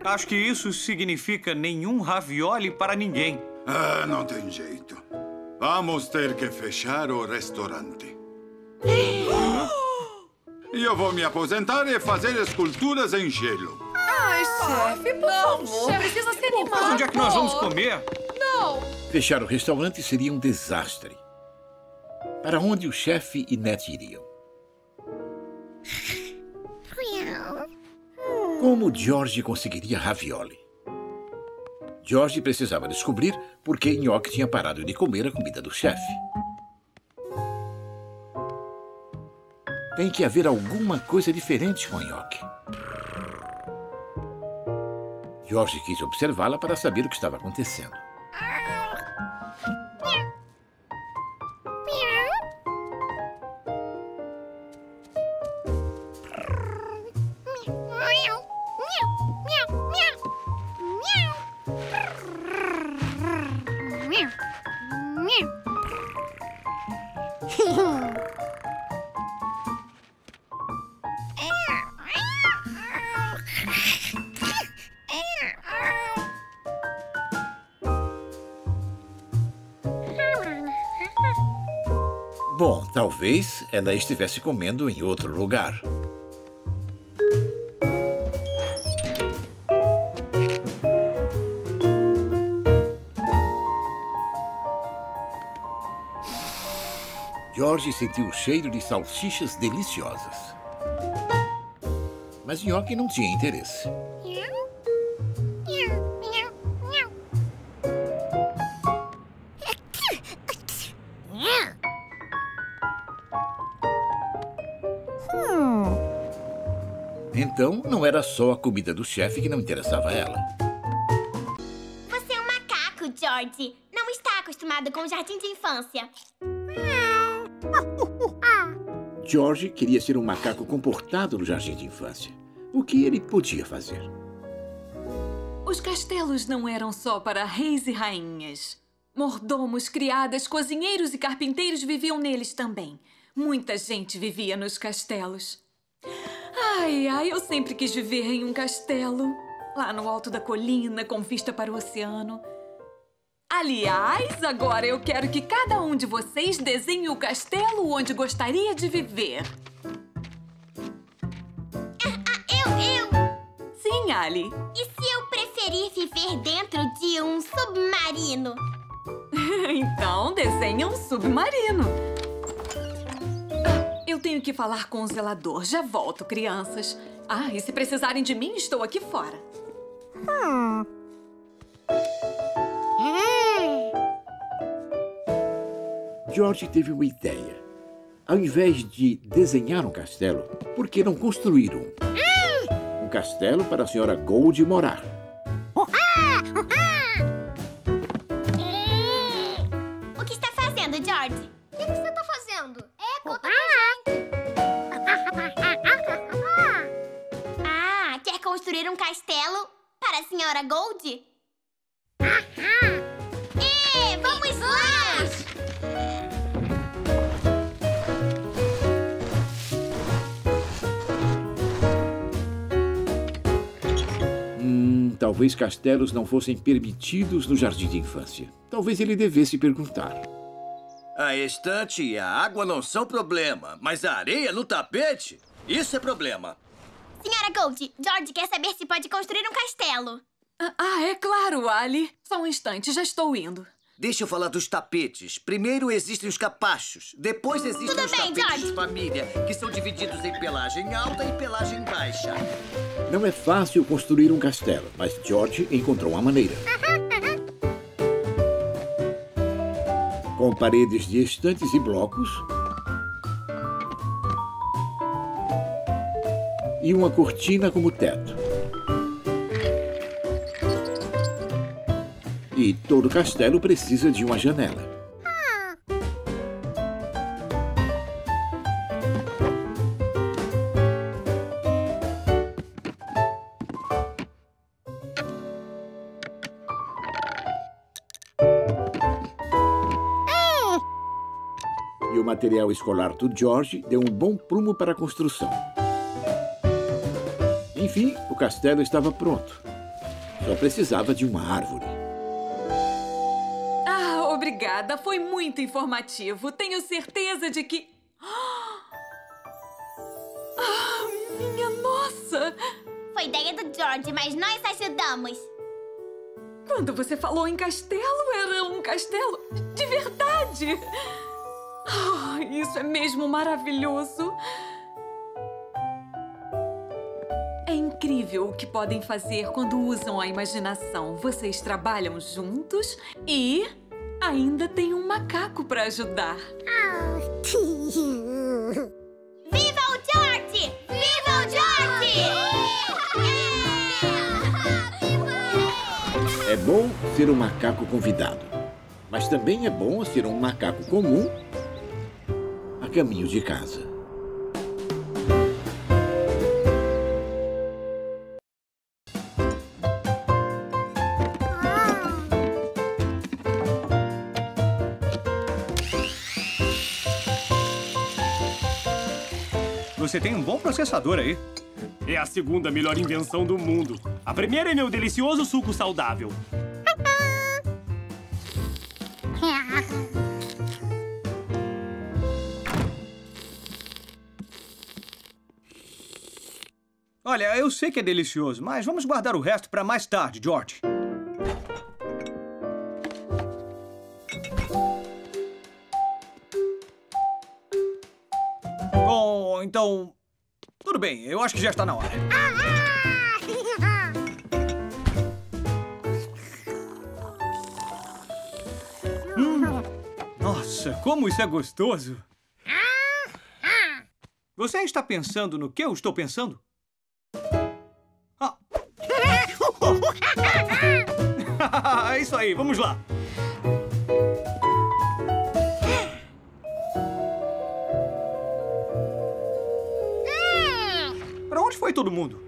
Speaker 42: Acho que isso significa nenhum ravioli para ninguém.
Speaker 44: ah, não tem jeito. Vamos ter que fechar o restaurante. E eu vou me aposentar e fazer esculturas em gelo.
Speaker 34: Ai, chefe, por favor. Precisa ser animado.
Speaker 42: Mas onde é que nós vamos comer?
Speaker 34: Não.
Speaker 41: Fechar o restaurante seria um desastre. Para onde o chefe e Ned iriam? Como George conseguiria ravioli? George precisava descobrir por que Nhoque tinha parado de comer a comida do chefe. Tem que haver alguma coisa diferente com Nhoque. George quis observá-la para saber o que estava acontecendo. Talvez ela estivesse comendo em outro lugar. George sentiu o cheiro de salsichas deliciosas. Mas Nhoque não tinha interesse. Então, não era só a comida do chefe que não interessava a ela.
Speaker 19: Você é um macaco, George. Não está acostumado com o jardim de infância.
Speaker 41: George queria ser um macaco comportado no jardim de infância. O que ele podia fazer?
Speaker 46: Os castelos não eram só para reis e rainhas. Mordomos, criadas, cozinheiros e carpinteiros viviam neles também. Muita gente vivia nos castelos. Ai, ai, eu sempre quis viver em um castelo. Lá no alto da colina, com vista para o oceano. Aliás, agora eu quero que cada um de vocês desenhe o castelo onde gostaria de viver.
Speaker 19: Eu, eu!
Speaker 46: Sim, Ali.
Speaker 19: E se eu preferir viver dentro de um submarino?
Speaker 46: então, desenhe um submarino. Eu tenho que falar com o zelador. Já volto, crianças. Ah, e se precisarem de mim, estou aqui fora.
Speaker 19: Hum.
Speaker 41: George teve uma ideia. Ao invés de desenhar um castelo, por que não construir um? Um castelo para a senhora Gold morar.
Speaker 19: Construir um castelo para a senhora Gold? E vamos lá!
Speaker 41: Hum, talvez castelos não fossem permitidos no jardim de infância. Talvez ele devesse perguntar.
Speaker 11: A estante e a água não são problema, mas a areia no tapete, isso é problema.
Speaker 19: Senhora Gold, George quer saber se pode construir um castelo.
Speaker 46: Ah, é claro, Ali. Só um instante, já estou indo.
Speaker 11: Deixa eu falar dos tapetes. Primeiro existem os capachos, depois existem
Speaker 19: Tudo
Speaker 11: os
Speaker 19: bem,
Speaker 11: tapetes
Speaker 19: George.
Speaker 11: de família, que são divididos em pelagem alta e pelagem baixa.
Speaker 41: Não é fácil construir um castelo, mas George encontrou uma maneira. Com paredes de estantes e blocos. E uma cortina como teto. E todo castelo precisa de uma janela. O material escolar do George deu um bom prumo para a construção. Enfim, o castelo estava pronto. Só precisava de uma árvore.
Speaker 46: Ah, obrigada. Foi muito informativo. Tenho certeza de que. Ah, minha nossa!
Speaker 19: Foi ideia do George, mas nós ajudamos.
Speaker 46: Quando você falou em castelo, era um castelo de verdade. Ah, isso é mesmo maravilhoso. Incrível o que podem fazer quando usam a imaginação. Vocês trabalham juntos e ainda tem um macaco para ajudar.
Speaker 19: Viva o George! Viva o George!
Speaker 41: É bom ser um macaco convidado, mas também é bom ser um macaco comum a caminho de casa.
Speaker 42: Você tem um bom processador aí.
Speaker 5: É a segunda melhor invenção do mundo. A primeira é meu delicioso suco saudável.
Speaker 42: Olha, eu sei que é delicioso, mas vamos guardar o resto para mais tarde, George. Então. Tudo bem, eu acho que já está na hora. Hum, nossa, como isso é gostoso! Você está pensando no que eu estou pensando? Ah, isso aí, vamos lá. Foi todo mundo?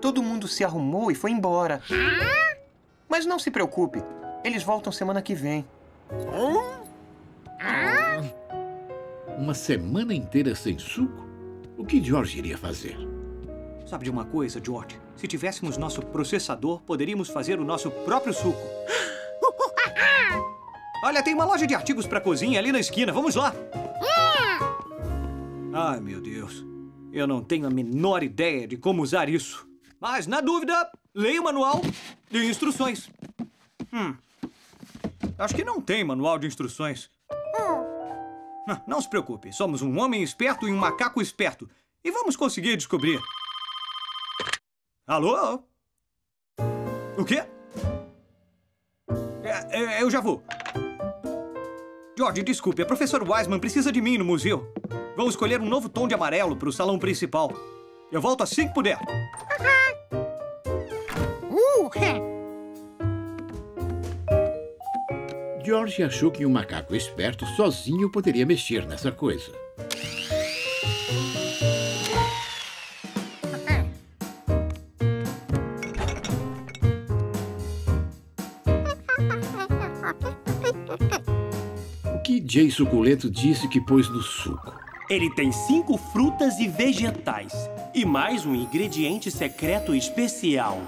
Speaker 47: Todo mundo se arrumou e foi embora. Mas não se preocupe, eles voltam semana que vem.
Speaker 41: Uma semana inteira sem suco? O que George iria fazer?
Speaker 42: Sabe de uma coisa, George? Se tivéssemos nosso processador, poderíamos fazer o nosso próprio suco. Olha, tem uma loja de artigos para cozinha ali na esquina. Vamos lá. Ai, meu Deus. Eu não tenho a menor ideia de como usar isso. Mas, na dúvida, leia o manual de instruções. Hum. Acho que não tem manual de instruções. Ah, Não se preocupe. Somos um homem esperto e um macaco esperto. E vamos conseguir descobrir. Alô? O quê? É, é, eu já vou. George, desculpe. A professora Wiseman precisa de mim no museu. Vamos escolher um novo tom de amarelo para o salão principal. Eu volto assim que puder.
Speaker 41: George achou que um macaco esperto sozinho poderia mexer nessa coisa. O que Jay Suculento disse que pôs no suco?
Speaker 48: Ele tem cinco frutas e vegetais. E mais um ingrediente secreto especial.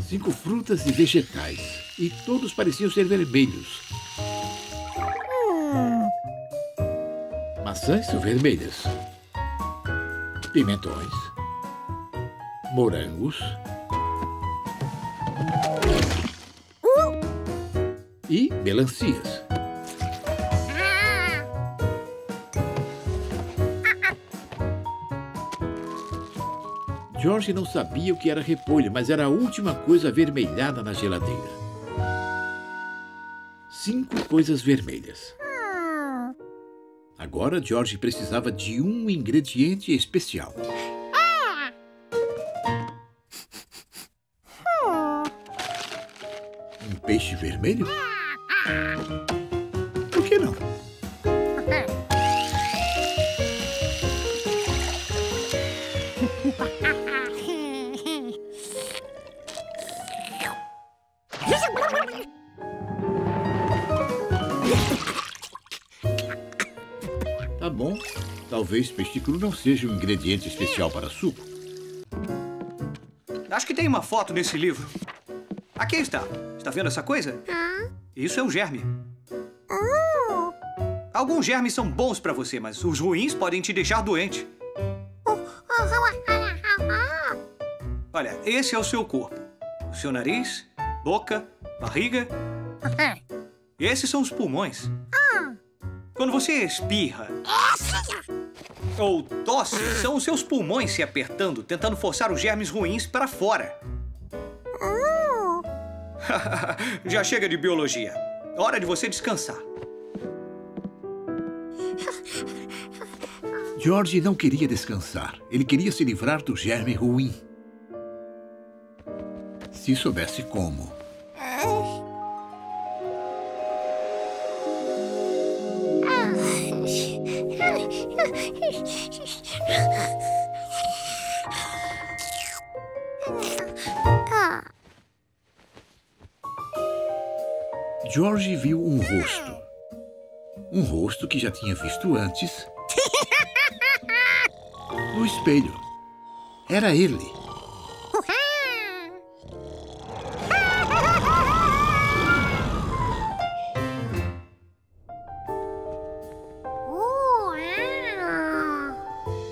Speaker 41: Cinco frutas e vegetais. E todos pareciam ser vermelhos. Maçãs são vermelhas. Pimentões. Morangos. E melancias. George não sabia o que era repolho, mas era a última coisa avermelhada na geladeira. Cinco coisas vermelhas. Agora George precisava de um ingrediente especial. Um peixe vermelho? Talvez peixe cru não seja um ingrediente especial para suco.
Speaker 42: Acho que tem uma foto nesse livro. Aqui está. Está vendo essa coisa? Isso é um germe. Alguns germes são bons para você, mas os ruins podem te deixar doente. Olha, esse é o seu corpo. O seu nariz, boca, barriga. E esses são os pulmões. Quando você espirra ou tosse, são os seus pulmões se apertando, tentando forçar os germes ruins para fora. Já chega de biologia. Hora de você descansar.
Speaker 41: George não queria descansar. Ele queria se livrar do germe ruim. Se soubesse como. George viu um rosto. Um rosto que já tinha visto antes. No espelho. Era ele.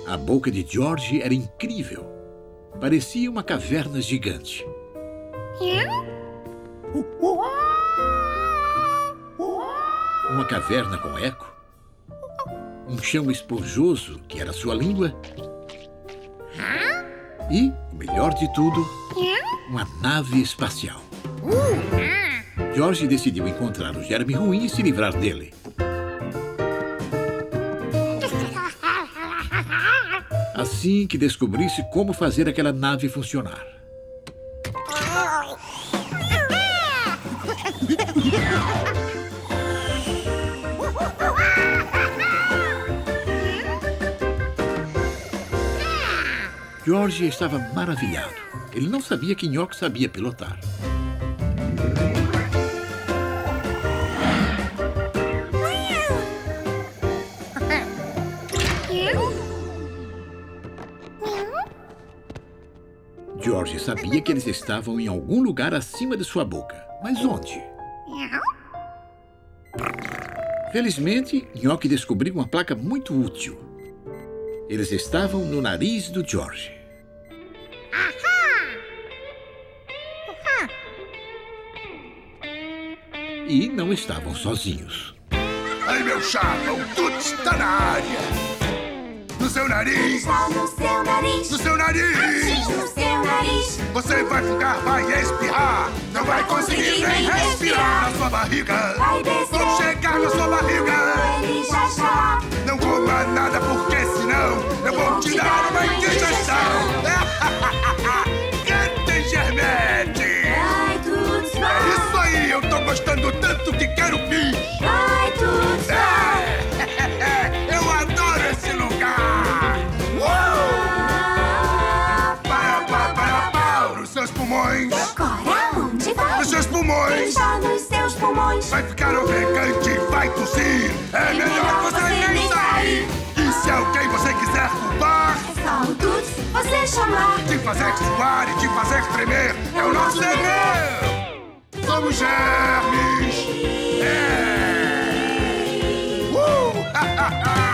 Speaker 41: A boca de George era incrível. Parecia uma caverna gigante. Uma caverna com eco. Um chão esponjoso, que era sua língua. E, o melhor de tudo, uma nave espacial. George decidiu encontrar o germe ruim e se livrar dele. Assim que descobrisse como fazer aquela nave funcionar. George estava maravilhado. Ele não sabia que Nhoque sabia pilotar. George sabia que eles estavam em algum lugar acima de sua boca. Mas onde? Felizmente, Nhoque descobriu uma placa muito útil. Eles estavam no nariz do George. E não estavam sozinhos.
Speaker 49: Ai, meu chapa, o Tuts está na área. No seu nariz.
Speaker 19: Está no seu nariz.
Speaker 49: No seu nariz.
Speaker 19: No seu nariz.
Speaker 49: Você vai ficar, vai espirrar. Não vai conseguir nem respirar na sua barriga.
Speaker 19: Vai descer.
Speaker 49: Vamos chegar na sua barriga.
Speaker 19: Ele já está.
Speaker 49: Não coma nada porque senão eu vou te dar uma indigestão. Canta, gostando tanto que quero bis.
Speaker 19: Vai, Tuts, vai.
Speaker 49: Eu adoro esse lugar. Uou! Para, para, para, para, nos seus pulmões.
Speaker 19: Agora onde vai?
Speaker 49: Nos seus pulmões.
Speaker 19: Está nos seus pulmões.
Speaker 49: Vai ficar ofegante, vai tossir. É melhor você nem sair. E se alguém você quiser culpar,
Speaker 19: É só o Tuts você chamar.
Speaker 49: te fazer suar e te fazer tremer, é o nosso dever. Somos germes. É. Uh!